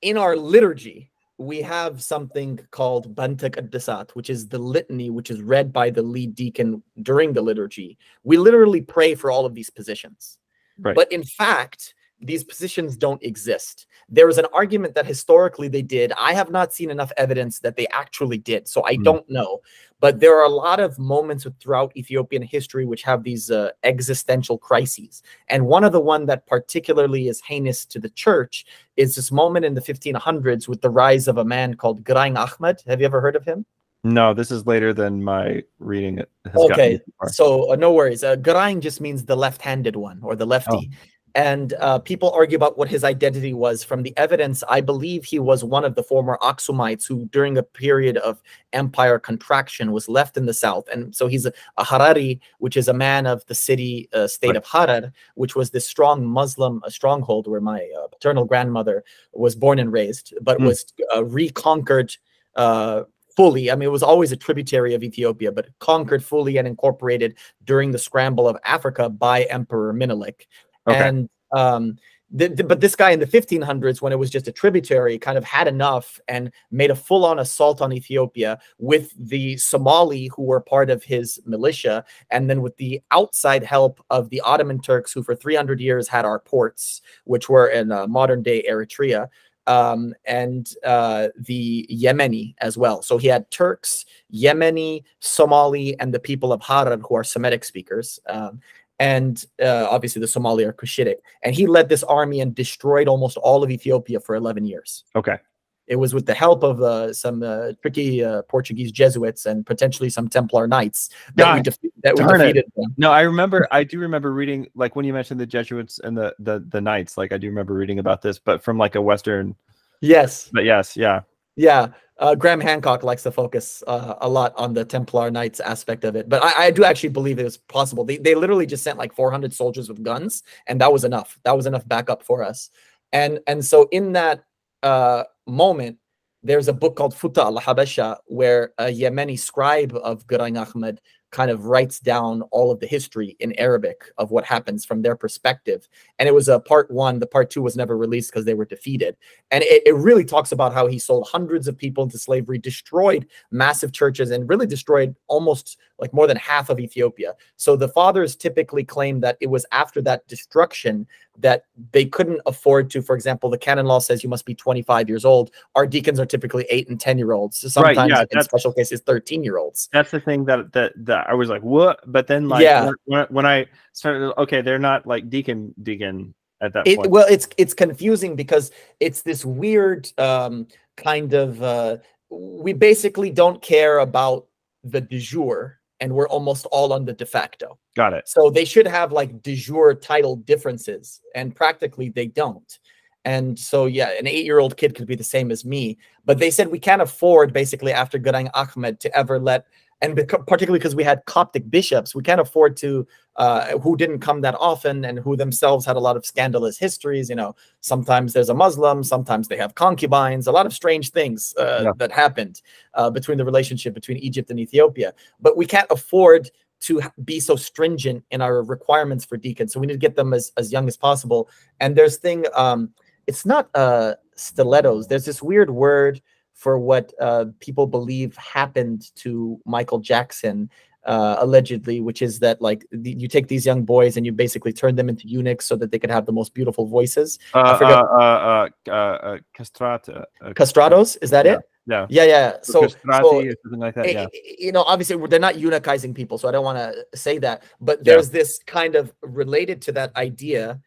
in our liturgy, we have something called Bantak Addasat, which is the litany, which is read by the lead deacon during the liturgy. We literally pray for all of these positions, Right. but in fact, these positions don't exist. There is an argument that historically they did. I have not seen enough evidence that they actually did, so I Hmm. don't know. But there are a lot of moments throughout Ethiopian history which have these uh, existential crises. And one of the one that particularly is heinous to the church is this moment in the 1500s with the rise of a man called Gragn Ahmed. Have you ever heard of him? no, this is later than my reading it Okay, so so uh, no worries. Uh, Graing just means the left-handed one or the lefty. And uh, people argue about what his identity was. From the evidence, I believe he was one of the former Aksumites who, during a period of empire contraction, was left in the south. And so he's a, a Harari, which is a man of the city uh, state Right. of Harar, which was this strong Muslim uh, stronghold where my uh, paternal grandmother was born and raised, but Hmm. was uh, reconquered uh, fully. I mean, it was always a tributary of Ethiopia, but conquered fully and incorporated during the scramble of Africa by Emperor Menelik. Okay. And um, but this guy in the 1500s, when it was just a tributary, kind of had enough and made a full-on assault on Ethiopia with the Somali who were part of his militia, and then with the outside help of the Ottoman Turks, who for 300 years had our ports, which were in uh, modern-day Eritrea um, and uh, the Yemeni as well. So he had Turks, Yemeni, Somali, and the people of Harar who are Semitic speakers. Um, and uh, obviously the Somali are Cushitic. And he led this army and destroyed almost all of Ethiopia for 11 years. Okay. It was with the help of uh, some uh, tricky uh, Portuguese Jesuits and potentially some Templar Knights that we, defe- that we it. defeated them. No, I remember. I do remember reading, like when you mentioned the Jesuits and the the the Knights. Like I do remember reading about this, but from like a Western. Yes. But yes, yeah, Yeah, uh, Graham Hancock likes to focus uh, a lot on the Templar Knights aspect of it, but I, I do actually believe it was possible. They, they literally just sent like 400 soldiers with guns, and that was enough. That was enough backup for us. And and so in that uh, moment, there's a book called Futuh al Habasha where a Yemeni scribe of Gragn Ahmed kind of writes down all of the history in Arabic of what happens from their perspective. And it was a part one. The part two was never released because they were defeated. And it, it really talks about how he sold hundreds of people into slavery, destroyed massive churches, and really destroyed almost like more than half of Ethiopia. So the fathers typically claim that it was after that destruction that they couldn't afford to, for example, the canon law says you must be 25 years old. Our deacons are typically eight and 10 year olds. So Right, sometimes yeah, in special cases, 13 year olds. that's the thing that that that I was like, what? But then like Yeah. when, when, I started, okay, they're not like deacon deacon at that It, point. well, it's it's confusing because it's this weird um, kind of. Uh, we basically don't care about the de jure and we're almost all on the de facto. Got it. So they should have like de jure title differences, and practically they don't. And so, yeah, an eight-year-old kid could be the same as me. But they said we can't afford, basically, after Gragn Ahmed, to ever let, and beca- particularly because we had Coptic bishops, we can't afford to, uh, who didn't come that often and who themselves had a lot of scandalous histories. You know, sometimes there's a Muslim, sometimes they have concubines, a lot of strange things uh, Yeah. that happened uh, between the relationship between Egypt and Ethiopia. But we can't afford to be so stringent in our requirements for deacons. So we need to get them as, as young as possible. And there's thing, um, it's not uh, stilettos. There's this weird word for what uh, people believe happened to Michael Jackson. Uh, allegedly, which is that like the, you take these young boys and you basically turn them into eunuchs so that they could have the most beautiful voices. Uh, uh, forgot- uh, uh, uh, uh, castrat, uh, Castrados, is that Yeah. it? yeah. Yeah, yeah. So, castrati so or something like that. eh, Yeah. eh, you know, obviously they're not eunuchizing people, so I don't want to say that. But Yeah. there's this kind of related to that idea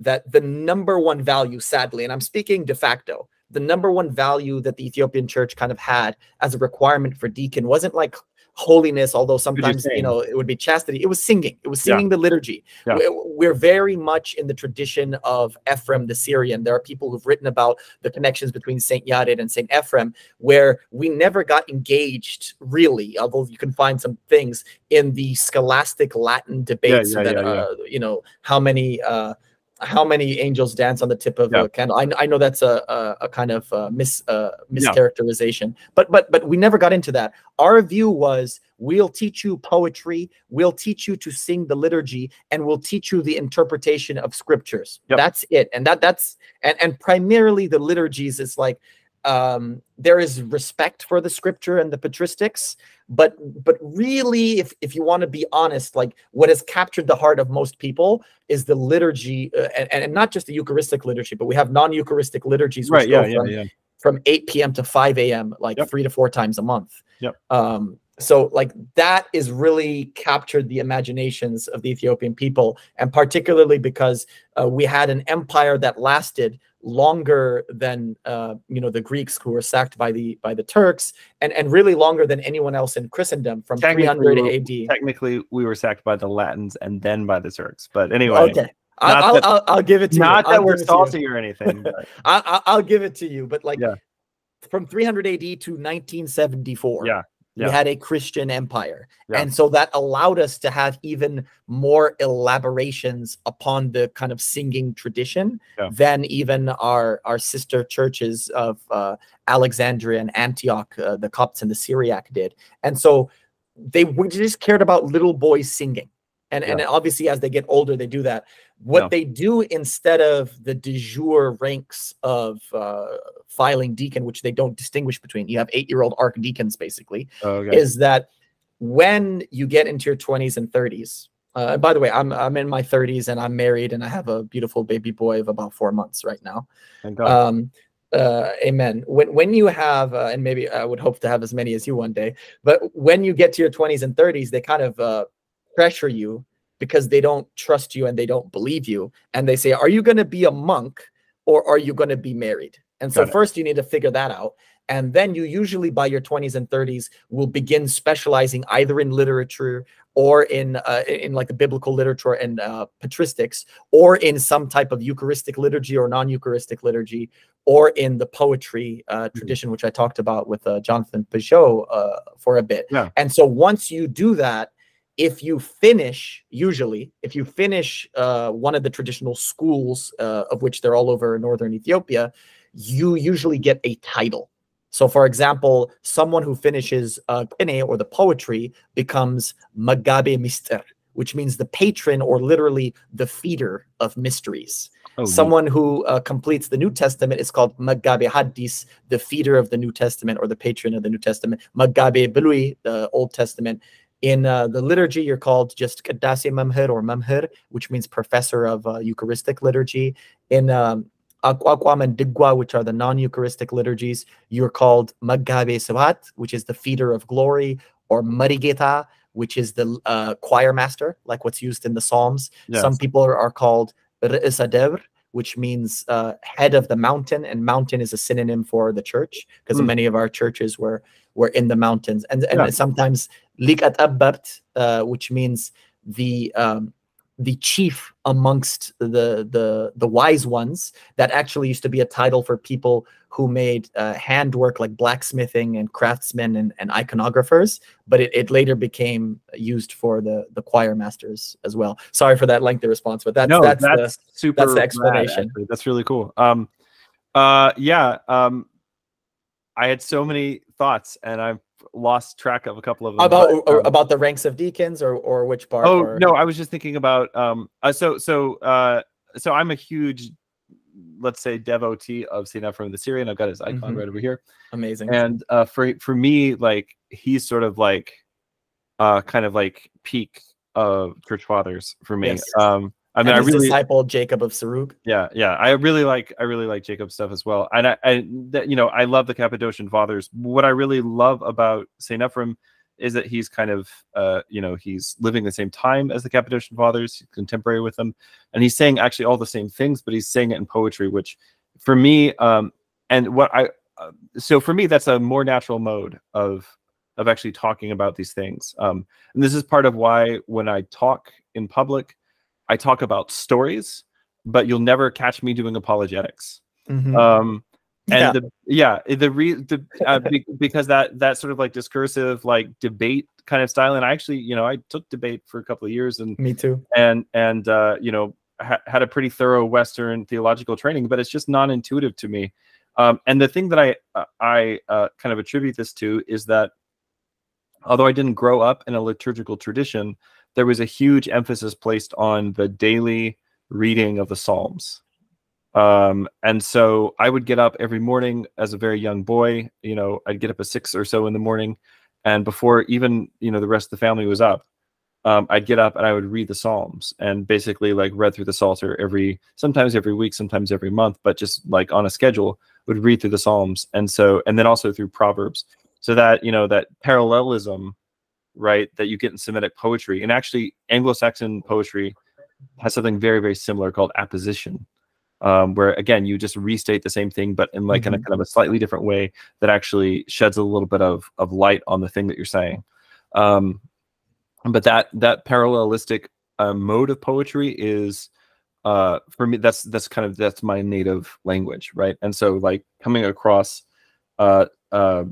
that the number one value, sadly, and I'm speaking de facto, the number one value that the Ethiopian church kind of had as a requirement for deacon wasn't like holiness, although sometimes you know it would be chastity. It was singing. It was Yeah. singing the liturgy. Yeah. We- We're very much in the tradition of Ephraim the Syrian. There are people who've written about the connections between Saint Yared and Saint Ephraim, where we never got engaged really, although you can find some things in the scholastic Latin debates yeah, that yeah, yeah. uh, you know how many uh, how many angels dance on the tip of Yeah. a candle. I, I know that's a a, a kind of uh, mis uh, Yeah. mischaracterization, but but but we never got into that. Our view was we'll teach you poetry, we'll teach you to sing the liturgy, and we'll teach you the interpretation of scriptures. Yep. That's it, and that that's and and primarily the liturgies is like um there is respect for the scripture and the patristics but but really if if you want to be honest like what has captured the heart of most people is the liturgy uh, and, and not just the eucharistic liturgy but we have non-eucharistic liturgies which Right. Yeah. go Yeah. from, Yeah. from 8 p.m to 5 a.m like Yep. three to four times a month Yep. um so like that is really captured the imaginations of the ethiopian people and particularly because uh, we had an empire that lasted longer than uh, you know the greeks who were sacked by the by the turks and and really longer than anyone else in christendom from 300 ad Technically, we were sacked by the Latins and then by the Turks. But anyway, okay I'll, I'll, that- I'll, I'll give it to you not that we're give it to you. salty or anything. I, I, I'll give it to you, but like Yeah. from 300 AD to 1974, Yeah, we had a Christian empire, Yeah. and so that allowed us to have even more elaborations upon the kind of singing tradition Yeah. than even our our sister churches of uh, Alexandria and Antioch, uh, the Copts and the Syriac did, and so they just cared about little boys singing. And, and obviously, as they get older, they do that. What Yeah. they do instead of the de jure ranks of uh, filing deacon, which they don't distinguish between, you have eight year old archdeacons basically, okay. is that when you get into your 20s and 30s, uh, and by the way, I'm, I'm in my 30s and I'm married and I have a beautiful baby boy of about four months right now. Thank God. Um, uh, amen. When when you have, uh, and maybe I would hope to have as many as you one day, but when you get to your 20s and 30s, they kind of uh, pressure you because they don't trust you and they don't believe you, and they say, "Are you going to be a monk or are you going to be married?" And so first you need to figure that out. And then you usually by your 20s and 30s will begin specializing either in literature or in uh, in like the biblical literature and uh, patristics, or in some type of Eucharistic liturgy or non-Eucharistic liturgy, or in the poetry uh, Mm-hmm. tradition, which I talked about with uh, Jonathan Pageau uh, for a bit. Yeah. And so once you do that, if you finish, usually, if you finish uh, one of the traditional schools, uh, of which they're all over northern Ethiopia, you usually get a title. So, for example, someone who finishes uh, Kene or the poetry becomes Magabe Mister, which means the patron or literally the feeder of mysteries. Oh. Someone who uh, completes the New Testament is called Magabe Hadis, the feeder of the New Testament or the patron of the New Testament. Magabe Belui, the Old Testament. In uh, the liturgy, you're called just Kadase Mamher or Mamher, which means professor of uh, Eucharistic liturgy. In um, and Digwa, which are the non-Eucharistic liturgies, you're called Magabe Sabat, which is the feeder of glory, or Marigeta, which is the uh, choir master, like what's used in the Psalms. Some people are, are called Re'is which means uh, head of the mountain, and mountain is a synonym for the church because Hmm. many of our churches were were in the mountains, and and Yeah. sometimes likat ababt, uh, which means the um, the chief amongst the the the wise ones. That actually used to be a title for people who made uh, handwork like blacksmithing and craftsmen and, and iconographers but it, it later became used for the the choir masters as well sorry for that lengthy response but that's no, that's, that's, the, super. the explanation. actually. That's really cool. Um, uh, yeah. Um, I had so many thoughts, and I've lost track of a couple of them. about but, um, about the ranks of deacons or or which part oh or- no, I was just thinking about um. Uh, so so uh so I'm a huge, let's say, devotee of Saint Ephraim the Syrian. I've got his icon Mhm. right over here. amazing and uh for for me like he's sort of like uh kind of like peak of church fathers for me Yes. um i mean and i really disciple jacob of sarug yeah yeah. I really like i really like jacob's stuff as well. And i, I that, you know i love the cappadocian fathers. What i really love about saint ephraim is that he's kind of uh you know he's living the same time as the cappadocian fathers. He's contemporary with them. And he's saying actually all the same things but he's saying it in poetry which for me um and what i uh, so for me that's a more natural mode of of actually talking about these things. Um and this is part of why when i talk in public i talk about stories but you'll never catch me doing apologetics Mhm. um and Yeah. the yeah the re the uh, be, because that that sort of like discursive like debate kind of style and i actually you know i took debate for a couple of years and me too and and uh you know ha- had a pretty thorough western theological training but it's just non-intuitive to me um and the thing that i uh, i uh, kind of attribute this to is that although i didn't grow up in a liturgical tradition there was a huge emphasis placed on the daily reading of the psalms. Um and so i would get up every morning as a very young boy you know i'd get up at six or so in the morning and before even you know the rest of the family was up um, i'd get up and i would read the psalms and basically like read through the psalter every sometimes every week sometimes every month but just like on a schedule would read through the psalms. And so and then also through proverbs. So that you know that parallelism right that you get in semitic poetry. And actually anglo-saxon poetry has something very very similar called apposition um, where again you just restate the same thing but in like in a Mhm. kind of a slightly different way that actually sheds a little bit of of light on the thing that you're saying. Um, but that that parallelistic uh, mode of poetry is uh, for me that's that's kind of that's my native language right? And so like coming across uh, uh,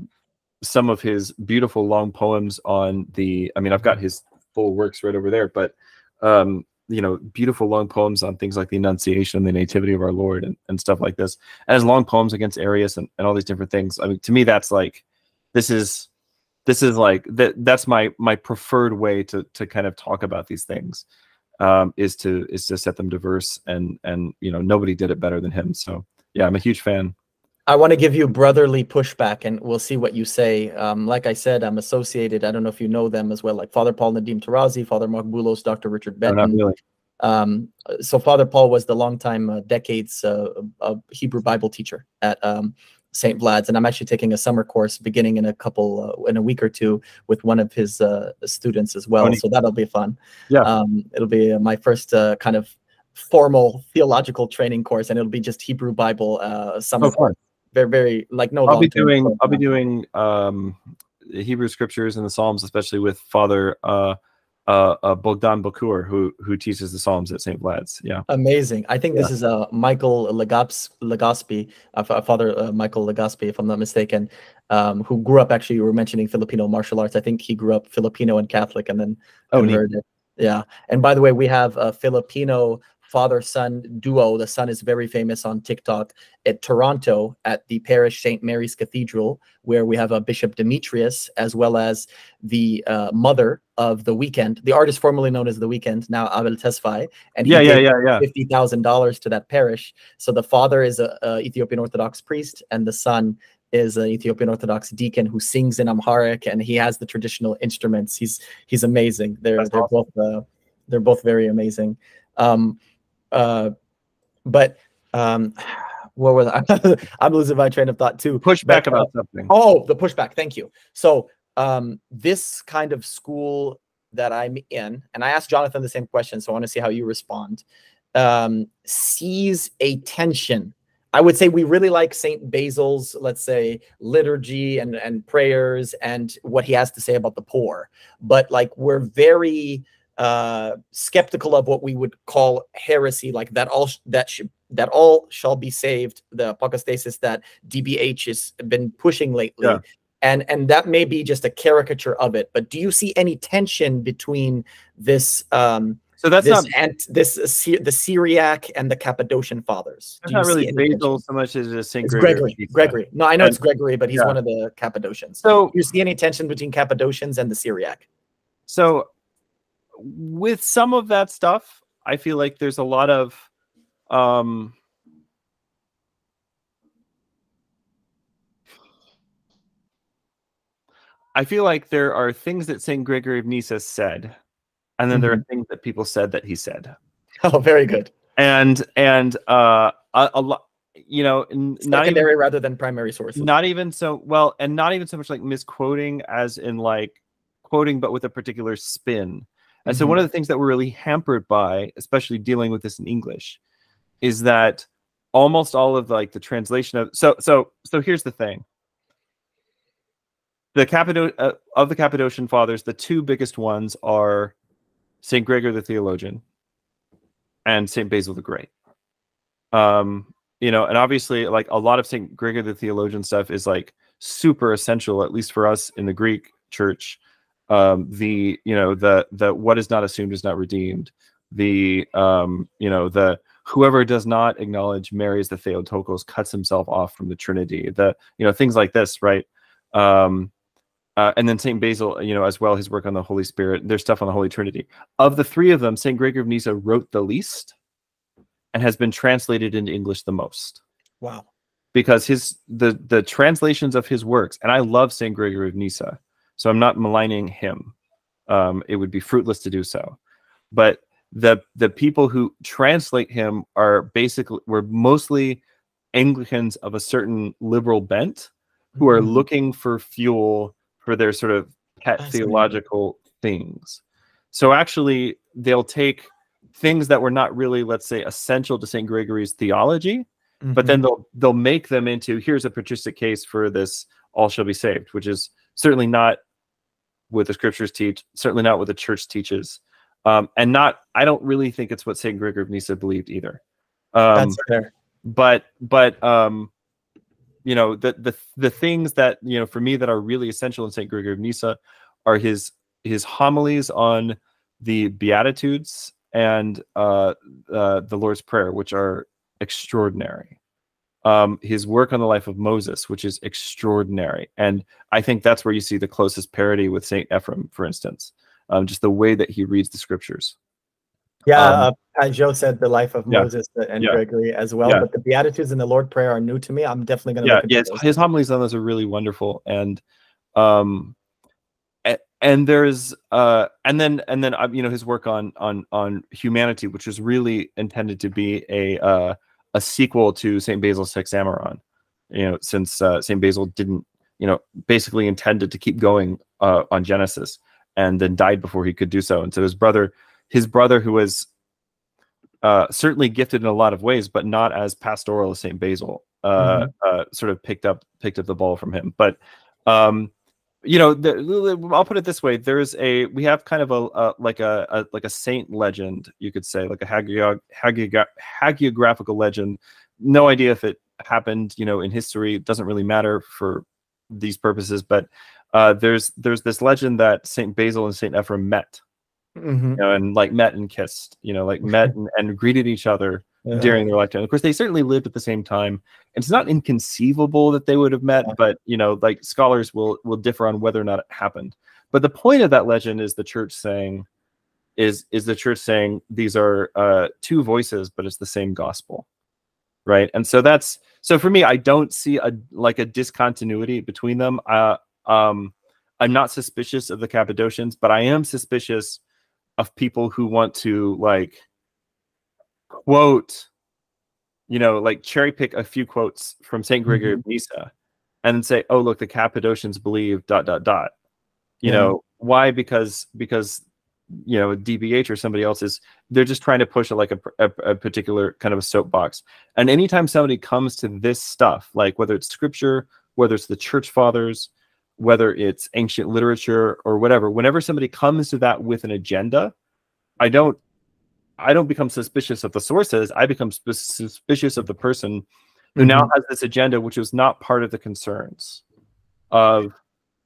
some of his beautiful long poems on the i mean i've got his full works right over there but um you know beautiful long poems on things like the annunciation and the nativity of our lord and, and stuff like this. And his long poems against arius and, and all these different things. I mean to me that's like this is this is like that that's my my preferred way to to kind of talk about these things um is to is to set them diverse and and you know nobody did it better than him. So yeah i'm a huge fan I want to give you brotherly pushback, and we'll see what you say. Um, like I said, I'm associated. I don't know if you know them as well, like Father Paul Nadim Tarazi, Father Mark Boulos, Dr. Richard No, Benton. really Um, so Father Paul was the longtime uh, decades uh, uh, Hebrew Bible teacher at um, St. Vlad's, and I'm actually taking a summer course beginning in a couple uh, in a week or two with one of his uh, students as well. Funny. So that'll be fun. Yeah. um, it'll be uh, my first uh, kind of formal theological training course, and it'll be just Hebrew Bible uh, summer. oh, fun. Very, very like no. I'll be doing I'll be doing um the Hebrew scriptures and the Psalms, especially with Father uh uh, uh Bogdan Bucur, who who teaches the Psalms at St. Vlad's. Yeah. Amazing. I think this is uh, Michael Legops, Legaspi, uh, Father uh, Michael Legaspi, if I'm not mistaken, um, who grew up actually, you were mentioning Filipino martial arts. I think he grew up Filipino and Catholic and then Oh, converted. Yeah. And by the way, we have a Filipino father son duo. The son is very famous on TikTok at Toronto at the parish St. Mary's Cathedral, where we have a Bishop Demetrius, as well as the uh, mother of the Weeknd, the artist formerly known as the Weeknd, now Abel Tesfaye. And he Yeah, yeah, gave yeah, yeah. fifty thousand dollars to that parish. So the father is a, a Ethiopian Orthodox priest, and the son is an Ethiopian Orthodox deacon who sings in Amharic, and he has the traditional instruments. He's he's amazing. They're That's they're both uh, they're both very amazing. Um, uh, but um, what was I? I'm losing my train of thought too. Push back But, uh, about something. Oh, the pushback. Thank you. So, um, this kind of school that I'm in, and I asked Jonathan the same question, so I want to see how you respond. Um, sees a tension I would say we really like Saint Basil's, let's say, liturgy and and prayers and what he has to say about the poor. But like we're very uh, skeptical of what we would call heresy, like that all that should that all shall be saved. The apokatastasis that DBH has been pushing lately. Yeah. And, and that may be just a caricature of it, but do you see any tension between this um, so that's this, not and this uh, the Syriac and the Cappadocian fathers. That's not really Basil so much as just Saint Gregory. Gregory. Gregory. No, I know and, it's Gregory, but he's yeah. one of the Cappadocians. So do you see any tension between Cappadocians and the Syriac? So with some of that stuff, I feel like there's a lot of um I feel like there are things that St. Gregory of Nyssa said, and then mm-hmm. there are mm-hmm. things that people said that he said. Oh, very good. And and uh a, a lot you know secondary even, rather than primary sources not even so well and not even so much like misquoting as in like quoting but with a particular spin and mm-hmm. so one of the things that we're really hampered by, especially dealing with this in English, is that almost all of like the translation of so so so here's the thing. The Cappado- uh, of the Cappadocian fathers, the two biggest ones are Saint Gregor the theologian and Saint Basil the Great. Um, you know, and obviously, like a lot of Saint Gregor the theologian stuff is like super essential, at least for us in the Greek church um, the you know the the what is not assumed is not redeemed. The um, you know the whoever does not acknowledge Mary as the Theotokos cuts himself off from the Trinity. The you know things like this right? Um, uh, and then Saint Basil you know as well his work on the Holy Spirit there's stuff on the Holy Trinity. Of the three of them Saint Gregory of Nyssa wrote the least and has been translated into English the most. Wow. Because his the the translations of his works and I love Saint Gregory of Nyssa so I'm not maligning him. Um, it would be fruitless to do so. But the the people who translate him are basically were mostly Anglicans of a certain liberal bent who are mm-hmm. looking for fuel for their sort of pet theological things. So actually, they'll take things that were not really, let's say, essential to St. Gregory's theology, mm-hmm. but then mm-hmm. they'll they'll make them into here's a patristic case for this all shall be saved, which is certainly not what the scriptures teach, certainly not what the church teaches. Um, and not, I don't really think it's what St. Gregory of Nyssa believed either. Um, That's fair. But, but, um, you know, the, the, the things that, you know, for me that are really essential in St. Gregory of Nyssa are his, his homilies on the Beatitudes and uh, uh, the Lord's Prayer, which are extraordinary um, his work on the life of Moses, which is extraordinary. And I think that's where you see the closest parity with Saint Ephrem, for instance, um, just the way that he reads the scriptures. Yeah, um, uh, Joe said the life of yeah, Moses and yeah, Gregory as well. Yeah. But the Beatitudes and the Lord Prayer are new to me. I'm definitely going to. Yeah, yeah. His homilies on those are really wonderful, and um, and there's uh, and then and then uh, you know his work on on on humanity, which was really intended to be a uh a sequel to St. Basil's Hexameron. You know, since uh, St. Basil didn't, you know, basically intended to keep going uh, on Genesis and then died before he could do so. And so his brother, his brother, who was uh, certainly gifted in a lot of ways, but not as pastoral as St. Basil, uh, mm-hmm. uh, sort of picked up picked up the ball from him. But um, you know, the, I'll put it this way: there's a we have kind of a, a like a, a, like a saint legend, you could say, like a hagiog, hagiog, hagiographical legend. No idea if it happened, you know, in history. It doesn't really matter for these purposes, but uh, there's there's this legend that Saint Basil and Saint Ephrem met, mm-hmm. you know, and like met and kissed, you know, like met and, and greeted each other yeah. during their lifetime. Of course, they certainly lived at the same time. It's not inconceivable that they would have met, but you know, like scholars will will differ on whether or not it happened. But the point of that legend is the church saying, is is the church saying these are uh, two voices, but it's the same gospel, right? And so that's so for me, I don't see a like a discontinuity between them. Uh, um, I'm not suspicious of the Cappadocians, but I am suspicious of people who want to like quote, you know, like cherry pick a few quotes from St. Gregory mm-hmm. of Nyssa and then say, oh, look, the Cappadocians believe dot, dot, dot. You yeah. know, why? Because, because you know DBH or somebody else is they're just trying to push it like a, a, a, particular kind of a soapbox. And anytime somebody comes to this stuff, like whether it's scripture, whether it's the church fathers, whether it's ancient literature or whatever, whenever somebody comes to that with an agenda, I don't I don't become suspicious of the sources. I become suspicious of the person who mm-hmm. now has this agenda, which was not part of the concerns of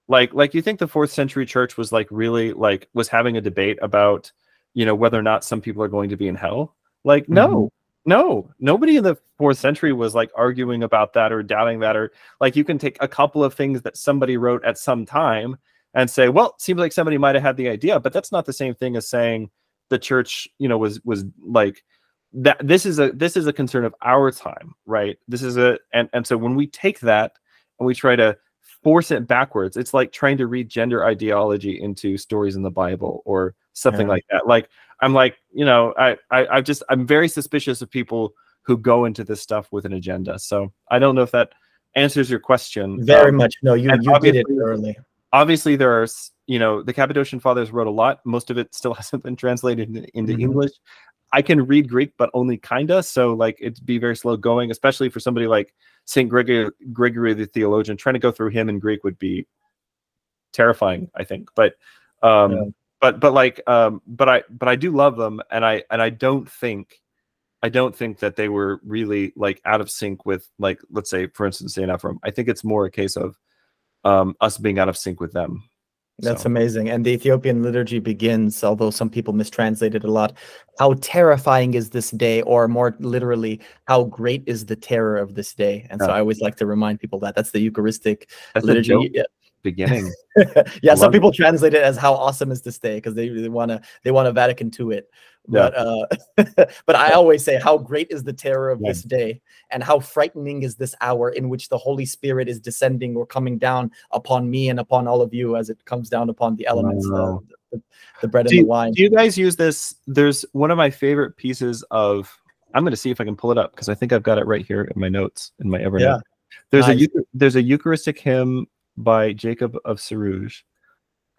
like like you think the fourth century church was like really like was having a debate about you know whether or not some people are going to be in hell like mm-hmm. no no nobody in the fourth century was like arguing about that or doubting that or like you can take a couple of things that somebody wrote at some time and say well it seems like somebody might have had the idea but that's not the same thing as saying the church you know was was like that this is a this is a concern of our time right this is a and and so when we take that and we try to force it backwards. It's like trying to read gender ideology into stories in the Bible or something yeah. like that. Like I'm like, you know, I, I I just I'm very suspicious of people who go into this stuff with an agenda. So I don't know if that answers your question. Very um, much. No, you, you did it early. Obviously, there are, you know, the Cappadocian Fathers wrote a lot. Most of it still hasn't been translated into, mm-hmm. English. I can read Greek, but only kinda. So like it'd be very slow going, especially for somebody like Saint Gregory, Gregory the theologian. Trying to go through him in Greek would be terrifying, I think. But um, yeah. But but like um, but I but I do love them, and I and I don't think I don't think that they were really like out of sync with like let's say for instance Saint Ephrem. I think it's more a case of um, us being out of sync with them. That's so. amazing. And the Ethiopian liturgy begins, although some people mistranslate it a lot. How terrifying is this day? Or more literally, how great is the terror of this day? And yeah. so I always like to remind people that that's the Eucharistic That's liturgy beginning. yeah, some people translate it as "How awesome is this day?" because they, they want to they want to Vatican to it. But yeah. uh, but I always say, "How great is the terror of yeah. this day, and how frightening is this hour in which the Holy Spirit is descending or coming down upon me and upon all of you as it comes down upon the elements." Uh, the, the, bread do and the wine. Do you guys use this? There's one of my favorite pieces of. I'm going to see if I can pull it up because I think I've got it right here in my notes in my Evernote. Yeah. There's nice. a there's a Eucharistic hymn by Jacob of Seruge,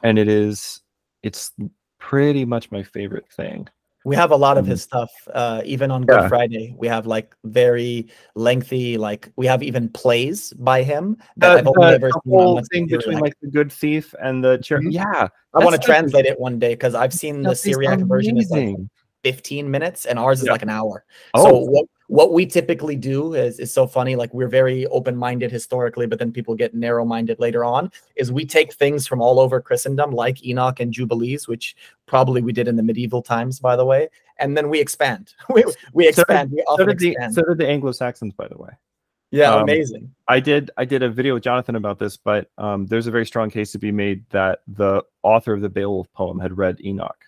and it is it's pretty much my favorite thing. We have a lot of his mm. stuff, uh, even on Good yeah. Friday. We have like very lengthy, like we have even plays by him that I've only ever the whole thing between like, the Good Thief and the church. Mm-hmm. Yeah, I want to translate it one day because I've seen the Syriac version is like 15 minutes and ours is like an hour. Oh. So what what we typically do is, is so funny like we're very open-minded historically but then people get narrow-minded later on is we take things from all over christendom like enoch and jubilees which probably we did in the medieval times by the way and then we expand. We, we expand. So, we so did, expand. The, so did the anglo-saxons by the way. Yeah um, amazing. I did i did a video with jonathan about this but um, there's a very strong case to be made that the author of the beowulf poem had read enoch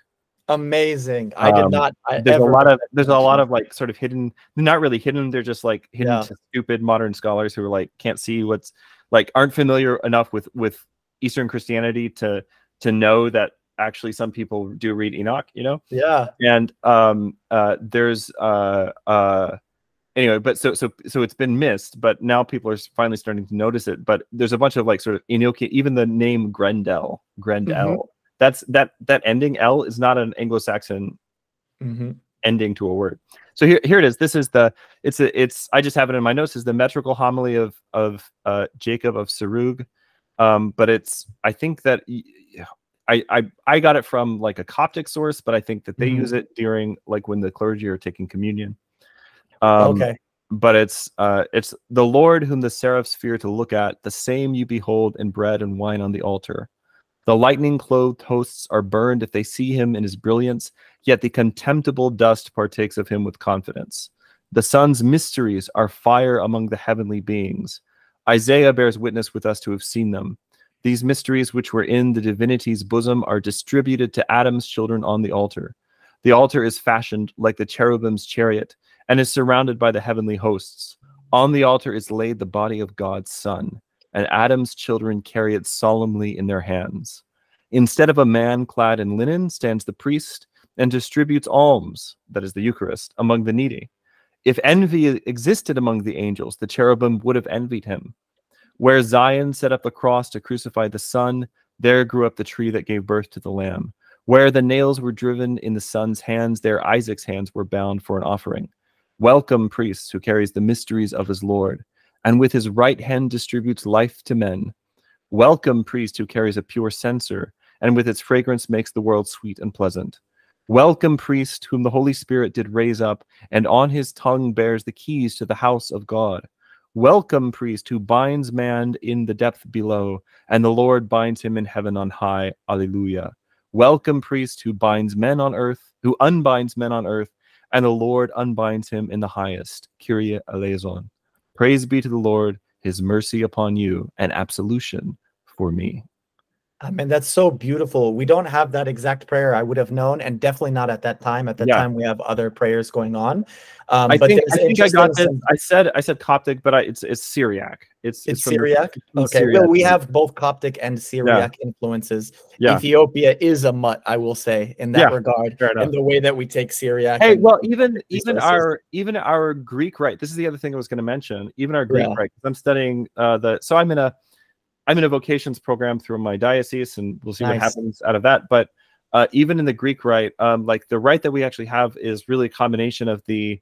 amazing. I did um, not. I there's a lot of there's a lot of like sort of hidden, not really hidden. They're just like hidden yeah. to stupid modern scholars who are like can't see what's like aren't familiar enough with with Eastern Christianity to to know that actually some people do read Enoch. You know. Yeah. And um uh there's uh uh anyway but so so so it's been missed but now people are finally starting to notice it but there's a bunch of like sort of Enoch even the name Grendel Grendel mm-hmm that's that that ending L is not an Anglo-Saxon mm-hmm. ending to a word. So here, here it is. This is the it's a, it's I just have it in my notes. Is the metrical homily of of uh, Jacob of Serug, um, but it's I think that I, I I got it from like a Coptic source, but I think that they mm-hmm. use it during like when the clergy are taking communion. Um, okay. But it's uh it's the Lord whom the seraphs fear to look at, the same you behold in bread and wine on the altar. The lightning clothed hosts are burned if they see him in his brilliance, yet the contemptible dust partakes of him with confidence. The sun's mysteries are fire among the heavenly beings. Isaiah bears witness with us to have seen them. These mysteries, which were in the divinity's bosom, are distributed to Adam's children on the altar. The altar is fashioned like the cherubim's chariot and is surrounded by the heavenly hosts. On the altar is laid the body of God's Son and Adam's children carry it solemnly in their hands. Instead of a man clad in linen stands the priest and distributes alms, that is the Eucharist, among the needy. If envy existed among the angels, the cherubim would have envied him. Where Zion set up a cross to crucify the Son, there grew up the tree that gave birth to the Lamb. Where the nails were driven in the son's hands, there Isaac's hands were bound for an offering. Welcome, priest who carries the mysteries of his Lord, and with his right hand distributes life to men. Welcome, priest who carries a pure censer, and with its fragrance makes the world sweet and pleasant. Welcome, priest whom the Holy Spirit did raise up, and on his tongue bears the keys to the house of God. Welcome, priest who binds man in the depth below, and the Lord binds him in heaven on high. Alleluia. Welcome, priest who binds men on earth, who unbinds men on earth, and the Lord unbinds him in the highest. Kyrie eleison. Praise be to the Lord, his mercy upon you, and absolution for me. I mean, that's so beautiful. We don't have that exact prayer I would have known, and definitely not at that time. At that yeah. time, we have other prayers going on. Um, I, think, I think I got this. I said I said Coptic, but I, it's it's Syriac. It's it's, it's Syriac. The, okay, Syriac. well, we have both Coptic and Syriac yeah. influences. Yeah. Ethiopia is a mutt, I will say, in that yeah, regard, in the way that we take Syriac. Hey, well, even even our even our Greek right. This is the other thing I was going to mention. Even our Greek rite. Because I'm studying uh, the. So I'm in a I'm in a vocations program through my diocese, and we'll see nice. what happens out of that. But uh, even in the Greek rite, um, like the rite that we actually have is really a combination of the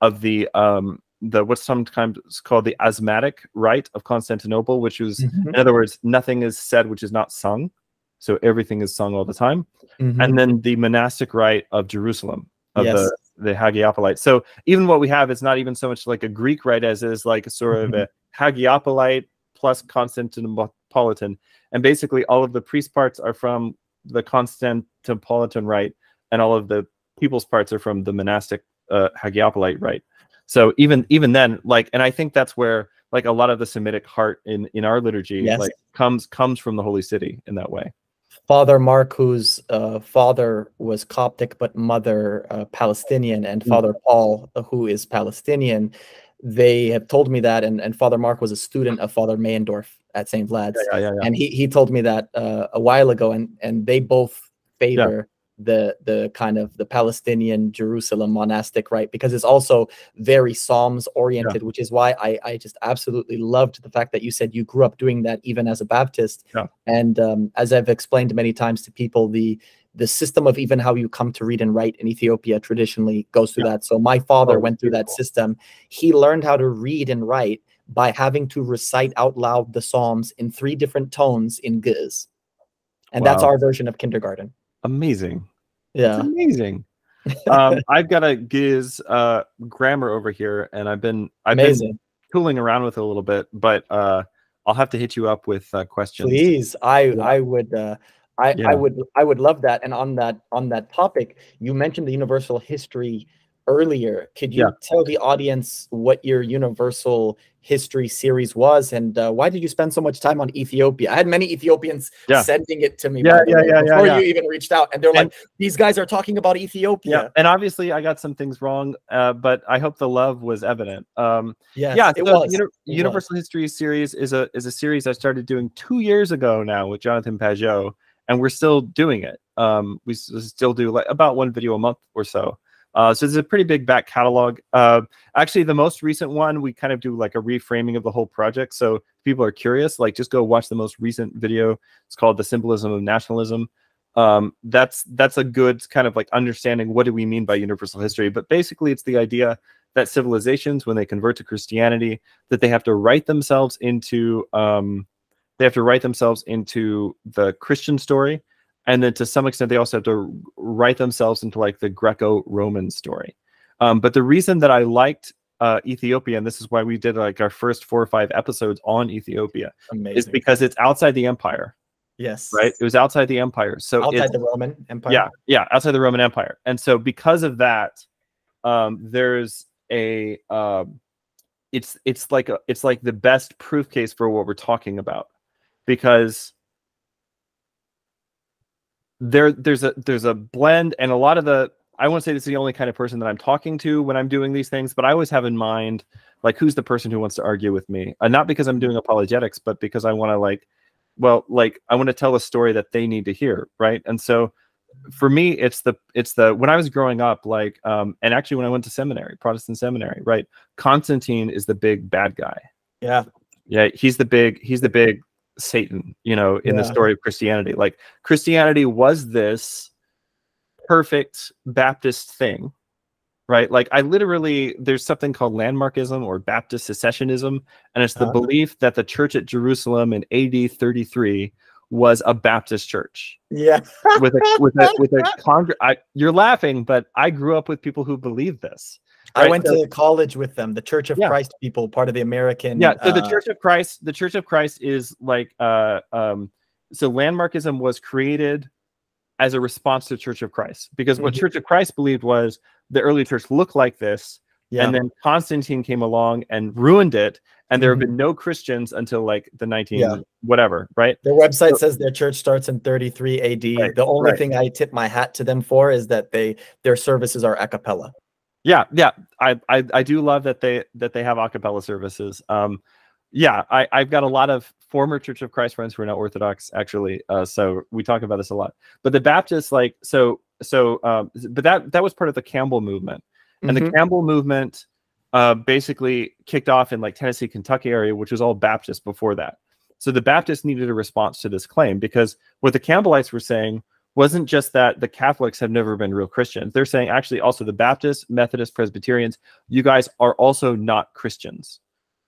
of the um, the what's sometimes called the asmatic rite of Constantinople, which is mm-hmm. in other words, nothing is said which is not sung, so everything is sung all the time, mm-hmm. and then the monastic rite of Jerusalem of yes. the the Hagiopolite. So even what we have is not even so much like a Greek rite as is like a sort mm-hmm. of a Hagiopolite plus Constantinopolitan. And basically, all of the priest parts are from the Constantinopolitan rite, and all of the people's parts are from the monastic uh, Hagiopolite rite. So even even then, like, and I think that's where like a lot of the Semitic heart in in our liturgy yes. like comes comes from the Holy City in that way. Father Mark, whose uh, father was Coptic but mother uh, Palestinian, and mm. Father Paul, who is Palestinian, they have told me that, and, and Father Mark was a student of Father Meyendorff at St. Vlad's, yeah, yeah, yeah, and he, he told me that uh, a while ago, and and they both favor the the kind of the Palestinian Jerusalem monastic rite because it's also very Psalms oriented, which is why I I just absolutely loved the fact that you said you grew up doing that even as a Baptist, and um, as I've explained many times to people, the the system of even how you come to read and write in Ethiopia traditionally goes through yeah. that. So my father oh, went through beautiful. that system. He learned how to read and write by having to recite out loud the Psalms in three different tones in Ge'ez. And wow. that's our version of kindergarten. Amazing. Yeah. That's amazing. um, I've got a Ge'ez uh, grammar over here, and I've been I've amazing. been tooling around with it a little bit, but uh, I'll have to hit you up with uh, questions. Please, I yeah. I would uh, I, yeah. I would I would love that. And on that on that topic, you mentioned the universal history earlier. Could you yeah. tell the audience what your universal history series was and uh, why did you spend so much time on Ethiopia? I had many Ethiopians yeah. sending it to me yeah, yeah, yeah, before yeah, you even reached out, and they're and, like, "These guys are talking about Ethiopia." Yeah, and obviously I got some things wrong, uh, but I hope the love was evident. Um, yes, yeah, it was. Uni- it Universal was. History series is a is a series I started doing two years ago now with Jonathan Pageau and we're still doing it. Um, we still do like about one video a month or so. Uh, so it's a pretty big back catalog. Uh, actually, the most recent one, we kind of do like a reframing of the whole project. So people are curious, like just go watch the most recent video. It's called "The Symbolism of Nationalism." Um, that's that's a good kind of like understanding what do we mean by universal history. But basically, it's the idea that civilizations, when they convert to Christianity, that they have to write themselves into um, they have to write themselves into the Christian story, and then to some extent they also have to write themselves into like the Greco-Roman story. Um, but the reason that I liked uh, Ethiopia, and this is why we did like our first four or five episodes on Ethiopia, Amazing. is because it's outside the empire. Yes. Right. It was outside the empire. So outside the Roman Empire. Yeah. Yeah. Outside the Roman Empire. And so because of that, um, there's a um, it's it's like a, it's like the best proof case for what we're talking about because there there's a there's a blend and a lot of the I won't say this is the only kind of person that I'm talking to when I'm doing these things, but I always have in mind like who's the person who wants to argue with me, and not because I'm doing apologetics, but because I want to like, well, like I want to tell a story that they need to hear, right? And so, for me, it's the it's the when I was growing up, like, um, and actually when I went to seminary, Protestant seminary, right? Constantine is the big bad guy. Yeah, yeah, he's the big he's the big Satan, you know, in yeah. the story of Christianity. Like Christianity was this perfect Baptist thing, right? Like I literally, there's something called landmarkism or Baptist secessionism, and it's the Uh-huh. belief that the church at Jerusalem in AD 33 was a Baptist church Yeah. with a with a with a congr- I, You're laughing, but I grew up with people who believed this. I went so- to college with them, the Church of Yeah. Christ people, part of the American. yeah so the uh, church of christ the church of christ is like uh um so landmarkism was created as a response to church of christ because what Mhm. church of christ believed was the early church looked like this Yeah. and then constantine came along and ruined it and there have Mhm. been no christians until like the 19 Yeah. whatever right Their website So- says their church starts in 33 AD. Right, the only right. thing I tip my hat to them for is that they their services are a cappella. Yeah yeah I, I i do love that they that they have a cappella services um yeah i i've got a lot of former church of christ friends who are now orthodox actually uh so we talk about this a lot. But the baptists like so so um but that that was part of the campbell movement. And the Mhm. campbell movement uh basically kicked off in like tennessee kentucky area which was all baptist before that. So the baptists needed a response to this claim because what the campbellites were saying wasn't just that the Catholics have never been real Christians. They're saying actually also the Baptists, Methodists, Presbyterians, you guys are also not Christians.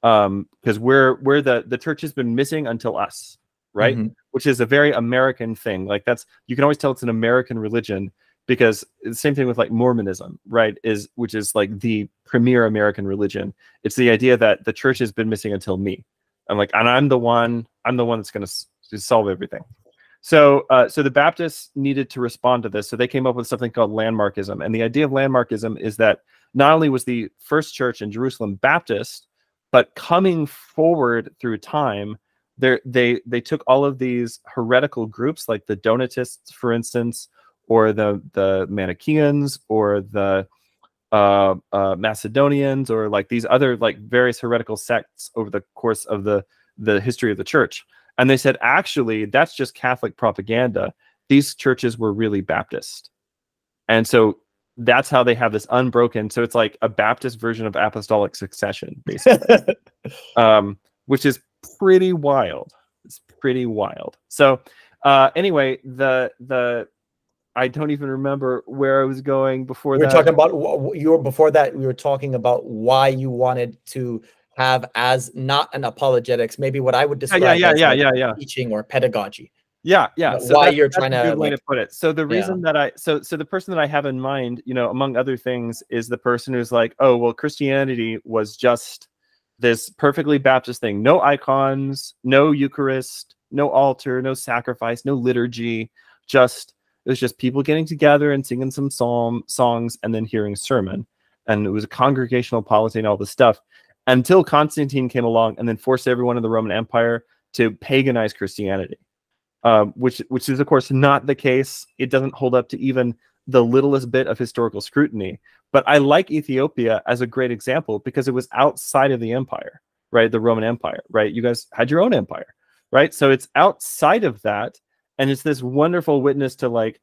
Um, because we're we're the the church has been missing until us, right? Mhm. Which is a very American thing. Like that's you can always tell it's an American religion because the same thing with like Mormonism, right? Is which is like the premier American religion. It's the idea that the church has been missing until me. I'm like, and I'm the one, I'm the one that's gonna s- solve everything. So, uh, so the Baptists needed to respond to this. So they came up with something called landmarkism. And the idea of landmarkism is that not only was the first church in Jerusalem Baptist, but coming forward through time, they they took all of these heretical groups, like the Donatists, for instance, or the the Manichaeans, or the uh, uh, Macedonians, or like these other like various heretical sects over the course of the the history of the church. And they said, actually, that's just Catholic propaganda. These churches were really Baptist. And so that's how they have this unbroken. So it's like a Baptist version of apostolic succession, basically, um, which is pretty wild. It's pretty wild. So uh, anyway, the the I don't even remember where I was going before we were that. talking about you were before that we were talking about why you wanted to have as not an apologetics, maybe what I would describe yeah, yeah, as yeah, like yeah, yeah. teaching or pedagogy. Yeah, yeah. So why you're trying to, good way like- to put it. So the Yeah. reason that I so so the person that I have in mind, you know, among other things, is the person who's like, oh well, Christianity was just this perfectly Baptist thing. No icons, no Eucharist, no altar, no sacrifice, no liturgy. Just it was just people getting together and singing some psalm songs and then hearing a sermon. And it was a congregational polity and all this stuff until Constantine came along and then forced everyone in the Roman Empire to paganize Christianity um, which which is of course not the case. It doesn't hold up to even the littlest bit of historical scrutiny. But I like Ethiopia as a great example because it was outside of the empire, right? The Roman Empire, right? You guys had your own empire, right? So it's outside of that, and it's this wonderful witness to like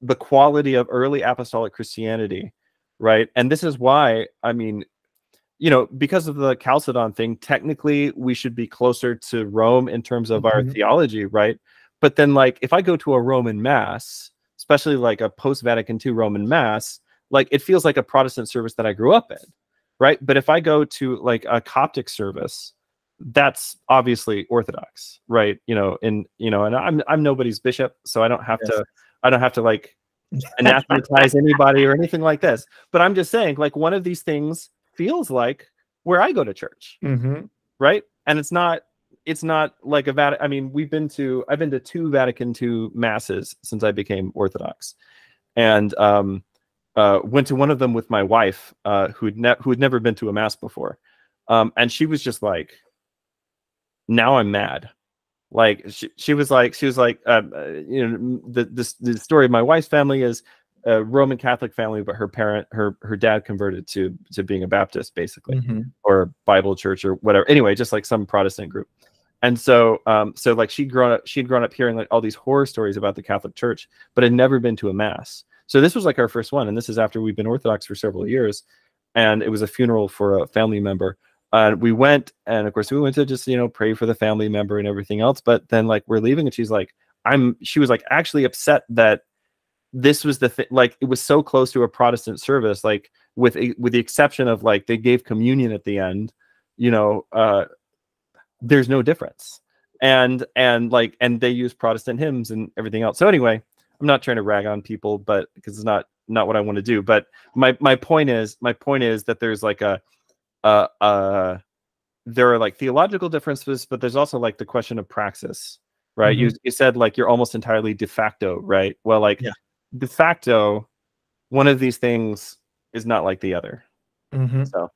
the quality of early apostolic Christianity, right? And this is why I mean you know, because of the Chalcedon thing, technically we should be closer to Rome in terms of our Mhm. theology, right? But then, like, if I go to a Roman Mass, especially like a post Vatican II Roman Mass, like it feels like a Protestant service that I grew up in, right? But if I go to like a Coptic service, that's obviously Orthodox, right? You know, and you know, and I'm I'm nobody's bishop, so I don't have Yes. to I don't have to like anathematize anybody or anything like this. But I'm just saying, like, one of these things feels like where I go to church, Mm-hmm. right? And it's not, it's not like a Vatican. I mean, we've been to, I've been to two Vatican II masses since I became Orthodox, and um, uh, went to one of them with my wife, uh, who'd ne- who'd never been to a mass before, um, and she was just like, "Now I'm mad." Like she, she was like she was like uh, uh, you know the, the the story of my wife's family is a Roman Catholic family, but her parent her her dad converted to to being a Baptist basically Mm-hmm. or Bible church or whatever. Anyway, just like some Protestant group. And so, um, so like she'd grown up, she'd grown up hearing like all these horror stories about the Catholic Church, but had never been to a mass. So this was like our first one, and this is after we've been Orthodox for several years, and it was a funeral for a family member. And we went, and of course, we went to just you know pray for the family member and everything else. But then like we're leaving, and she's like, "I'm," she was like actually upset that this was the thing like it was so close to a protestant service like with with the exception of like they gave communion at the end you know uh there's no difference. And and like and they use protestant hymns and everything else. So anyway i'm not trying to rag on people but because it's not not what i want to do. But my my point is my point is that there's like a uh uh there are like theological differences but there's also like the question of praxis right? Mm-hmm. you, you said like you're almost entirely de facto right? Well like yeah. De facto one of these things is not like the other. Mm-hmm. so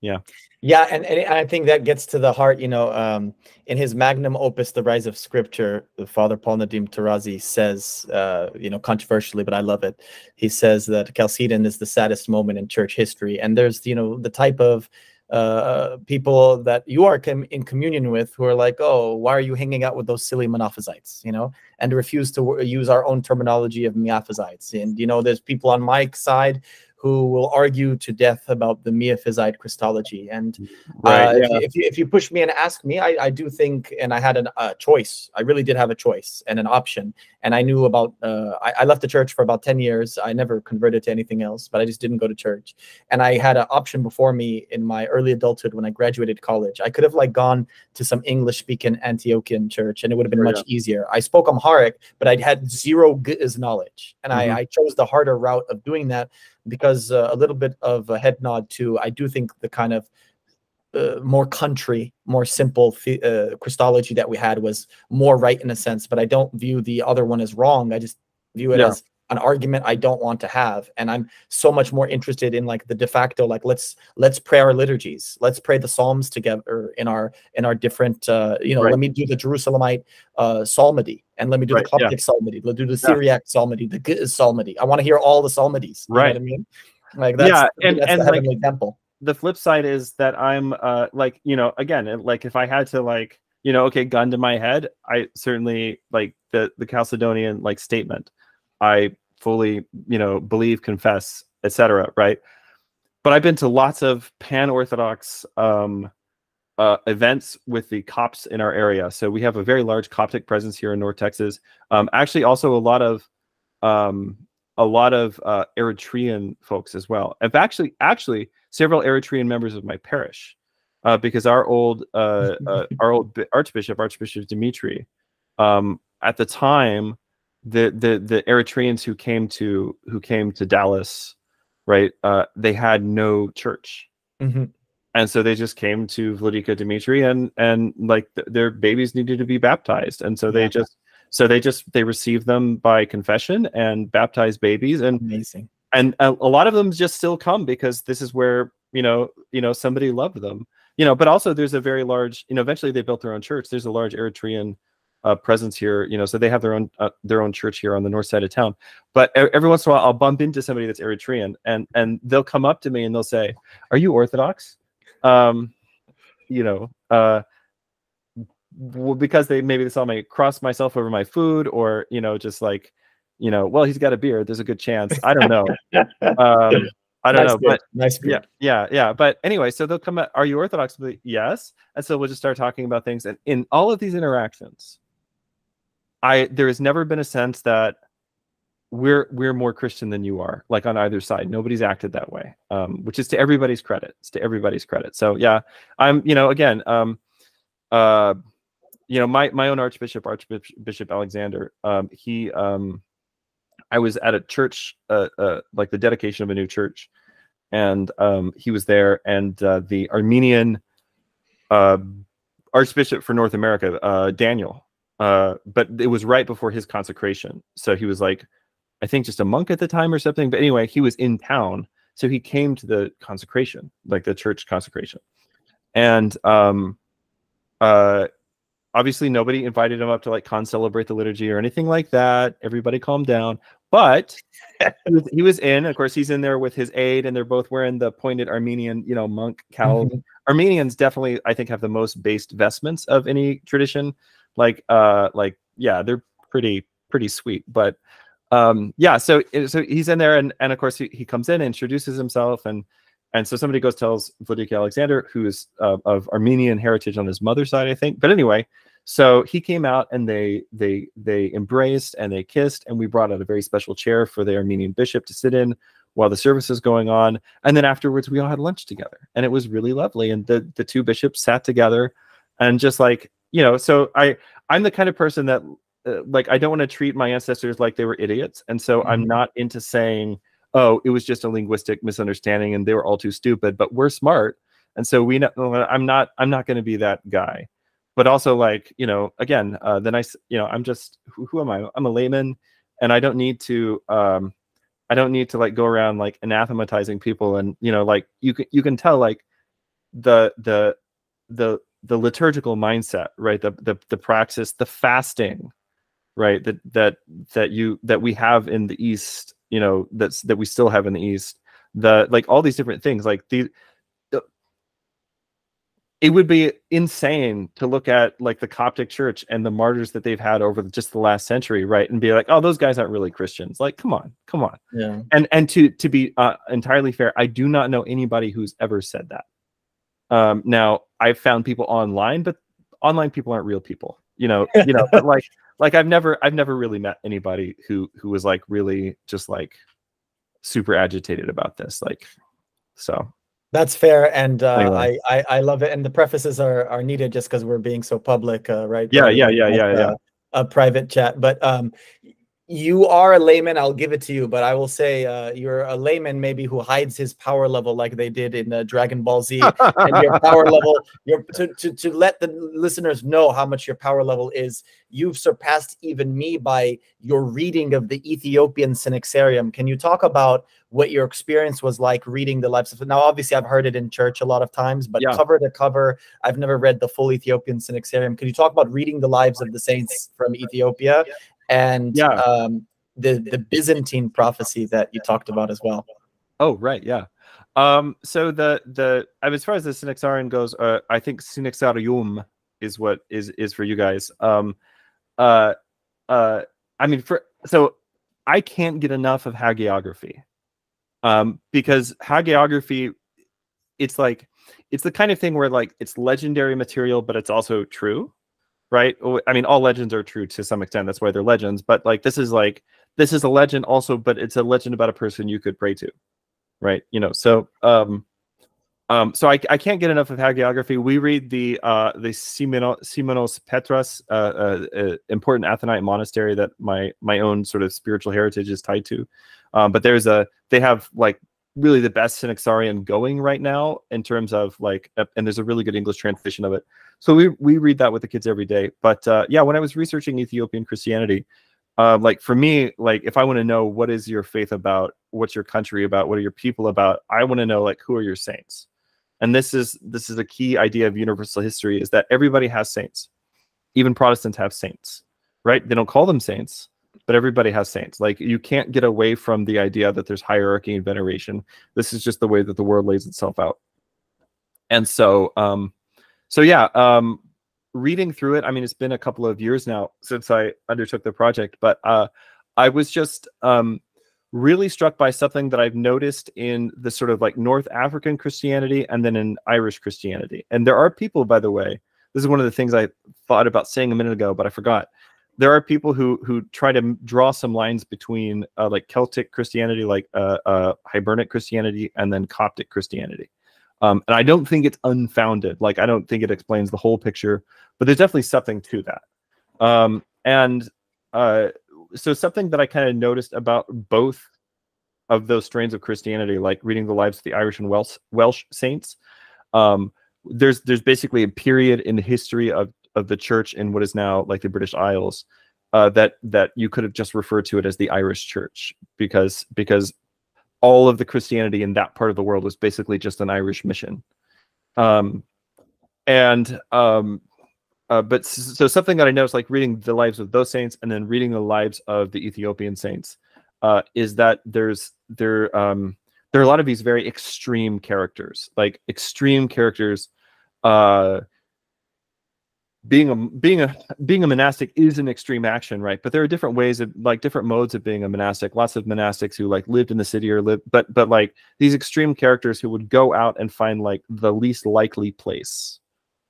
yeah. Yeah and, and i think that gets to the heart you know um, in his magnum opus the rise of scripture the father paul nadim tarazi says uh, you know controversially but i love it. He says that chalcedon is the saddest moment in church history. And there's you know the type of uh, people that you are com- in communion with who are like, oh, why are you hanging out with those silly monophysites, you know, and refuse to w- use our own terminology of miaphysites. And, you know, there's people on my side who will argue to death about the Miaphysite Christology. And mm, right, uh, yeah. if, you, if you push me and ask me, I, I do think, and I had a uh, choice. I really did have a choice and an option. And I knew about, uh, I, I, left the church for about 10 years. I never converted to anything else, but I just didn't go to church. And I had an option before me in my early adulthood when I graduated college. I could have like gone to some English speaking Antiochian church and it would have been much yeah. easier. I spoke Amharic, but I had zero Ge'ez knowledge. And mm-hmm. I, I chose the harder route of doing that because uh, a little bit of a head nod to I do think the kind of uh, more country, more simple uh, Christology that we had was more right in a sense, but I don't view the other one as wrong. I just view it yeah. as an argument I don't want to have. And I'm so much more interested in like the de facto, like let's let's pray our liturgies, let's pray the psalms together in our in our different uh, you know, right. let me do the Jerusalemite uh psalmody and let me do right. the Coptic yeah. psalmody, let's do the Syriac yeah. psalmody, the Ge'ez psalmody. I want to hear all the psalmodies. Right. I mean? Like that's, yeah, and, that's and the heavenly like, temple. The flip side is that I'm uh like, you know, again, like if I had to like you know, okay, gun to my head, I certainly like the the Chalcedonian like statement I fully, you know, believe, confess, etc. Right. But I've been to lots of pan Orthodox um, uh, events with the Copts in our area. So we have a very large Coptic presence here in North Texas. Um, actually, also a lot of um, a lot of uh, Eritrean folks as well. I've actually actually several Eritrean members of my parish uh, because our old uh, uh, our old Archbishop Archbishop Dimitri um, at the time the the the Eritreans who came to who came to Dallas, right? Uh, they had no church, mm-hmm. and so they just came to Vladika Dimitri, and and like th- their babies needed to be baptized, and so they yeah. just so they just they received them by confession and baptized babies, and amazing. And a, a lot of them just still come because this is where you know you know somebody loved them, you know. But also there's a very large you know eventually they built their own church. There's a large Eritrean uh, presence here. You know, so they have their own uh, their own church here on the north side of town. But every once in a while, I'll bump into somebody that's Eritrean, and and they'll come up to me and they'll say, "Are you Orthodox?" Um, you know, uh, well, because they maybe they saw me cross myself over my food, or you know, just like, you know, well, he's got a beard. There's a good chance. I don't know. um, I don't nice know, beard. but nice. Beard. Yeah, yeah, yeah. But anyway, so they'll come. At, Are you Orthodox? Yes, and so we'll just start talking about things. And in all of these interactions, I there has never been a sense that we're we're more Christian than you are, like on either side. Nobody's acted that way, um, which is to everybody's credit. It's to everybody's credit. So yeah, I'm you know again, um, uh, you know my my own Archbishop Archbishop Alexander, um, he um, I was at a church, uh, uh, like the dedication of a new church, and um, he was there, and uh, the Armenian uh, Archbishop for North America, uh, Daniel, uh, but it was right before his consecration. So he was like, I think just a monk at the time or something. But anyway, he was in town. So he came to the consecration, like the church consecration. And um, uh, obviously, nobody invited him up to like concelebrate the liturgy or anything like that. Everybody calmed down. But he, was, he was in, of course, he's in there with his aide, and they're both wearing the pointed Armenian, you know, monk cowl. Mm-hmm. Armenians definitely, I think, have the most based vestments of any tradition like uh like yeah they're pretty pretty sweet but um yeah so so he's in there and and of course he, he comes in and introduces himself and and so somebody goes tells Vladika Alexander who's uh, of Armenian heritage on his mother's side I think but anyway So he came out and they they they embraced and they kissed and we brought out a very special chair for the Armenian bishop to sit in while the service was going on. And then afterwards we all had lunch together and it was really lovely. And the the two bishops sat together and just like you know so I I'm the kind of person that uh, like I don't want to treat my ancestors like they were idiots, and so mm-hmm. I'm not into saying, "Oh, it was just a linguistic misunderstanding and they were all too stupid," but we're smart, and so we know. I'm not. I'm not going to be that guy but also like you know again uh, the nice you know i'm just who, who, am i i'm a layman and i don't need to um i don't need to like go around like anathematizing people and you know like you can you can tell like the the the the liturgical mindset right the the, the praxis the fasting right that that that you that we have in the east you know that's that we still have in the east the like all these different things like the it would be insane to look at like the Coptic church and the martyrs that they've had over just the last century, right? And be like, oh, those guys aren't really Christians. Like, come on, come on. Yeah. And and to to be uh, entirely fair, I do not know anybody who's ever said that. Um, now I've found people online, but online people aren't real people. You know, you know, but like like I've never I've never really met anybody who who was like really just like super agitated about this. Like, so that's fair, and uh, anyway. I, I, I love it. And the prefaces are are needed just because we're being so public, uh, right? Yeah, yeah, yeah, yeah, yeah. A private chat, but um, you are a layman i'll give it to you but i will say uh, you're a layman maybe who hides his power level like they did in uh, dragon ball z and your power level your to, to, to let the listeners know how much your power level is you've surpassed even me by your reading of the ethiopian synaxarium can you talk about what your experience was like reading the lives of now obviously i've heard it in church a lot of times but yeah. cover to cover i've never read the full ethiopian synaxarium can you talk about reading the lives of the saints from ethiopia and yeah. um, the the Byzantine prophecy that you talked about as well. Oh right, yeah. Um, so the the as far as the Synaxarium goes, uh, I think Synaxarium is what is is for you guys. Um, uh, uh, I mean, for so I can't get enough of hagiography, um, because hagiography, it's like it's the kind of thing where like it's legendary material, but it's also true right? I mean, all legends are true to some extent. That's why they're legends. But like, this is like this is a legend also, but it's a legend about a person you could pray to, right? You know, so um, um, so I, I can't get enough of hagiography. We read the uh the Simonos, Simonos Petras, uh, uh, uh, important Athonite monastery that my my own sort of spiritual heritage is tied to. Um, but there's a they have like really the best Synaxarium going right now in terms of like, and there's a really good English translation of it. So we we read that with the kids every day. But uh, yeah, when I was researching Ethiopian Christianity, uh, like for me, like if I want to know what is your faith about, what's your country about, what are your people about, I want to know like who are your saints. And this is this is a key idea of universal history is that everybody has saints. Even Protestants have saints, right? They don't call them saints, but everybody has saints. Like you can't get away from the idea that there's hierarchy and veneration. This is just the way that the world lays itself out. And so, um, so yeah, um, reading through it. I mean, it's been a couple of years now since I undertook the project, but uh, I was just um, really struck by something that I've noticed in the sort of like North African Christianity and then in Irish Christianity. And there are people, by the way. This is one of the things I thought about saying a minute ago, but I forgot there are people who who try to draw some lines between uh, like Celtic Christianity, like uh, uh, Hibernic Christianity, and then Coptic Christianity. Um, and I don't think it's unfounded. Like I don't think it explains the whole picture, but there's definitely something to that. Um, and uh, so something that I kind of noticed about both of those strains of Christianity, like reading the lives of the Irish and Welsh Welsh saints, um, there's there's basically a period in the history of of the church in what is now like the British Isles, uh, that that you could have just referred to it as the Irish Church because because all of the Christianity in that part of the world was basically just an Irish mission. Um, and um, uh, but so something that I noticed, like reading the lives of those saints and then reading the lives of the Ethiopian saints, uh, is that there's there um, there are a lot of these very extreme characters, like extreme characters. Uh, being a being a being a monastic is an extreme action right but there are different ways of like different modes of being a monastic lots of monastics who like lived in the city or live but but like these extreme characters who would go out and find like the least likely place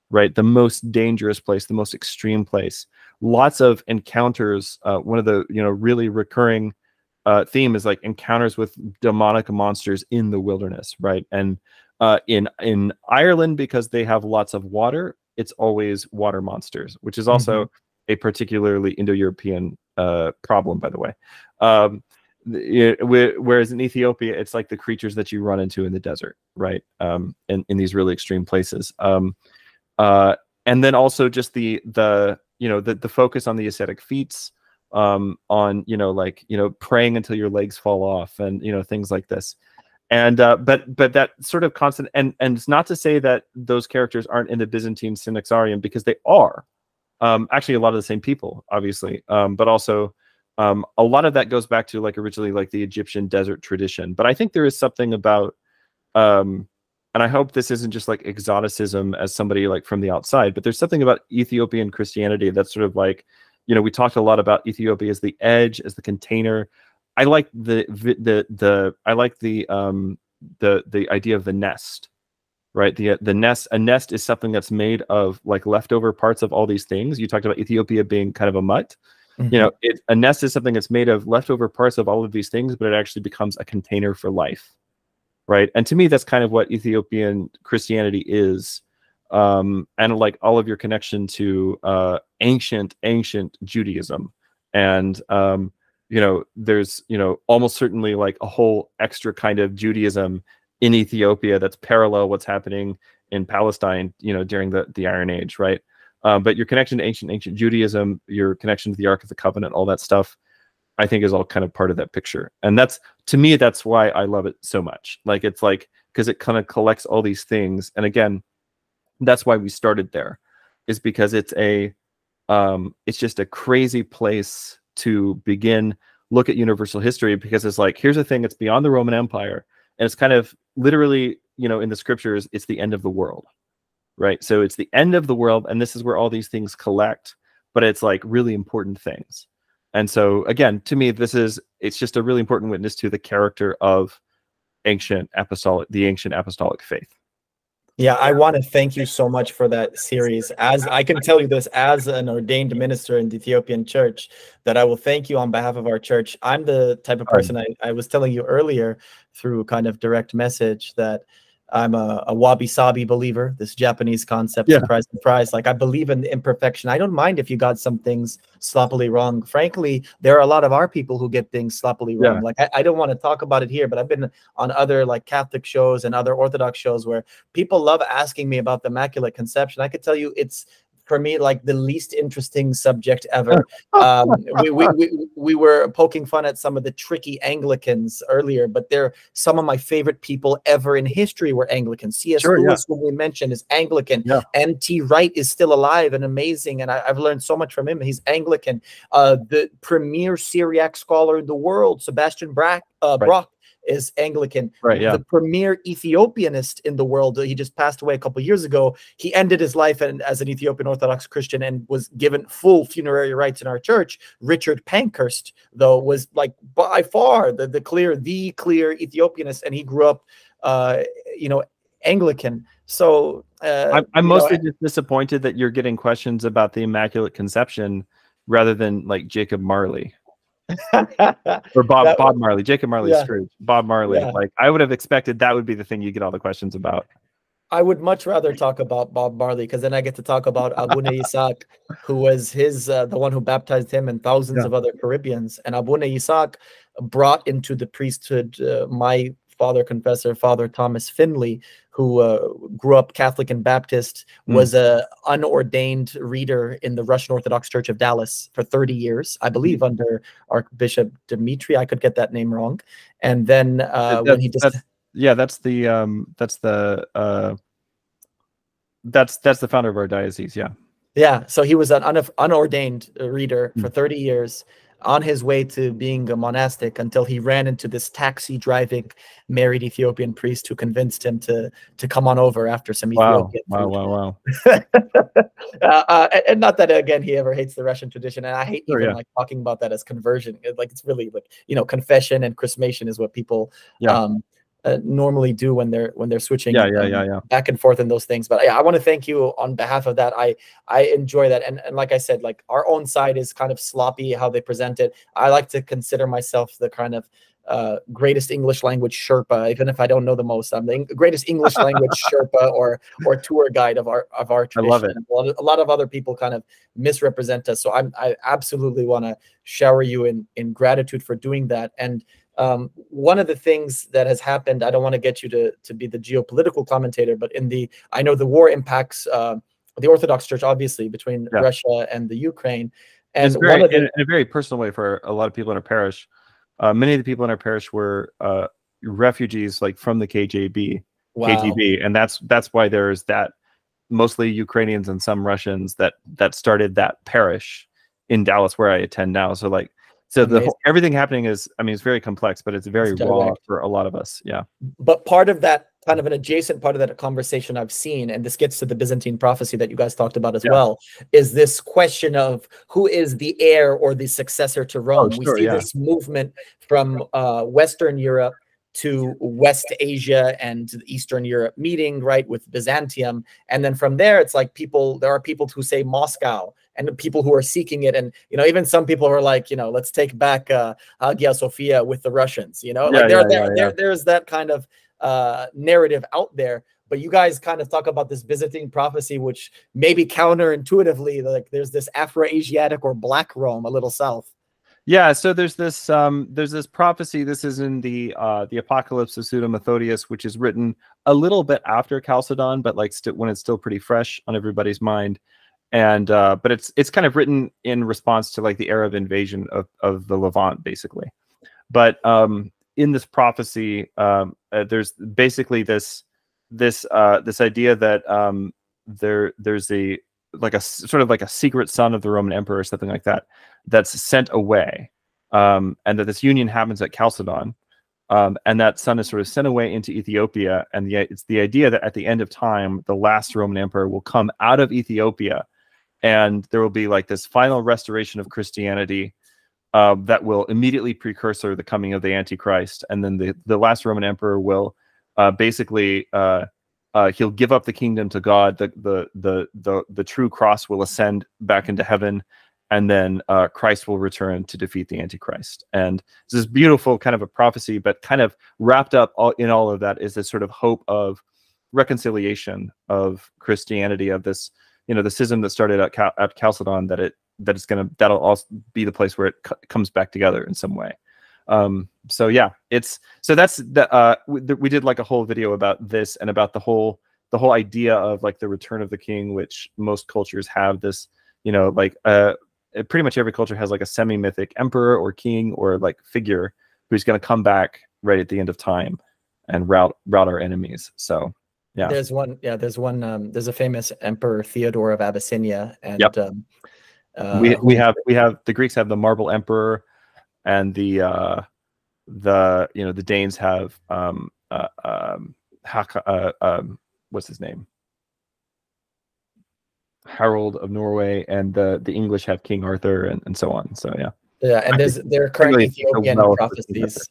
right? The most dangerous place, the most extreme place. Lots of encounters. Uh, one of the you know really recurring uh, theme is like encounters with demonic monsters in the wilderness, right? And uh, in in Ireland, because they have lots of water, it's always water monsters, which is also mm-hmm. a particularly Indo-European uh, problem, by the way. Um, it, whereas in Ethiopia, it's like the creatures that you run into in the desert, right? Um, in, in these really extreme places. Um, uh, and then also just the the you know the the focus on the ascetic feats, um, on you know like you know praying until your legs fall off, and you know things like this. And uh, but but that sort of constant and and it's not to say that those characters aren't in the Byzantine Synaxarium because they are. Um, actually, a lot of the same people, obviously, um, but also um, a lot of that goes back to like originally like the Egyptian desert tradition. But I think there is something about, um, and I hope this isn't just like exoticism as somebody like from the outside, but there's something about Ethiopian Christianity that's sort of like, you know, we talked a lot about Ethiopia as the edge, as the container. I like the the the I like the um the the idea of the nest, right? The the nest a nest is something that's made of like leftover parts of all these things. You talked about Ethiopia being kind of a mutt Mm-hmm. You know, it, a nest is something that's made of leftover parts of all of these things, but it actually becomes a container for life, right? And to me, that's kind of what Ethiopian Christianity is, um, and like all of your connection to uh, ancient, ancient Judaism, and um, you know, there's you know almost certainly like a whole extra kind of Judaism in Ethiopia that's parallel what's happening in Palestine, you know, during the the Iron Age, right? Um, but your connection to ancient ancient Judaism, your connection to the Ark of the Covenant, all that stuff, I think is all kind of part of that picture. And that's to me, that's why I love it so much. Like it's like because it kind of collects all these things. And again, that's why we started there, is because it's a um, it's just a crazy place to begin look at universal history because it's like here's a thing it's beyond the Roman Empire, and it's kind of literally, you know, in the scriptures, it's the end of the world right? So it's the end of the world, and this is where all these things collect, but it's like really important things. And so again, to me, this is it's just a really important witness to the character of ancient apostolic, the ancient apostolic faith. Yeah, I want to thank you so much for that series. As I can tell you this as an ordained minister in the Ethiopian church, that I will thank you on behalf of our church. I'm the type of person I, I was telling you earlier through kind of direct message that I'm a, a wabi sabi believer, this Japanese concept, yeah. surprise, surprise. Like I believe in the imperfection. I don't mind if you got some things sloppily wrong. Frankly, there are a lot of our people who get things sloppily wrong. Yeah. Like I, I don't want to talk about it here, but I've been on other like Catholic shows and other Orthodox shows where people love asking me about the Immaculate Conception. I could tell you it's for me like the least interesting subject ever. Um, we, we, we, we were poking fun at some of the tricky Anglicans earlier, but they're some of my favorite people ever in history were Anglicans. C.S. Sure, Lewis, yeah. when we mentioned, is Anglican. Yeah. N.T. Wright is still alive and amazing, and I, have learned so much from him. He's Anglican. Uh, the premier Syriac scholar in the world, Sebastian Brack, uh, right. Brock, is Anglican. Right. Yeah. The premier Ethiopianist in the world. He just passed away a couple years ago. He ended his life as an Ethiopian Orthodox Christian and was given full funerary rites in our church. Richard Pankhurst, though, was like by far the, the clear, the clear Ethiopianist, and he grew up, uh, you know, Anglican. So uh, I'm, I'm mostly know, just disappointed that you're getting questions about the Immaculate Conception rather than like Jacob Marley or Bob Bob Marley, Jacob Marley yeah. Scrooge, Bob Marley. Yeah. Like I would have expected that would be the thing you get all the questions about. I would much rather talk about Bob Marley because then I get to talk about Abuna Isaac, who was his uh, the one who baptized him and thousands yeah. of other Caribbeans. And Abuna Isaac brought into the priesthood uh, my father confessor, Father Thomas Finley, who uh, grew up Catholic and Baptist, mm. was a unordained reader in the Russian Orthodox Church of Dallas for 30 years, I believe, mm. under Archbishop Dimitri. I could get that name wrong. And then uh, when he just yeah, that's the um, that's the uh, that's that's the founder of our diocese. Yeah. Yeah, so he was an un- unordained reader mm. for 30 years on his way to being a monastic until he ran into this taxi driving married Ethiopian priest who convinced him to to come on over after some wow. Ethiopian wow, wow, wow, wow. uh, uh, and not that again he ever hates the Russian tradition, and I hate sure, even yeah. like talking about that as conversion. Like it's really like you know confession and chrismation is what people yeah. um, uh, normally do when they're when they're switching yeah, yeah, um, yeah, yeah. back and forth in those things. But yeah, I want to thank you on behalf of that. I I enjoy that, and and like I said, like our own side is kind of sloppy how they present it. I like to consider myself the kind of uh, greatest English language Sherpa, even if I don't know the most. I'm the greatest English language Sherpa or or tour guide of our of our tradition. I love it. A lot, of, a lot of other people kind of misrepresent us, so I'm I absolutely want to shower you in in gratitude for doing that. And um, one of the things that has happened, I don't want to get you to to be the geopolitical commentator, but in the I know the war impacts uh, the Orthodox Church, obviously between yeah. Russia and the Ukraine. And very, the, in, in a very personal way for a lot of people in our parish uh, many of the people in our parish were uh, refugees, like from the KGB, wow. KGB, and that's that's why there's that mostly Ukrainians and some Russians that that started that parish in Dallas where I attend now. So like so Amazing. the whole, everything happening is i mean it's very complex but it's very it's raw for a lot of us yeah but part of that kind of an adjacent part of that conversation I've seen, and this gets to the Byzantine prophecy that you guys talked about as yeah. well, is this question of who is the heir or the successor to Rome. Oh, sure, we see yeah. this movement from uh, Western Europe to West Asia and to Eastern Europe meeting, right, with Byzantium. And then from there, it's like people, there are people who say Moscow and people who are seeking it. And, you know, even some people are like, you know, let's take back uh, Hagia Sophia with the Russians, you know, yeah, like there, yeah, there, there, there's that kind of uh, narrative out there. But you guys kind of talk about this Byzantine prophecy, which maybe counterintuitively, like there's this Afro-Asiatic or Black Rome a little south. Yeah, so there's this um, there's this prophecy. This is in the uh, the Apocalypse of Pseudo Methodius, which is written a little bit after Chalcedon, but like st- when it's still pretty fresh on everybody's mind. And uh, but it's it's kind of written in response to like the Arab invasion of of the Levant, basically. But um, in this prophecy, um, uh, there's basically this this uh, this idea that um, there there's a like a sort of like a secret son of the Roman emperor or something like that that's sent away, um, and that this union happens at Chalcedon, um, and that son is sort of sent away into Ethiopia, and the, it's the idea that at the end of time, the last Roman emperor will come out of Ethiopia, and there will be like this final restoration of Christianity uh, that will immediately precursor the coming of the Antichrist, and then the the last Roman emperor will uh, basically uh, uh, he'll give up the kingdom to God. The, the the the the true cross will ascend back into heaven, and then uh, Christ will return to defeat the Antichrist. And this is beautiful kind of a prophecy, but kind of wrapped up all, in all of that is this sort of hope of reconciliation of Christianity, of this you know the schism that started at, Cal- at Chalcedon that it that it's gonna that'll also be the place where it comes back together in some way. Um, so yeah, it's so that's the uh, we, we did like a whole video about this and about the whole the whole idea of like the return of the king, which most cultures have this, you know, like uh, pretty much every culture has like a semi mythic emperor or king or like figure who's going to come back right at the end of time and rout rout our enemies. So yeah, there's one. Yeah, there's one. Um, there's a famous emperor Theodore of Abyssinia, and yep. um, uh, we we have we have the Greeks have the marble emperor, and the uh, the you know the Danes have um, uh, um, uh, um, what's his name Harold of Norway, and the the English have King Arthur, and, and so on. So yeah. Yeah, and there's there are current Ethiopian well prophecies.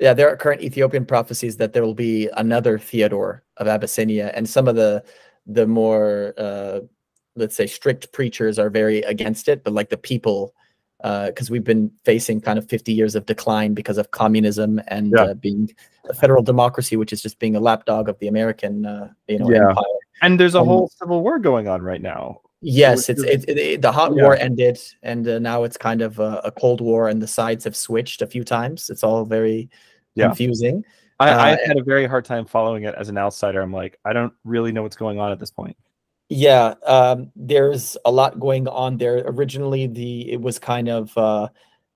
Yeah, there are current Ethiopian prophecies that there will be another Theodore of Abyssinia, and some of the the more uh, let's say strict preachers are very against it, but like the people, because uh, we've been facing kind of 50 years of decline because of communism and yeah. uh, being a federal democracy, which is just being a lapdog of the American, uh, you know, yeah. empire. And there's a whole civil war going on right now. Yes, it's it, it, it, the hot yeah. war ended, and uh, now it's kind of a, a, cold war, and the sides have switched a few times. It's all very confusing. I, I uh, had a very hard time following it as an outsider. I'm like, I don't really know what's going on at this point. Yeah, um, there's a lot going on there. Originally, the it was kind of uh,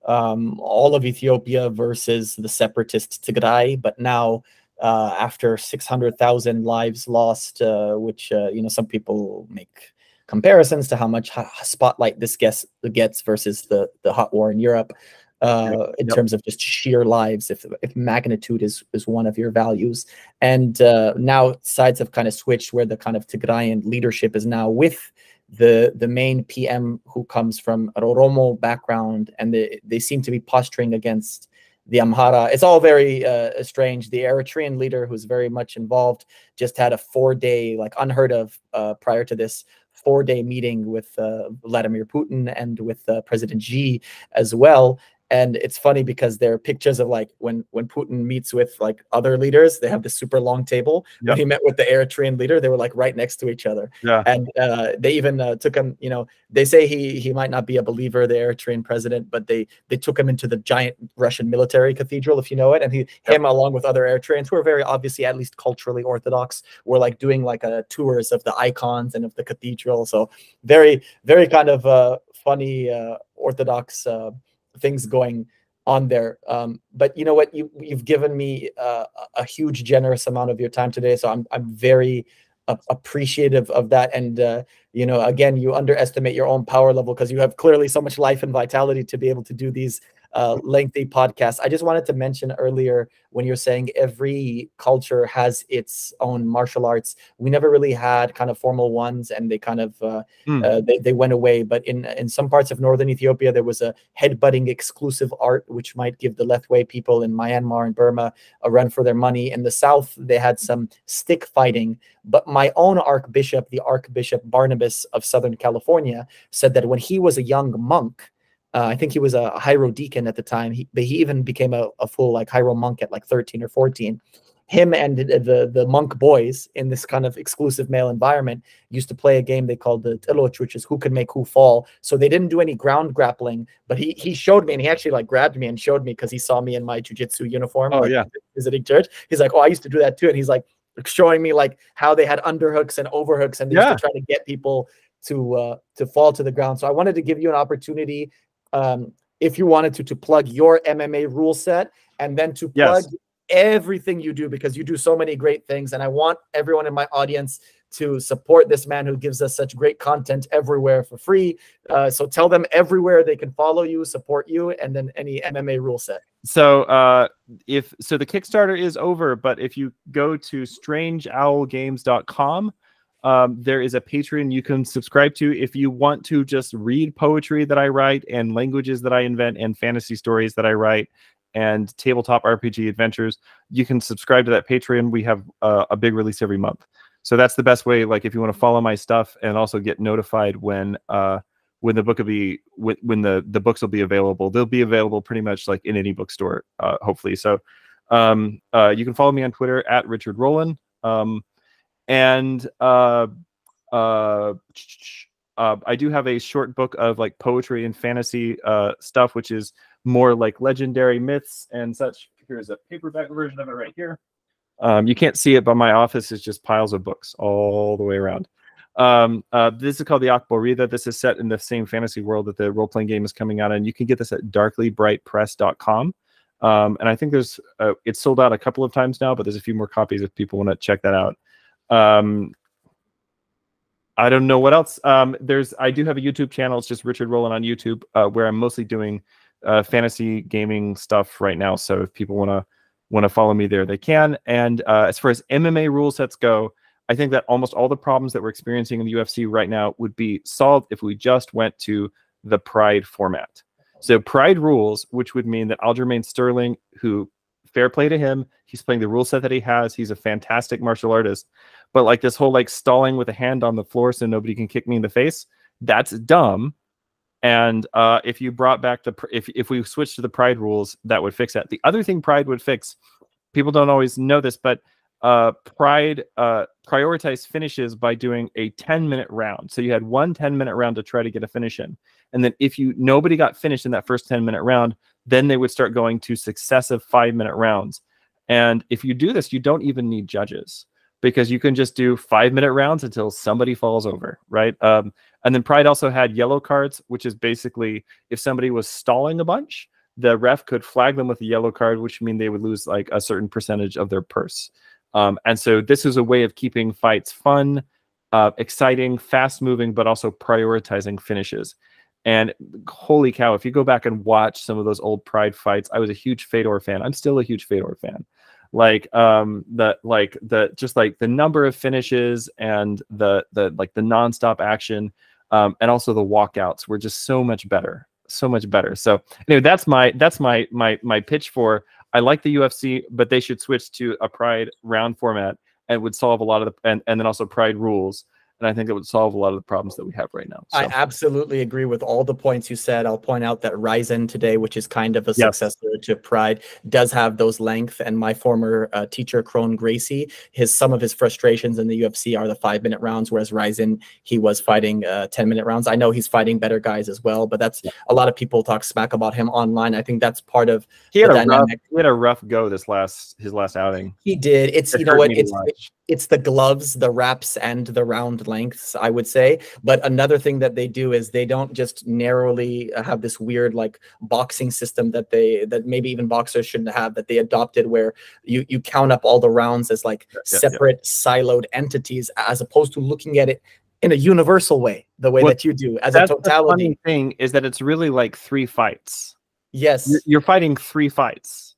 um, all of Ethiopia versus the separatist Tigray, but now uh, after 600,000 lives lost, uh, which uh, you know some people make comparisons to how much spotlight this gets gets versus the the hot war in Europe uh, in yep. terms of just sheer lives, if if magnitude is is one of your values. And uh, now sides have kind of switched where the kind of Tigrayan leadership is now with the the main PM who comes from a Oromo background, and they, they seem to be posturing against the Amhara. It's all very uh, strange. The Eritrean leader, who's very much involved, just had a four-day, like unheard of uh, prior to this, four-day meeting with uh, Vladimir Putin and with uh, President Xi as well and it's funny because there are pictures of like when when Putin meets with like other leaders, they have this super long table. Yep. When he met with the Eritrean leader, they were like right next to each other. Yeah. And uh, they even uh, took him. You know, they say he he might not be a believer, the Eritrean president, but they they took him into the giant Russian military cathedral, if you know it, and he yep. him along with other Eritreans who are very obviously at least culturally orthodox, were like doing like a uh, tours of the icons and of the cathedral. So very very kind of uh, funny uh, orthodox. Things going on there. Um, but you know what? You you've given me uh, a huge, generous amount of your time today, so I'm I'm very uh, appreciative of that. And uh, you know, again, you underestimate your own power level because you have clearly so much life and vitality to be able to do these uh, lengthy podcast. I just wanted to mention earlier when you're saying every culture has its own martial arts. We never really had kind of formal ones, and they kind of uh, mm. uh, they, they went away. But in in some parts of northern Ethiopia, there was a headbutting exclusive art, which might give the Lethwei people in Myanmar and Burma a run for their money. In the south, they had some stick fighting. But my own archbishop, the Archbishop Barnabas of Southern California, said that when he was a young monk uh, I think he was a Hierodeacon deacon at the time, he, but he even became a, a full like Hiero monk at like 13 or 14. Him and the the monk boys in this kind of exclusive male environment used to play a game they called the teloch, which is who could make who fall. So they didn't do any ground grappling, but he he showed me and he actually like grabbed me and showed me because he saw me in my jujitsu uniform. Oh like, yeah, visiting church. He's like, oh, I used to do that too, and he's like showing me like how they had underhooks and overhooks and they yeah. used to try to get people to uh, to fall to the ground. So I wanted to give you an opportunity um, if you wanted to to plug your MMA rule set and then to plug yes. everything you do because you do so many great things and I want everyone in my audience to support this man who gives us such great content everywhere for free. Uh, so tell them everywhere they can follow you, support you, and then any MMA rule set. So uh, if so, the Kickstarter is over, but if you go to strangeowlgames.com, um, there is a Patreon you can subscribe to if you want to just read poetry that I write and languages that I invent and fantasy stories that I write and tabletop RPG adventures. You can subscribe to that Patreon. We have uh, a big release every month. So that's the best way. Like if you want to follow my stuff and also get notified when uh, when the book will be when, when the the books will be available. They'll be available pretty much like in any bookstore, uh, hopefully. So um, uh, you can follow me on Twitter at Richard Rohlin. Um, and uh, uh, uh, I do have a short book of like poetry and fantasy uh, stuff, which is more like legendary myths and such. Here's a paperback version of it right here. Um, you can't see it, but my office is just piles of books all the way around. Um, uh, this is called the Akborida. This is set in the same fantasy world that the role playing game is coming out in. You can get this at darklybrightpress.com. Um, and I think there's uh, it's sold out a couple of times now, but there's a few more copies if people want to check that out. Um, I don't know what else. Um, there's I do have a YouTube channel. It's just Richard Rohlin on YouTube, uh, where I'm mostly doing uh, fantasy gaming stuff right now. So if people want to want to follow me there, they can. And uh, as far as MMA rule sets go, I think that almost all the problems that we're experiencing in the UFC right now would be solved if we just went to the Pride format. So Pride rules, which would mean that Aljamain Sterling, who fair play to him. He's playing the rule set that he has. He's a fantastic martial artist. But like this whole like stalling with a hand on the floor so nobody can kick me in the face, that's dumb. And uh, if you brought back the if if we switched to the pride rules, that would fix that. The other thing pride would fix, people don't always know this, but uh, pride uh, prioritized finishes by doing a 10 minute round. So you had one 10 minute round to try to get a finish in. And then if you nobody got finished in that first 10 minute round, then they would start going to successive five minute rounds. And if you do this, you don't even need judges because you can just do five minute rounds until somebody falls over, right? Um, and then Pride also had yellow cards, which is basically if somebody was stalling a bunch, the ref could flag them with a yellow card, which mean they would lose like a certain percentage of their purse. Um, and so this is a way of keeping fights fun, uh, exciting, fast moving, but also prioritizing finishes. And holy cow, if you go back and watch some of those old Pride fights, I was a huge Fedor fan. I'm still a huge Fedor fan. Like um the like the just like the number of finishes and the the like the nonstop action um and also the walkouts were just so much better. so much better. So anyway, that's my that's my my my pitch for. I like the UFC, but they should switch to a Pride round format and would solve a lot of the and, and then also Pride rules and I think it would solve a lot of the problems that we have right now. So. I absolutely agree with all the points you said. I'll point out that Rizin today, which is kind of a yes. successor to Pride, does have those length. And my former uh, teacher, Kron Gracie, his some of his frustrations in the UFC are the five minute rounds, whereas Rizin he was fighting uh, ten minute rounds. I know he's fighting better guys as well, but that's yeah. a lot of people talk smack about him online. I think that's part of he had a dynamic. rough, he had a rough go this last his last outing. He did. It's it you know what it's it's the gloves, the wraps, and the round lengths, I would say. But another thing that they do is they don't just narrowly uh, have this weird like boxing system that they that maybe even boxers shouldn't have that they adopted where you you count up all the rounds as like yeah, separate yeah. siloed entities as opposed to looking at it in a universal way, the way that you do as a totality. The funny thing is that it's really like three fights. Yes, you're fighting three fights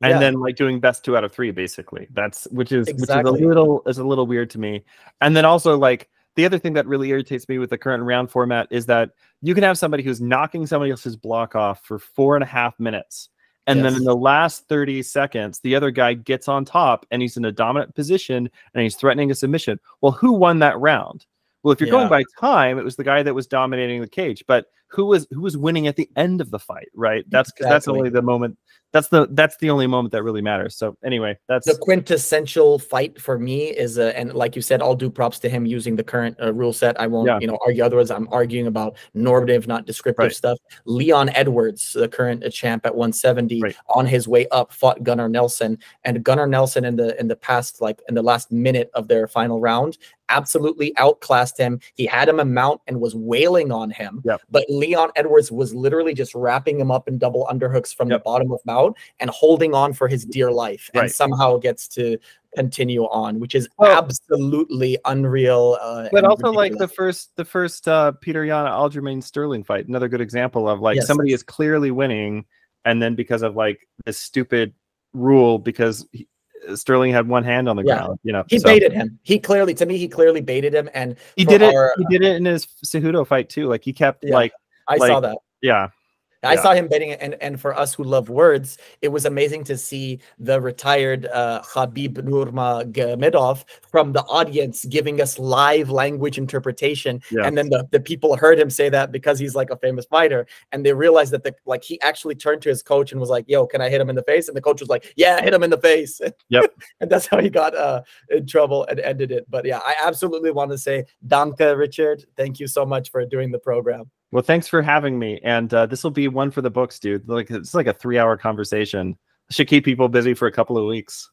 and yeah. then like doing best two out of three basically that's which is exactly. which is a little is a little weird to me and then also like the other thing that really irritates me with the current round format is that you can have somebody who's knocking somebody else's block off for four and a half minutes and yes. then in the last 30 seconds the other guy gets on top and he's in a dominant position and he's threatening a submission well who won that round well if you're yeah. going by time it was the guy that was dominating the cage but who was who was winning at the end of the fight right that's because exactly. that's only the moment that's the that's the only moment that really matters. So anyway, that's the quintessential fight for me is a, and like you said, I'll do props to him using the current uh, rule set. I won't yeah. you know argue otherwise. I'm arguing about normative, not descriptive right. stuff. Leon Edwards, the current uh, champ at 170, right. on his way up, fought Gunnar Nelson, and Gunnar Nelson in the in the past like in the last minute of their final round absolutely outclassed him. He had him a mount and was wailing on him. Yep. But Leon Edwards was literally just wrapping him up in double underhooks from yep. the bottom of mount and holding on for his dear life and right. somehow gets to continue on which is well, absolutely unreal uh, but also ridiculous. like the first the first uh Petr Yan aljamain sterling fight another good example of like yes. somebody is clearly winning and then because of like this stupid rule because he, Sterling had one hand on the yeah. ground. You know, he so. baited him. He clearly, to me, he clearly baited him, and he did it. Our, he did it in his Cejudo fight too. Like he kept yeah, like. I like, saw that. Yeah, I yeah. saw him betting, and and for us who love words, it was amazing to see the retired uh, Khabib Nurmagomedov from the audience giving us live language interpretation, and then the, the people heard him say that because he's like a famous fighter, and they realized that the like he actually turned to his coach and was like, "Yo, can I hit him in the face?" And the coach was like, "Yeah, hit him in the face." Yep, and that's how he got uh, in trouble and ended it. But yeah, I absolutely want to say, Danke, Richard. Thank you so much for doing the program. Well, thanks for having me. And uh, this will be one for the books, dude. Like it's like a three-hour conversation. Should keep people busy for a couple of weeks.